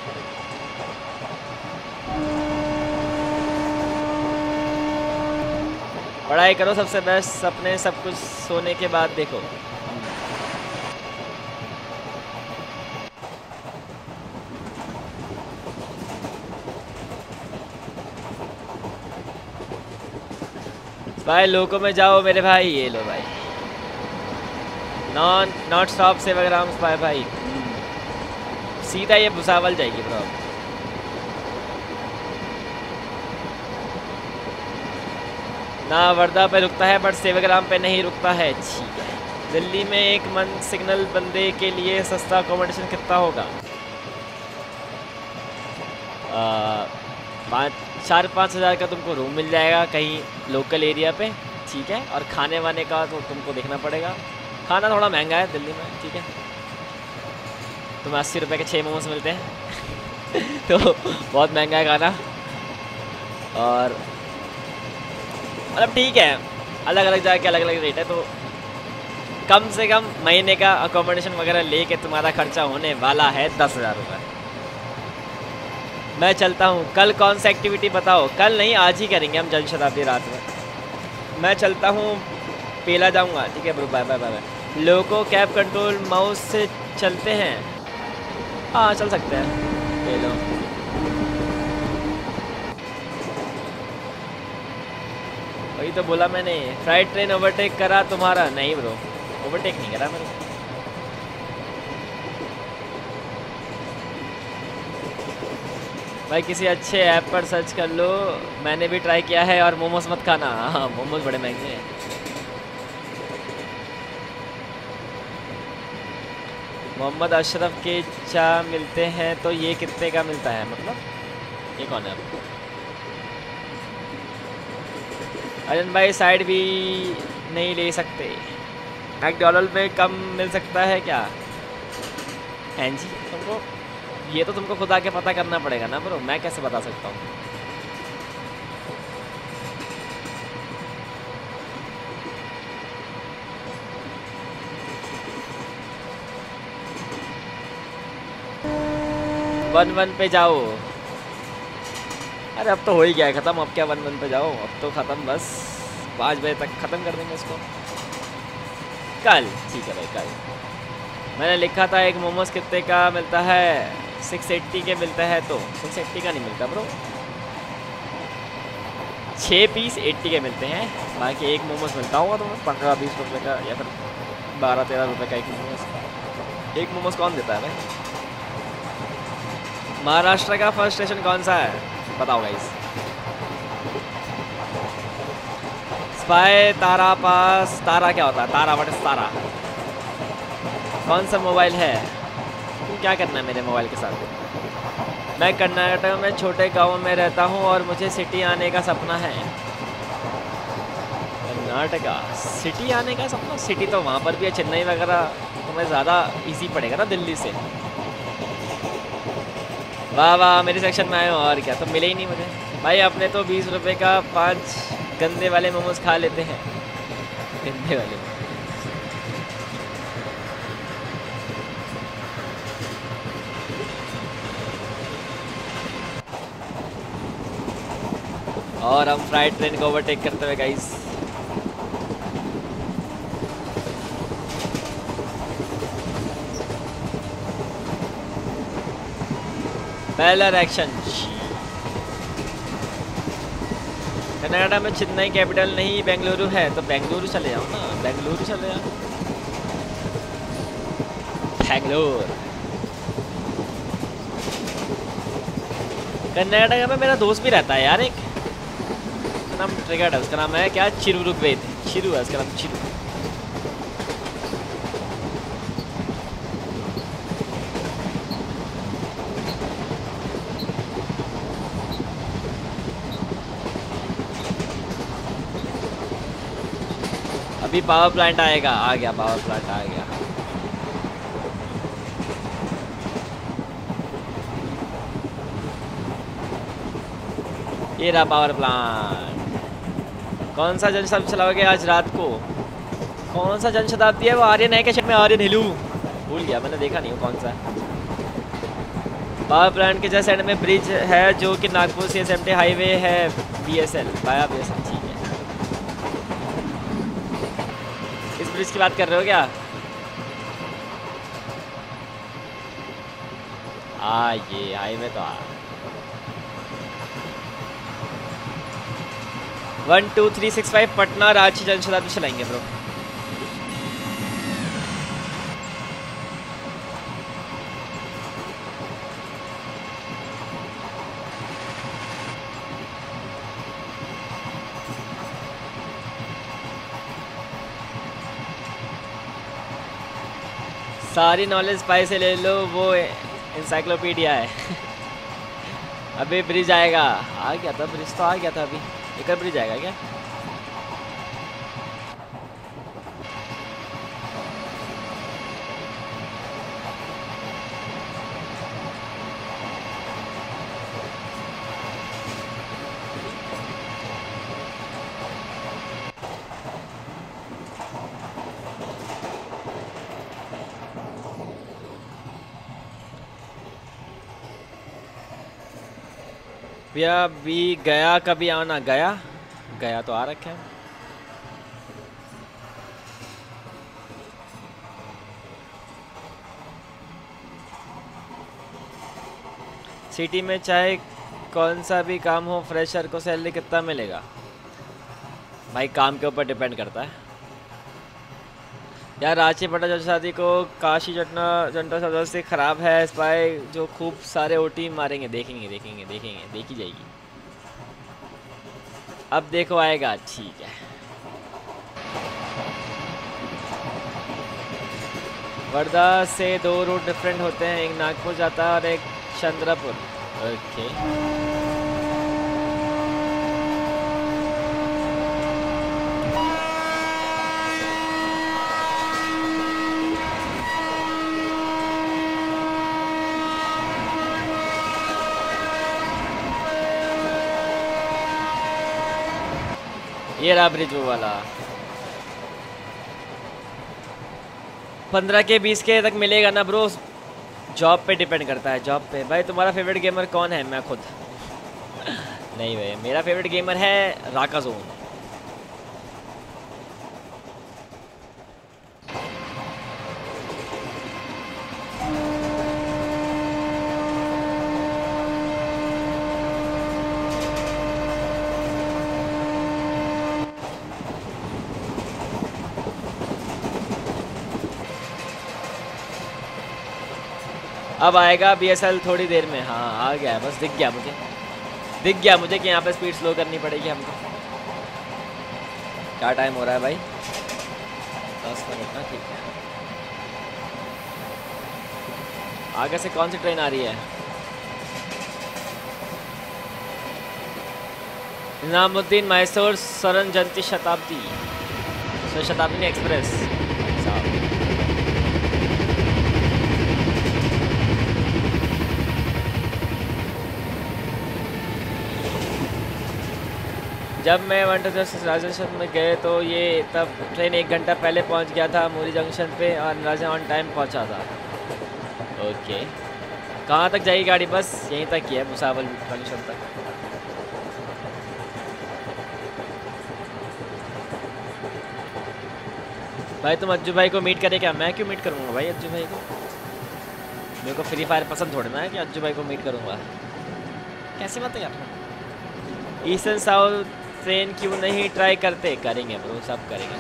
पढ़ाई करो सबसे बेस्ट सपने सब कुछ सोने के बाद देखो। भाई लोको में जाओ मेरे भाई, ये लो भाई। नॉन नॉट स्टॉप सेवाग्राम भाई भाई सीधा ये भुसावल जाएगी ब्रो ना वर्धा पे रुकता है बट सेवाग्राम पे नहीं रुकता है। है। दिल्ली में एक मन सिग्नल बंदे के लिए सस्ता अकोमोडेशन कितना होगा? पाँच चार पाँच हज़ार का तुमको रूम मिल जाएगा कहीं लोकल एरिया पे, ठीक है? और खाने वाने का तो तुमको देखना पड़ेगा। खाना थोड़ा महँगा है दिल्ली में, ठीक है? तुम्हें अस्सी रुपये के छः मोमोज मिलते हैं। तो बहुत महँगा है खाना। और मतलब ठीक है अलग अलग जगह के अलग अलग रेट है तो कम से कम महीने का अकोमोडेशन वगैरह लेके तुम्हारा खर्चा होने वाला है दस हज़ार रुपये मैं चलता हूँ। कल कौन सा एक्टिविटी बताओ? कल नहीं, आज ही करेंगे हम जन शताब्दी रात में। मैं चलता हूँ, पेला जाऊँगा। ठीक है bro bye bye bye bye loco cab control mouse से चलते हैं। हाँ चल सकते हैं। ले लो। वही तो बोला मैंने फ़्लाइट ट्रेन ओवरटेक करा तुम्हारा। नहीं ब्रो ओवरटेक नहीं करा मैंने। भाई, किसी अच्छे ऐप पर सर्च कर लो। मैंने भी ट्राई किया है और मोमोज मत खाना। हाँ मोमोज बड़े महँगे हैं। मोहम्मद अशरफ के चा मिलते हैं तो ये कितने का मिलता है मतलब? ये कौन है आपको अजन भाई साइड भी नहीं ले सकते। मैकडोनल्ड में कम मिल सकता है क्या? हैं जी, तुमको। ये तो तुमको खुद आके पता करना पड़ेगा ना ब्रो मैं कैसे बता सकता हूँ? वन वन पे जाओ। अरे, अब तो हो ही गया ख़त्म। अब क्या वन वन पे जाओ? अब तो ख़त्म बस। पाँच बजे तक ख़त्म कर देंगे इसको। कल। ठीक है भाई, कल। मैंने लिखा था एक मोमोज कितने का मिलता है। सिक्स एट्टी के मिलता है तो सिक्स एट्टी का नहीं मिलता ब्रो छः पीस एट्टी के मिलते हैं। बाकी एक मोमोज मिलता होगा तुम्हें, पंद्रह, बीस रुपये का या फिर बारह, तेरह रुपये का एक मोमोज। एक मोमोज कौन देता है भाई? महाराष्ट्र का फ़र्स्ट स्टेशन कौन सा है? बताओ गाइस स्पाई तारा पास तारा क्या होता है? तारा वट तारा कौन सा मोबाइल है? क्या करना है मेरे मोबाइल के साथ? मैं कर्नाटक में छोटे गाँव में रहता हूँ और मुझे सिटी आने का सपना है। कर्नाटका, सिटी आने का सपना? सिटी तो वहाँ पर भी है, चेन्नई वगैरह तुम्हें ज़्यादा इजी पड़ेगा ना दिल्ली से। वाह वाह, मेरे सेक्शन में आए हो, और क्या तो मिले ही नहीं मुझे। भाई, अपने तो बीस रुपए का पाँच गंदे वाले मोमोज खा लेते हैं। गंदे वाले। और हम फ्राइड ट्रेन को ओवरटेक करते हुए गाइस पहला रिएक्शन कनाडा में चेन्नई कैपिटल नहीं, बेंगलुरु है तो बेंगलुरु चले जाओ ना. बेंगलुरु चले जाओ बेंगलोर. कनाडा में मेरा दोस्त भी रहता है यार एक. उसका नाम ट्रिगर्ड है, उसका नाम है क्या? चिरू रुग्वेद चिरू है उसका नाम, चिरू। अभी पावर प्लांट आएगा, आ गया पावर प्लांट आ गया। ये रहा पावर प्लांट कौन सा जन शताब्दी चलाओगे आज रात को? कौन सा जन शताब्दी है वो आर्यन है? क्या में आर्यन हिलू? भूल गया, मैंने देखा नहीं कौन सा पावर प्लांट के जैसे एंड में ब्रिज है जो कि नागपुर से एस हाईवे है बी एस एल बाया बी एस एल ठीक है। इस ब्रिज की बात कर रहे हो क्या? आ ये हाईवे तो आ one two three six five Patna, Ranchi Janshatabdi चलाएँगे ब्रो सारी नॉलेज पाई से ले लो, वो इंसाइक्लोपीडिया है। अभी ब्रिज आएगा। आ गया था ब्रिज तो आ गया था अभी। एक भी ब्रिज आएगा क्या? भैया भी गया कभी आना? गया? गया तो आ रखे हैं। सिटी में चाहे कौन सा भी काम हो, फ्रेशर को सैलरी कितना मिलेगा? भाई, काम के ऊपर डिपेंड करता है। यार रांची जट शादी को काशी जटना जनता सदर से ख़राब है, इस पाए जो खूब सारे ओटी मारेंगे, देखेंगे देखेंगे देखेंगे, देखी जाएगी। अब देखो आएगा, ठीक है। वर्धा से दो रूट डिफरेंट होते हैं, एक नागपुर जाता है और एक चंद्रपुर। ओके ये रहा ब्रिज वो वाला। पंद्रह के बीस के तक मिलेगा ना ब्रो जॉब पे डिपेंड करता है जॉब पे। भाई, तुम्हारा फेवरेट गेमर कौन है? मैं खुद। नहीं भाई, मेरा फेवरेट गेमर है राका जोन अब आएगा बीएसएल थोड़ी देर में। हाँ आ गया है बस दिख गया मुझे। दिख गया मुझे कि यहाँ पे स्पीड स्लो करनी पड़ेगी हमको। क्या टाइम हो रहा है भाई? दस मिनट ना, ठीक है। आगे से कौन सी ट्रेन आ रही है? निजामुद्दीन मैसूर सरन जयंती शताब्दी। शताब्दी एक्सप्रेस साहब जब मैं वन टू राजस्थान में गए तो ये तब ट्रेन एक घंटा पहले पहुँच गया था मूरी जंक्शन पे और राजा ऑन टाइम पहुँचा था। ओके कहाँ तक जाएगी गाड़ी? बस यहीं तक ही है मुसावल जंक्शन तक। भाई तुम अज्जू भाई को मीट करे क्या? मैं क्यों मीट करूँगा भाई अज्जू भाई को? मेरे को फ्री फायर पसंद थोड़ी ना है कि अज्जू भाई को मीट करूँगा। कैसी बात है यार? ईस्टर्न साउथ ट्रेन क्यों नहीं ट्राई करते? करेंगे ब्रो सब करेंगे।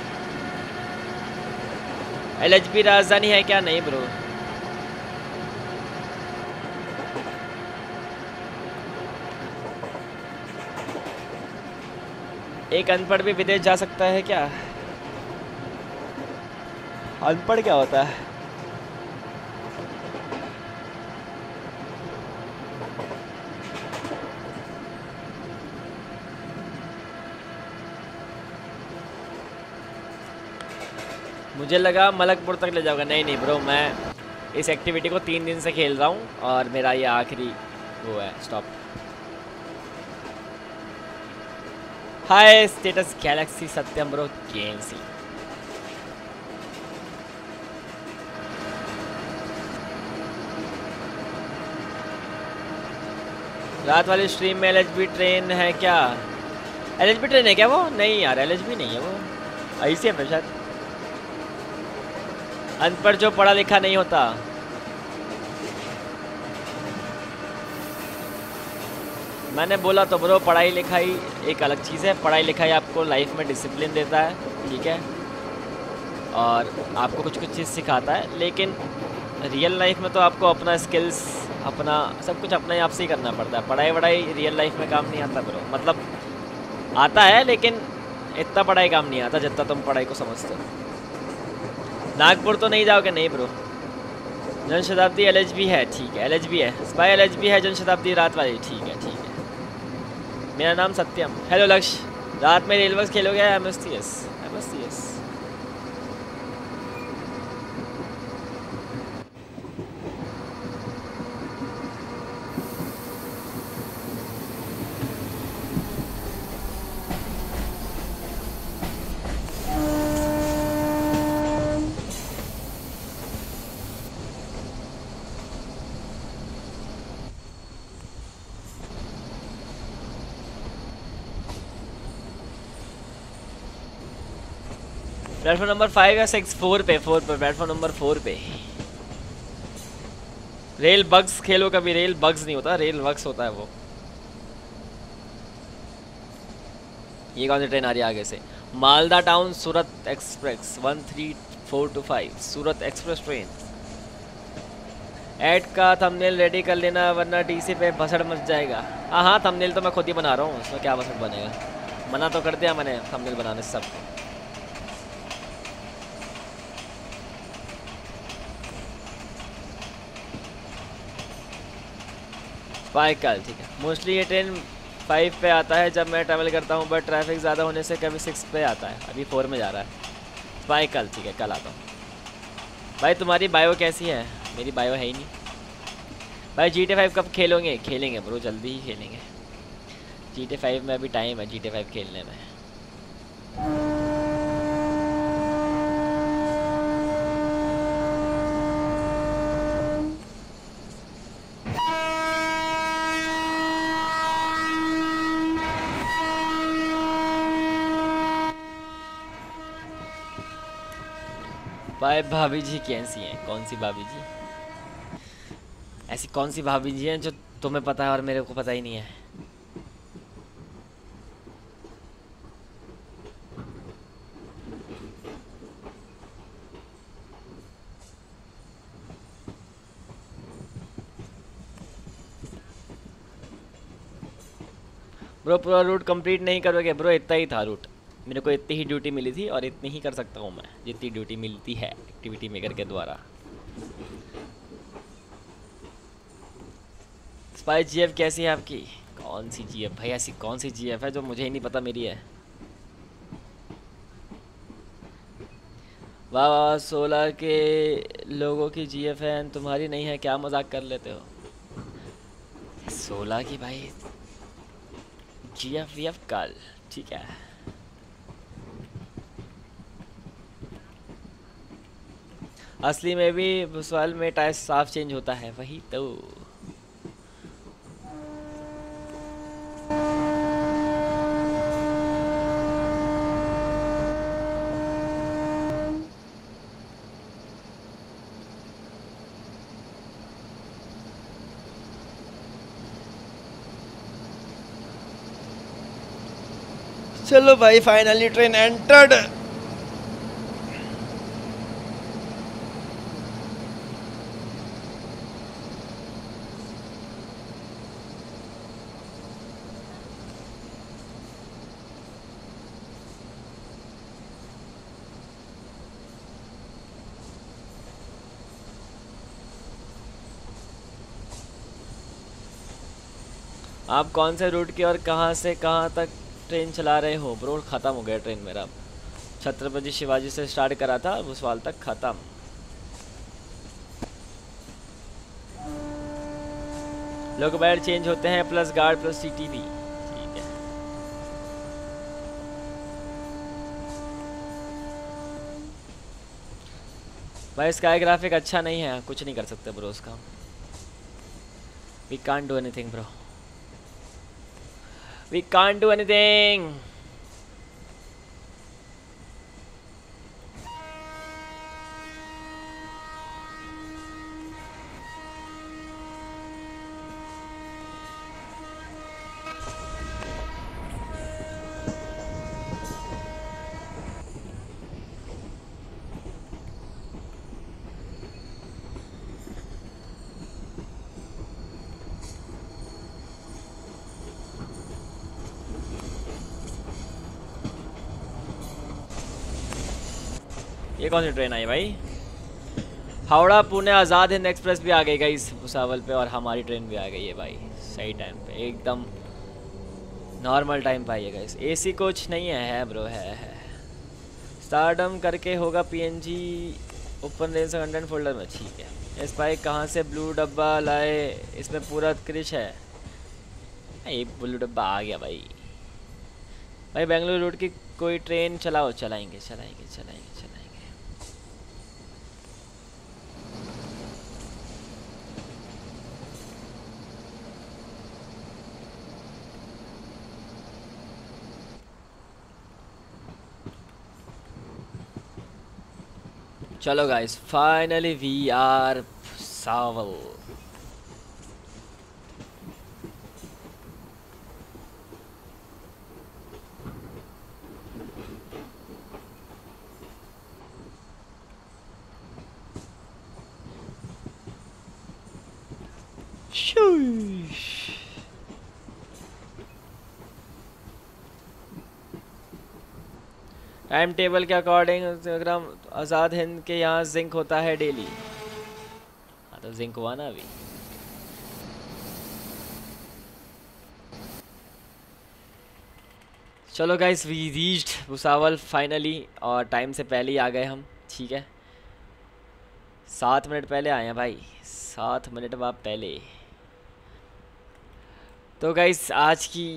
एल राजधानी है क्या? नहीं ब्रो एक अनपढ़ भी विदेश जा सकता है क्या? अनपढ़ क्या होता है? मुझे लगा मलकपुर तक ले जाओगे नहीं नहीं ब्रो मैं इस एक्टिविटी को तीन दिन से खेल रहा हूँ और मेरा ये आखिरी वो है stop hi status galaxy Satyam bro game सी रात वाली स्ट्रीम में एलएचबी ट्रेन है क्या? एलएचबी ट्रेन है क्या वो? नहीं यार एलएचबी नहीं है वो। ऐसी है शायद। अनपढ़ जो पढ़ा लिखा नहीं होता। मैंने बोला तो ब्रो, पढ़ाई लिखाई एक अलग चीज़ है। पढ़ाई लिखाई आपको लाइफ में डिसिप्लिन देता है, ठीक है? और आपको कुछ कुछ चीज़ सिखाता है, लेकिन रियल लाइफ में तो आपको अपना स्किल्स अपना सब कुछ अपने आप से ही करना पड़ता है। पढ़ाई वढ़ाई रियल लाइफ में काम नहीं आता ब्रो। मतलब आता है, लेकिन इतना पढ़ाई काम नहीं आता जितना तुम पढ़ाई को समझते हो। नागपुर तो नहीं जाओगे? नहीं ब्रो जन शताब्दी एल है, ठीक है. एलएचबी है. स्पाई एल है जन शताब्दी रात वाली, ठीक है ठीक है. मेरा नाम सत्यम. हेलो लक्ष्य रात में रेलवे खेलोगे T M S platform number five या सिक्स फोर पे फोर पे प्लेटफॉर्म नंबर फोर पे। रेल बग्स खेलो कभी रेल बग्स नहीं होता रेल बग्स होता है वो। ये कौन सी ट्रेन आ रही है आगे से? Malda town Surat express one three four two five Surat express train ad का थंबनेल रेडी कर लेना, वरना डीसी पे भसड़ मच जाएगा। हाँ हाँ थंबनेल तो मैं खुद ही बना रहा हूँ, उसमें क्या भसड़ बनेगा? मना तो कर दिया मैंने थंबनेल बनाने सबको। फाइव कल ठीक है। मोस्टली ये ट्रेन फाइव पे आता है जब मैं ट्रैवल करता हूँ बट ट्रैफ़िक ज़्यादा होने से कभी सिक्स पे आता है। अभी फोर में जा रहा है। फाइव कल ठीक है, कल आता हूँ। भाई, तुम्हारी बायो कैसी है? मेरी बायो है ही नहीं। भाई जी टी फाइव कब खेलोगे? खेलेंगे ब्रो जल्दी ही खेलेंगे। जी टी फाइव में अभी टाइम है जी टी फाइव खेलने में। भाई भाभी जी कैसी हैं? कौन सी भाभी जी ऐसी कौन सी भाभी जी हैं जो तुम्हें पता है और मेरे को पता ही नहीं है? ब्रो, पूरा रूट कंप्लीट नहीं करोगे? ब्रो, इतना ही था रूट मेरे को इतनी ही ड्यूटी मिली थी और इतनी ही कर सकता हूँ मैं, जितनी ड्यूटी मिलती है एक्टिविटी मेकर के द्वारा। स्पाई जीएफ कैसी है आपकी? कौन सी जीएफ भाई, ऐसी कौन सी जीएफ है जो मुझे ही नहीं पता मेरी है? वाह वाह सोलह के लोगों की जीएफ है तुम्हारी नहीं है, क्या मज़ाक कर लेते हो? सोलह की भाई जीएफ वीएफ कल, ठीक है। असली में भी सवाल में टायर साफ़ चेंज होता है, वही तो। चलो भाई फाइनली ट्रेन एंटर्ड आप कौन से रूट की और कहाँ से कहाँ तक ट्रेन चला रहे हो? ब्रो ख़त्म हो गया ट्रेन मेरा। छत्रपति शिवाजी से स्टार्ट करा था उस वाल तक ख़त्म। लोग बैड चेंज होते हैं plus guard plus C T ठीक है। भाई स्काई ग्राफिक अच्छा नहीं है। कुछ नहीं कर सकते ब्रो उसका। We can't do anything bro We can't do anything. कौन सी ट्रेन आई भाई? हावड़ा, पुणे, आज़ाद हिंद एक्सप्रेस भी आ गई गई भुसावल पे और हमारी ट्रेन भी आ गई है भाई। सही टाइम पे, एकदम नॉर्मल टाइम पे आइएगा इस एसी कोच नहीं है है ब्रो है है स्टारडम करके होगा PNG open range content folder में, ठीक है। इस बाइक कहाँ से ब्लू डब्बा लाए? इसमें पूरा क्रिश है। ये ब्लू डब्बा आ गया भाई। भाई, बेंगलुरु रूट की कोई ट्रेन चलाओ, चलाएँगे चलाएँगे चलाएँगे चलाएँगे। चलो गाइस फाइनली वी आर सावल टाइम टेबल के अकॉर्डिंग अगर हम आज़ाद हिंद के यहाँ जिंक होता है डेली हाँ तो जिंक हुआ ना अभी। चलो guys we reached Bhusawal finally और टाइम से पहले ही आ गए हम, ठीक है? सात मिनट पहले आए हैं भाई, सात मिनट बाद पहले। तो गाइस आज की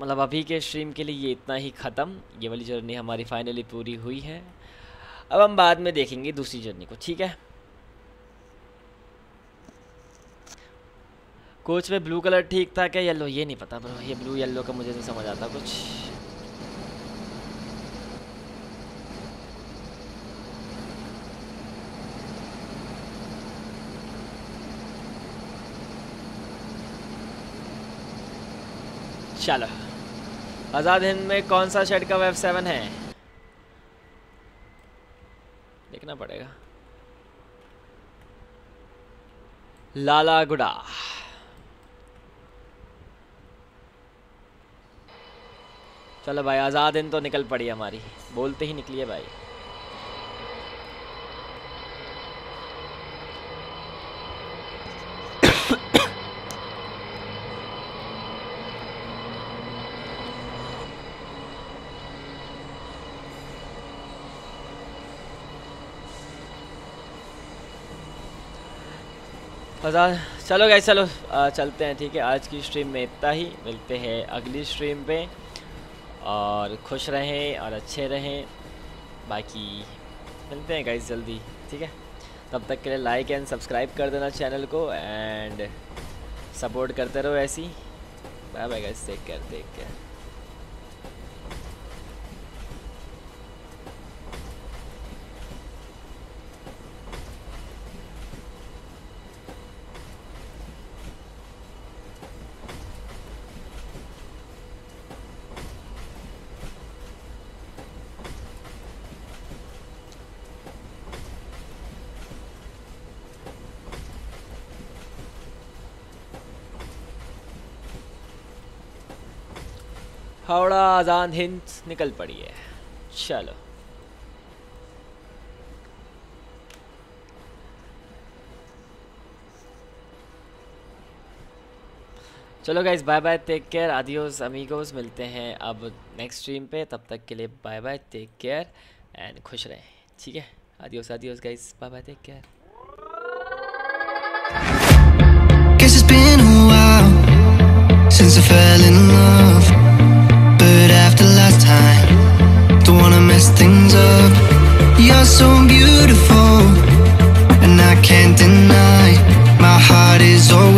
मतलब अभी के स्ट्रीम के लिए ये इतना ही ख़त्म। ये वाली जर्नी हमारी फाइनली पूरी हुई है। अब हम बाद में देखेंगे दूसरी जर्नी को, ठीक है? कोच में ब्लू कलर ठीक था क्या? येलो ये नहीं पता ब्रो ये ब्लू येलो का मुझे नहीं समझ आता कुछ। चलो। आज़ाद हिंद में कौन सा शेड का वेब सेवन है? देखना पड़ेगा। लाला गुड़ा। चलो भाई, आज़ाद हिंद तो निकल पड़ी हमारी। बोलते ही निकली है भाई। पता चलो गए चलो आ, चलते हैं ठीक है? आज की स्ट्रीम में इतना ही। मिलते हैं अगली स्ट्रीम पे। और खुश रहें और अच्छे रहें। बाकी मिलते हैं गाइस जल्दी ठीक है? तब तक के लिए लाइक एंड सब्सक्राइब कर देना चैनल को एंड सपोर्ट करते रहो ऐसी। Bye bye guys take care take care Howrah Azad Hind निकल पड़ी है। चलो। चलो guys bye bye take care adios amigos मिलते हैं अब नेक्स्ट स्ट्रीम पे, तब तक के लिए bye bye take care and खुश रहें। ठीक है? Adios adios guys bye bye take care since I fell in love. You're so beautiful, and I can't deny my heart is always.